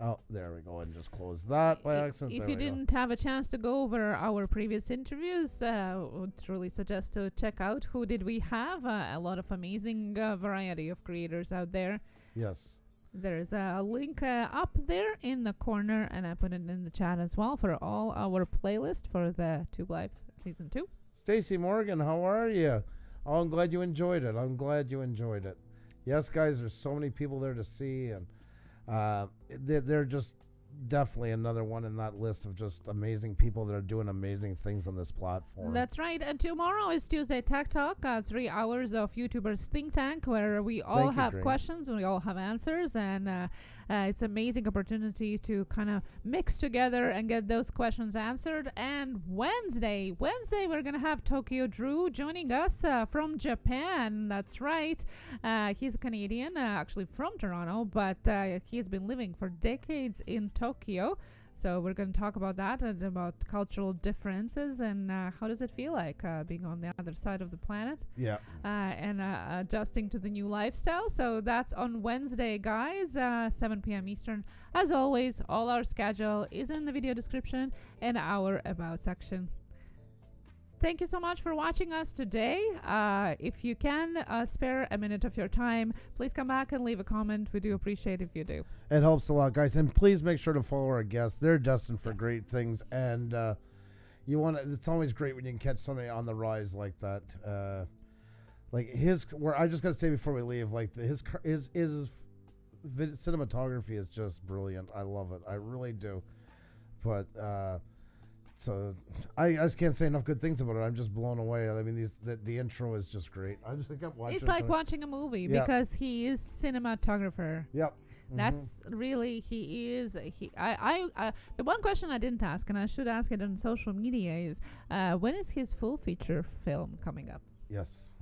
Oh, there we go, and just close that by accident. If There you didn't have a chance to go over our previous interviews, uh, would really suggest to check out who did we have. Uh, a lot of amazing uh, variety of creators out there. yes, There's a link uh, up there in the corner, and I put it in the chat as well for all our playlist for the Tube Life season two. Stacy Morgan, how are you? Oh, I'm glad you enjoyed it. I'm glad you enjoyed it. Yes, guys, there's so many people there to see, and uh, they're, they're just definitely another one in that list of just amazing people that are doing amazing things on this platform. That's right. And tomorrow is Tuesday Tech Talk, uh, three hours of YouTubers Think Tank, where we all you, have Green. questions, we all have answers, and uh, uh, it's amazing opportunity to kind of mix together and get those questions answered. And Wednesday, Wednesday, we're gonna have Tokyo Drew joining us uh, from Japan. That's right. Uh, he's a Canadian, uh, actually from Toronto, but uh, he's been living for decades in Tokyo. So we're going to talk about that and about cultural differences and uh, how does it feel like uh, being on the other side of the planet yeah. uh, and uh, adjusting to the new lifestyle. So that's on Wednesday, guys, uh, 7 p.m. Eastern. As always, all our schedule is in the video description and our about section. Thank you so much for watching us today. Uh, if you can uh, spare a minute of your time, please come back and leave a comment. We do appreciate if you do. It helps a lot, guys. And please make sure to follow our guests. They're destined for Yes. great things. And uh, you want to, it's always great when you can catch somebody on the rise like that. Uh, like his, where I just got to say before we leave, like the, his, his, his vid- cinematography is just brilliant. I love it. I really do. But, uh, so I, I just can't say enough good things about it. I'm just blown away. I mean, these the, the intro is just great. I just kept watching. It's like tonight. watching a movie Yeah. because he is cinematographer. Yep. That's Mhm. really he is he I I uh, the one question I didn't ask and I should ask it on social media is uh, when is his full feature film coming up? yes,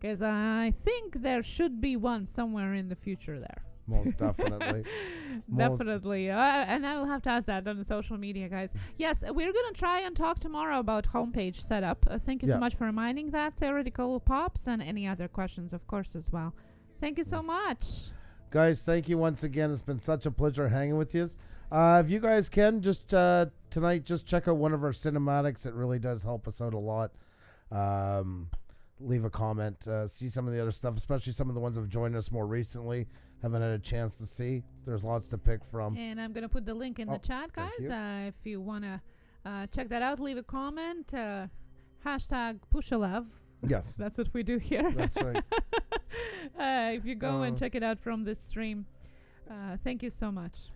Because I think there should be one somewhere in the future there. Most definitely. Most- Definitely, uh, and I will have to ask that on the social media, guys. Yes, we're gonna try and talk tomorrow about homepage setup. Uh, thank you Yeah. so much for reminding that. Theoretical pops and any other questions, of course, as well. Thank you so much. Guys, thank you once again. It's been such a pleasure hanging with you. Uh, if you guys can, just uh, tonight, just check out one of our cinematics. It really does help us out a lot. Um, leave a comment, uh, see some of the other stuff, especially some of the ones that have joined us more recently. Haven't had a chance to see. There's lots to pick from. And I'm going to put the link in Oh, the chat, guys. you. Uh, if you want to uh, check that out, leave a comment. Uh, hashtag Pushalev. Yes, That's what we do here. that's right. uh, if you go and Uh, check it out from this stream. Uh, thank you so much.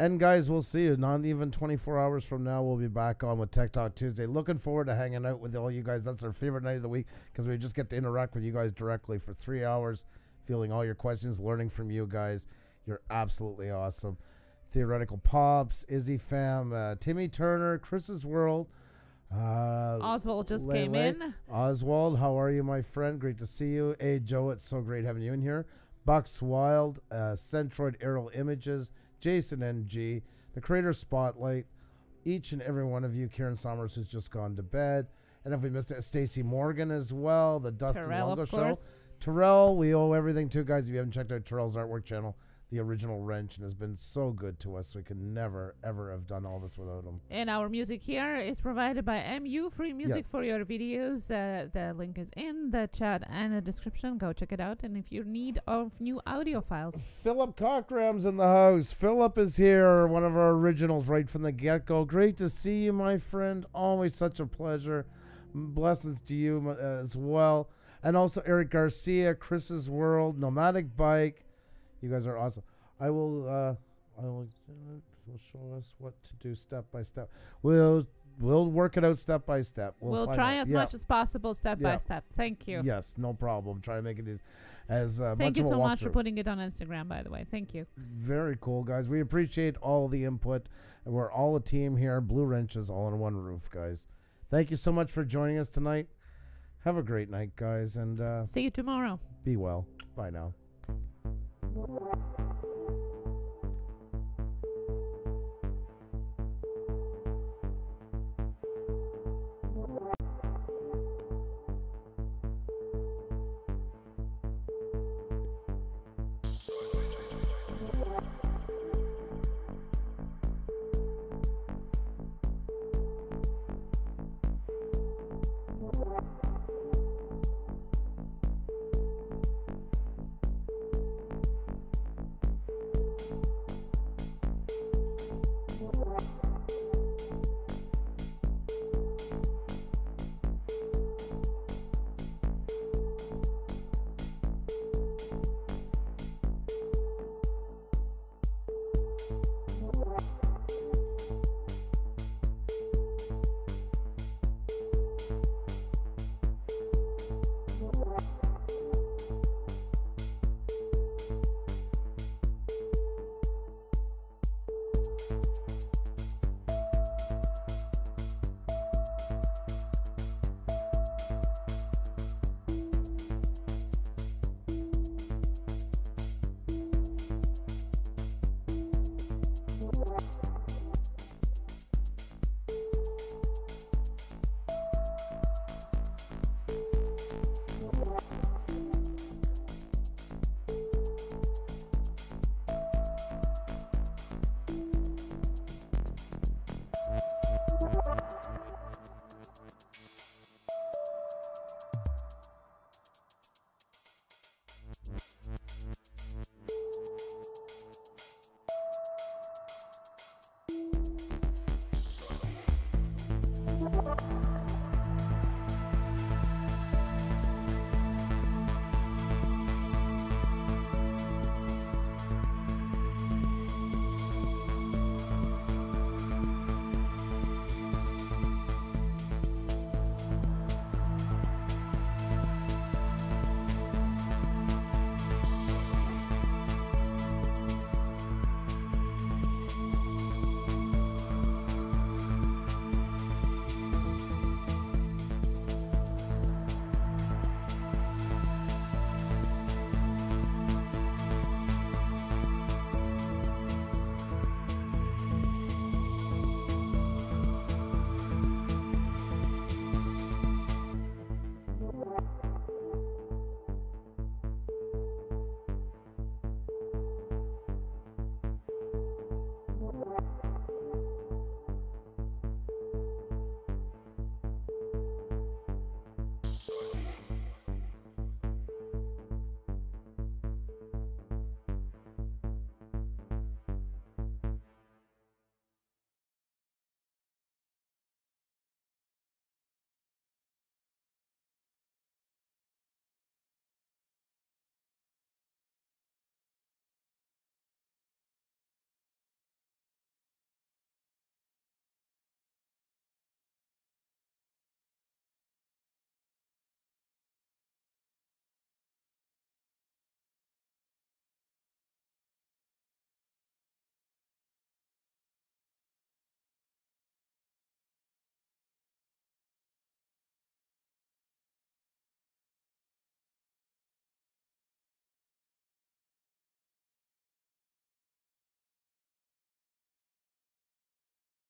And guys, we'll see you. Not even 24 hours from now, we'll be back on with Tech Talk Tuesday. Looking forward to hanging out with all you guys. That's our favorite night of the week because we just get to interact with you guys directly for three hours, feeling all your questions, learning from you guys. You're absolutely awesome. Theoretical Pops, Izzy Fam, uh, Timmy Turner, Chris's World. Uh, Oswald just Lele. came in. Oswald, how are you, my friend? Great to see you. Hey, Joe, it's so great having you in here. Bucks Wild, uh, Centroid Aerial Images, Jason NG, the Creator Spotlight, each and every one of you, Karen Summers, who's just gone to bed. And if we missed it, Stacy Morgan as well, the Dustin Terrell, Longo Show. course. Terrell, we owe everything to, guys. If you haven't checked out Terrell's artwork channel, the original wrench, and has been so good to us. We could never, ever have done all this without him. And our music here is provided by MU Free Music Yes. for your videos. Uh, the link is in the chat and the description. Go check it out. And if you need of new audio files, Philip Cockram's in the house. Philip is here, one of our originals right from the get go. Great to see you, my friend. Always such a pleasure. Blessings to you as well. And also Eric Garcia, Chris's World, Nomadic Bike. You guys are awesome. I will. Uh, I will. Will show us what to do step by step. We'll we'll work it out step by step. we'll, find try out. as Yeah. much as possible, step by step. Thank you. Yes, no problem. Try to make it as, as uh, Thank you so much for putting it on Instagram, by the way. Thank you. Very cool, guys. We appreciate all the input. We're all a team here. Blue Wrenches all on one roof, guys. Thank you so much for joining us tonight. Have a great night, guys, and uh, See you tomorrow. be well. Bye now.